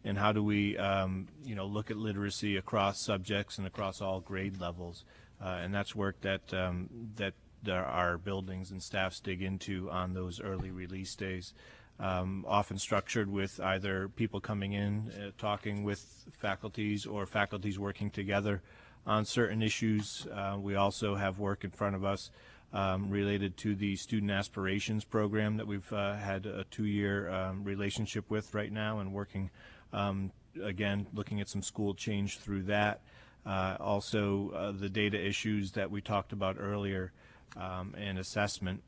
and how do we, um, you know, look at literacy across subjects and across all grade levels. Uh, and that's work that, um, that our buildings and staffs dig into on those early release days. Um, often structured with either people coming in, uh, talking with faculties, or faculties working together on certain issues. Uh, we also have work in front of us um, related to the Student Aspirations Program that we've uh, had a two-year um, relationship with right now and working um, again, looking at some school change through that. Uh, also, uh, the data issues that we talked about earlier um, and assessment,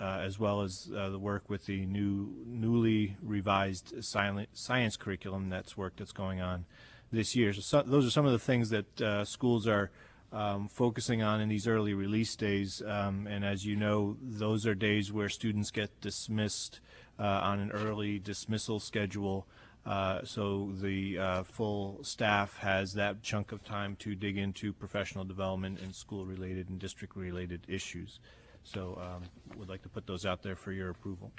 uh, as well as uh, the work with the new, newly revised science curriculum. That's work that's going on this year. So, so those are some of the things that uh, schools are um, focusing on in these early release days. Um, and as you know, those are days where students get dismissed uh, on an early dismissal schedule. Uh, so the uh, full staff has that chunk of time to dig into professional development and school-related and district-related issues. So um, would like to put those out there for your approval.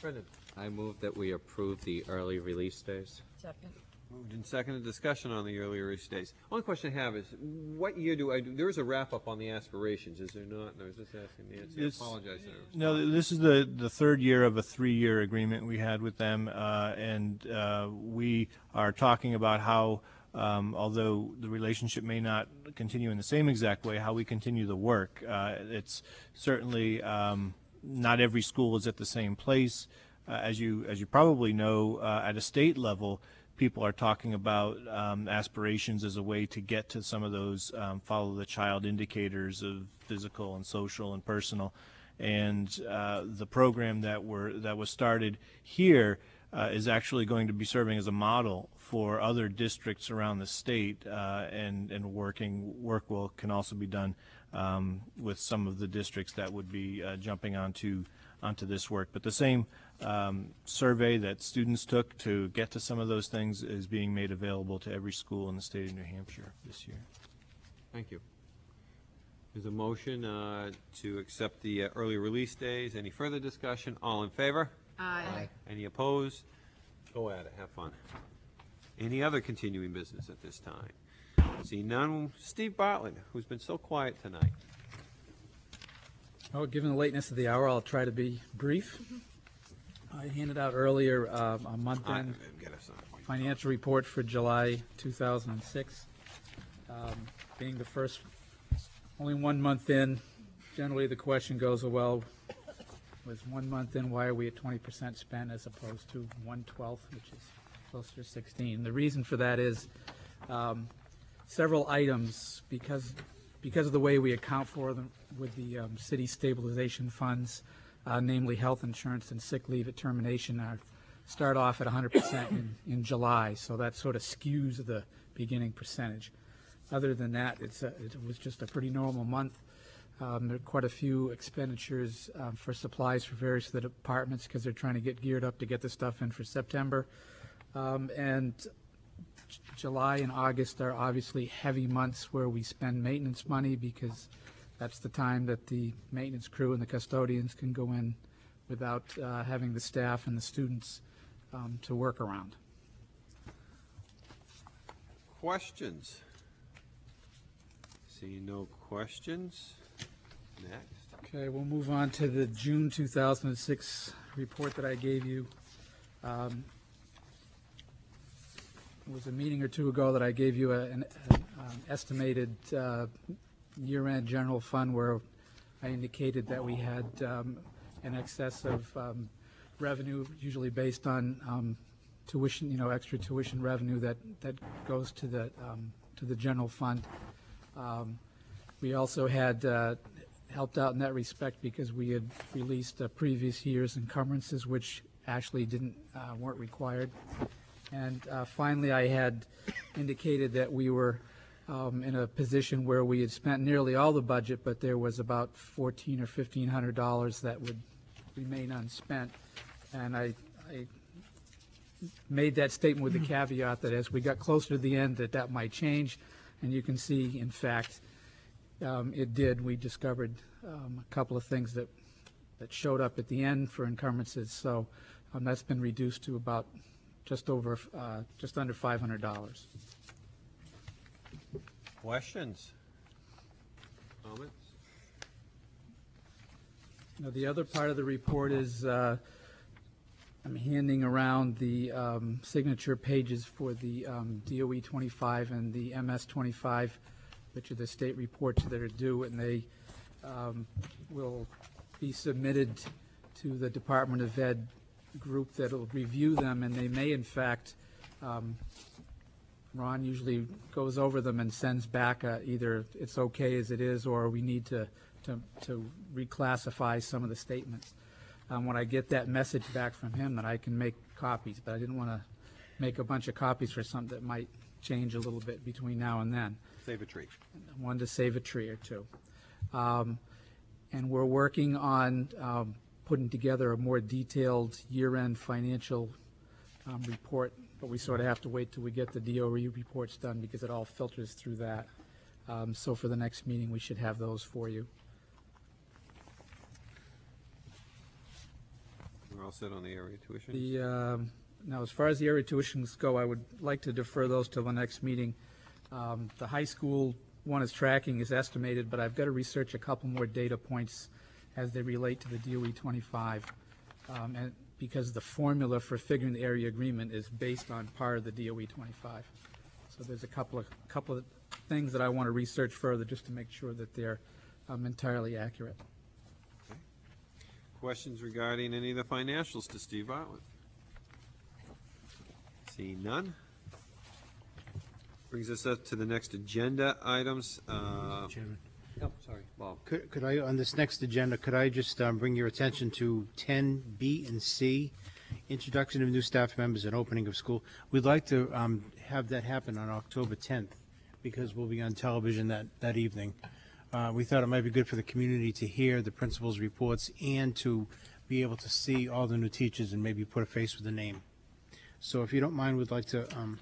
Brendan. I move that we approve the early release days. Second. Moved and seconded discussion on the earlier release days. Only question I have is, what year do I do, there is a wrap-up on the aspirations, is there not? No, I was just asking Nancy, I It's- apologize. No, this is the, the third year of a three-year agreement we had with them, uh, and uh, we are talking about how, um, although the relationship may not continue in the same exact way, how we continue the work. Uh, It's certainly, um, not every school is at the same place. Uh, As you, as you probably know, uh, at a state level, people are talking about um, aspirations as a way to get to some of those um, follow the child indicators of physical and social and personal. And uh, the program that were that was started here uh, is actually going to be serving as a model for other districts around the state, uh, and and working work will can also be done um, with some of the districts that would be uh, jumping onto onto this work. But the same um, survey that students took to get to some of those things is being made available to every school in the state of New Hampshire this year. Thank you. There's a motion uh, to accept the uh, early release days. Any further discussion? All in favor? Aye. Any opposed? Go at it, have fun. Any other continuing business at this time? See none. Steve Bartlett, who's been so quiet tonight. Oh, given the lateness of the hour, I'll try to be brief. I handed out earlier uh, a month-end Get us on. financial report for July 2006. Um, Being the first, only one month in, generally the question goes, well, was one month in, why are we at 20% spent as opposed to one-twelfth, which is closer to 16? The reason for that is um, several items, because, because of the way we account for them with the um, city stabilization funds, uh, namely health insurance and sick leave at termination, are, start off at 100% in, in July, so that sort of skews the beginning percentage. Other than that, it's a, it was just a pretty normal month. Um, there are quite a few expenditures um, for supplies for various of the departments because they're trying to get geared up to get the stuff in for September. Um, and July and August are obviously heavy months where we spend maintenance money because that's the time that the maintenance crew and the custodians can go in without uh, having the staff and the students um, to work around. Questions? See no questions? Next. Okay, we'll move on to the June 2006 report that I gave you. Um, It was a meeting or two ago that I gave you a- an an, um, estimated uh, year-end general fund where I indicated that we had um, an excess of um, revenue, usually based on um, tuition, you know, extra tuition revenue that, that goes to the, um, to the general fund. Um, We also had uh, helped out in that respect because we had released uh, previous year's encumbrances, which actually didn't, uh, weren't required. And uh, finally, I had indicated that we were um, in a position where we had spent nearly all the budget, but there was about fourteen or fifteen hundred dollars that would remain unspent. And I, I made that statement with the caveat that as we got closer to the end, that that might change. And you can see, in fact, um, it did. We discovered um, a couple of things that, that showed up at the end for encumbrances. So um, that's been reduced to about just over, uh, just under $500. Questions? Comments? Now, the other part of the report is, uh, I'm handing around the um, signature pages for the um, DOE 25 and the MS 25, which are the state reports that are due, and they um, will be submitted to the Department of Ed group that'll review them, and they may in fact, um, Ron usually goes over them and sends back uh, either it's okay as it is, or we need to, to, to reclassify some of the statements. Um, When I get that message back from him, then I can make copies, but I didn't want to make a bunch of copies for something that might change a little bit between now and then. Save a tree. One to save a tree or two. Um, And we're working on um, putting together a more detailed year-end financial um, report, but we sort of have to wait till we get the DOE reports done because it all filters through that. Um, So for the next meeting, we should have those for you. We're all set on the area tuition? The, um, now, as far as the area tuitions go, I would like to defer those till the next meeting. Um, The high school one is tracking is estimated, but I've got to research a couple more data points as they relate to the DOE 25. Um, And because the formula for figuring the area agreement is based on part of the DOE 25. So there's a couple of, couple of things that I want to research further just to make sure that they're um, entirely accurate. Questions regarding any of the financials to Steve Bartlett? See none? Brings us up to the next agenda items. Uh, Chairman. Yep, sorry, Bob. Could, could I, on this next agenda, could I just um, bring your attention to 10B and C, introduction of new staff members and opening of school? We'd like to um, have that happen on October 10th, because we'll be on television that, that evening. Uh, We thought it might be good for the community to hear the principal's reports and to be able to see all the new teachers and maybe put a face with a name. So if you don't mind, we'd like to um,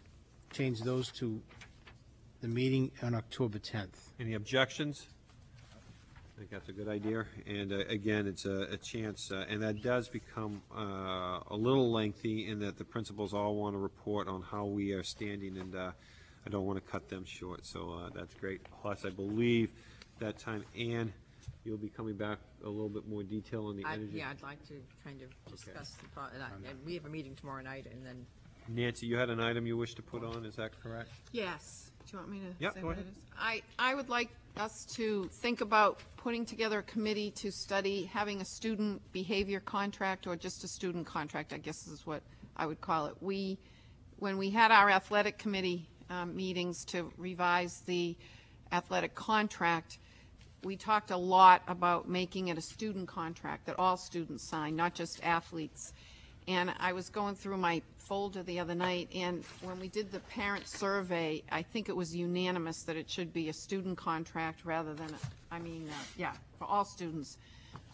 change those to the meeting on October 10th. Any objections? I think that's a good idea, and uh, again, it's a, a chance, uh, and that does become uh, a little lengthy in that the principals all want to report on how we are standing, and uh, I don't want to cut them short, so uh, that's great. Plus, I believe that time, Ann, you'll be coming back a little bit more detail on the I- energy. Yeah, I'd like to kind of discuss the, pro- and I- and we have a meeting tomorrow night, and then Nancy, you had an item you wish to put on, is that correct? Yes. Do you want me to Yep, say go what it ahead. is? I, I would like us to think about putting together a committee to study having a student behavior contract or just a student contract, I guess is what I would call it. We, when we had our athletic committee um, meetings to revise the athletic contract, we talked a lot about making it a student contract that all students sign, not just athletes. And I was going through my folder the other night, and when we did the parent survey, I think it was unanimous that it should be a student contract rather than, I mean, uh, yeah, for all students,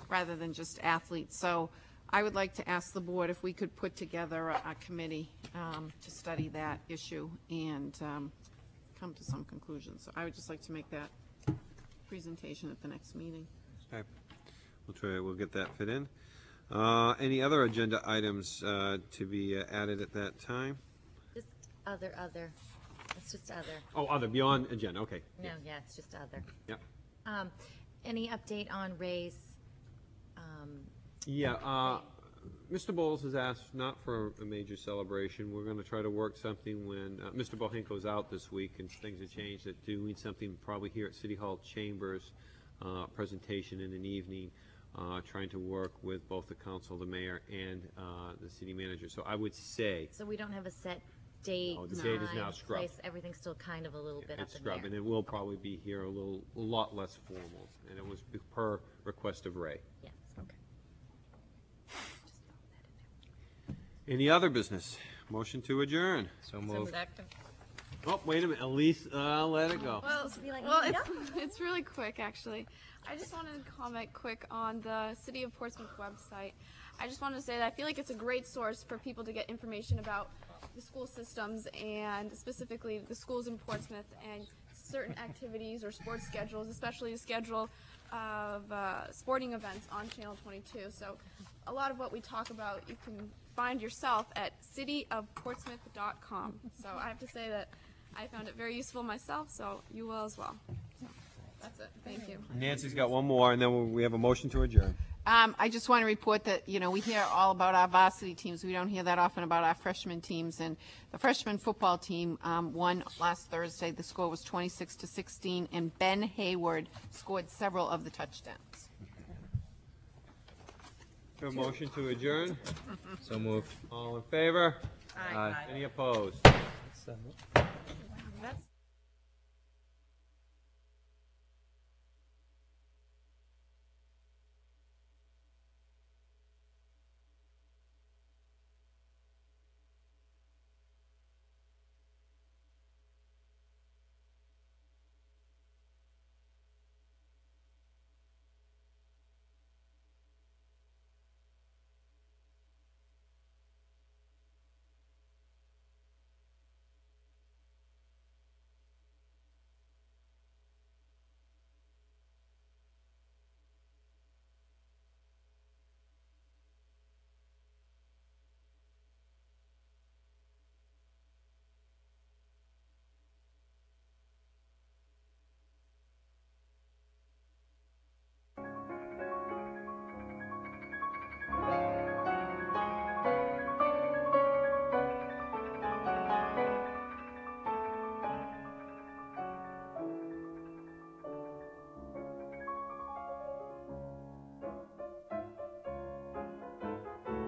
rather than just athletes. So I would like to ask the board if we could put together a, a committee um, to study that issue and um, come to some conclusions. So I would just like to make that presentation at the next meeting. Okay. We'll try, we'll get that fit in. Uh, Any other agenda items uh, to be uh, added at that time? Just other, other. It's just other. Oh, other, beyond agenda, okay. No, yeah, it's just other. Yep. Um, any update on Ray's, um, Yeah, uh, Mr. Bowles has asked not for a major celebration. We're going to try to work something when, uh, Mr. Bohenko's out this week and things have changed, that doing something probably here at City Hall Chambers, uh, presentation in an evening, uh, trying to work with both the council, the mayor, and uh, the city manager. So I would say, so we don't have a set date, Oh, the date is now time, scrubbed. place, everything's still kind of a little bit up it's in there. scrub, and it will probably be here a little, a lot less formal. And it was per request of Ray. Yes, okay. Any other business? Motion to adjourn. So moved. Oh, wait a minute, Elise, uh, let it go. Well, to well, it's, it's really quick, actually. I just wanted to comment quick on the City of Portsmouth website. I just wanted to say that I feel like it's a great source for people to get information about the school systems and specifically the schools in Portsmouth and certain activities or sports schedules, especially the schedule of uh, sporting events on Channel 22. So a lot of what we talk about you can find yourself at cityofportsmouth.com. So I have to say that I found it very useful myself, so you will as well. So that's it. Thank you. Nancy's got one more, and then we have a motion to adjourn. Um, I just want to report that, you know, we hear all about our varsity teams. We don't hear that often about our freshman teams. And the freshman football team um, won last Thursday. The score was 26 to 16, and Ben Hayward scored several of the touchdowns. A motion to adjourn? So moved. All in favor? Aye. Any opposed? That's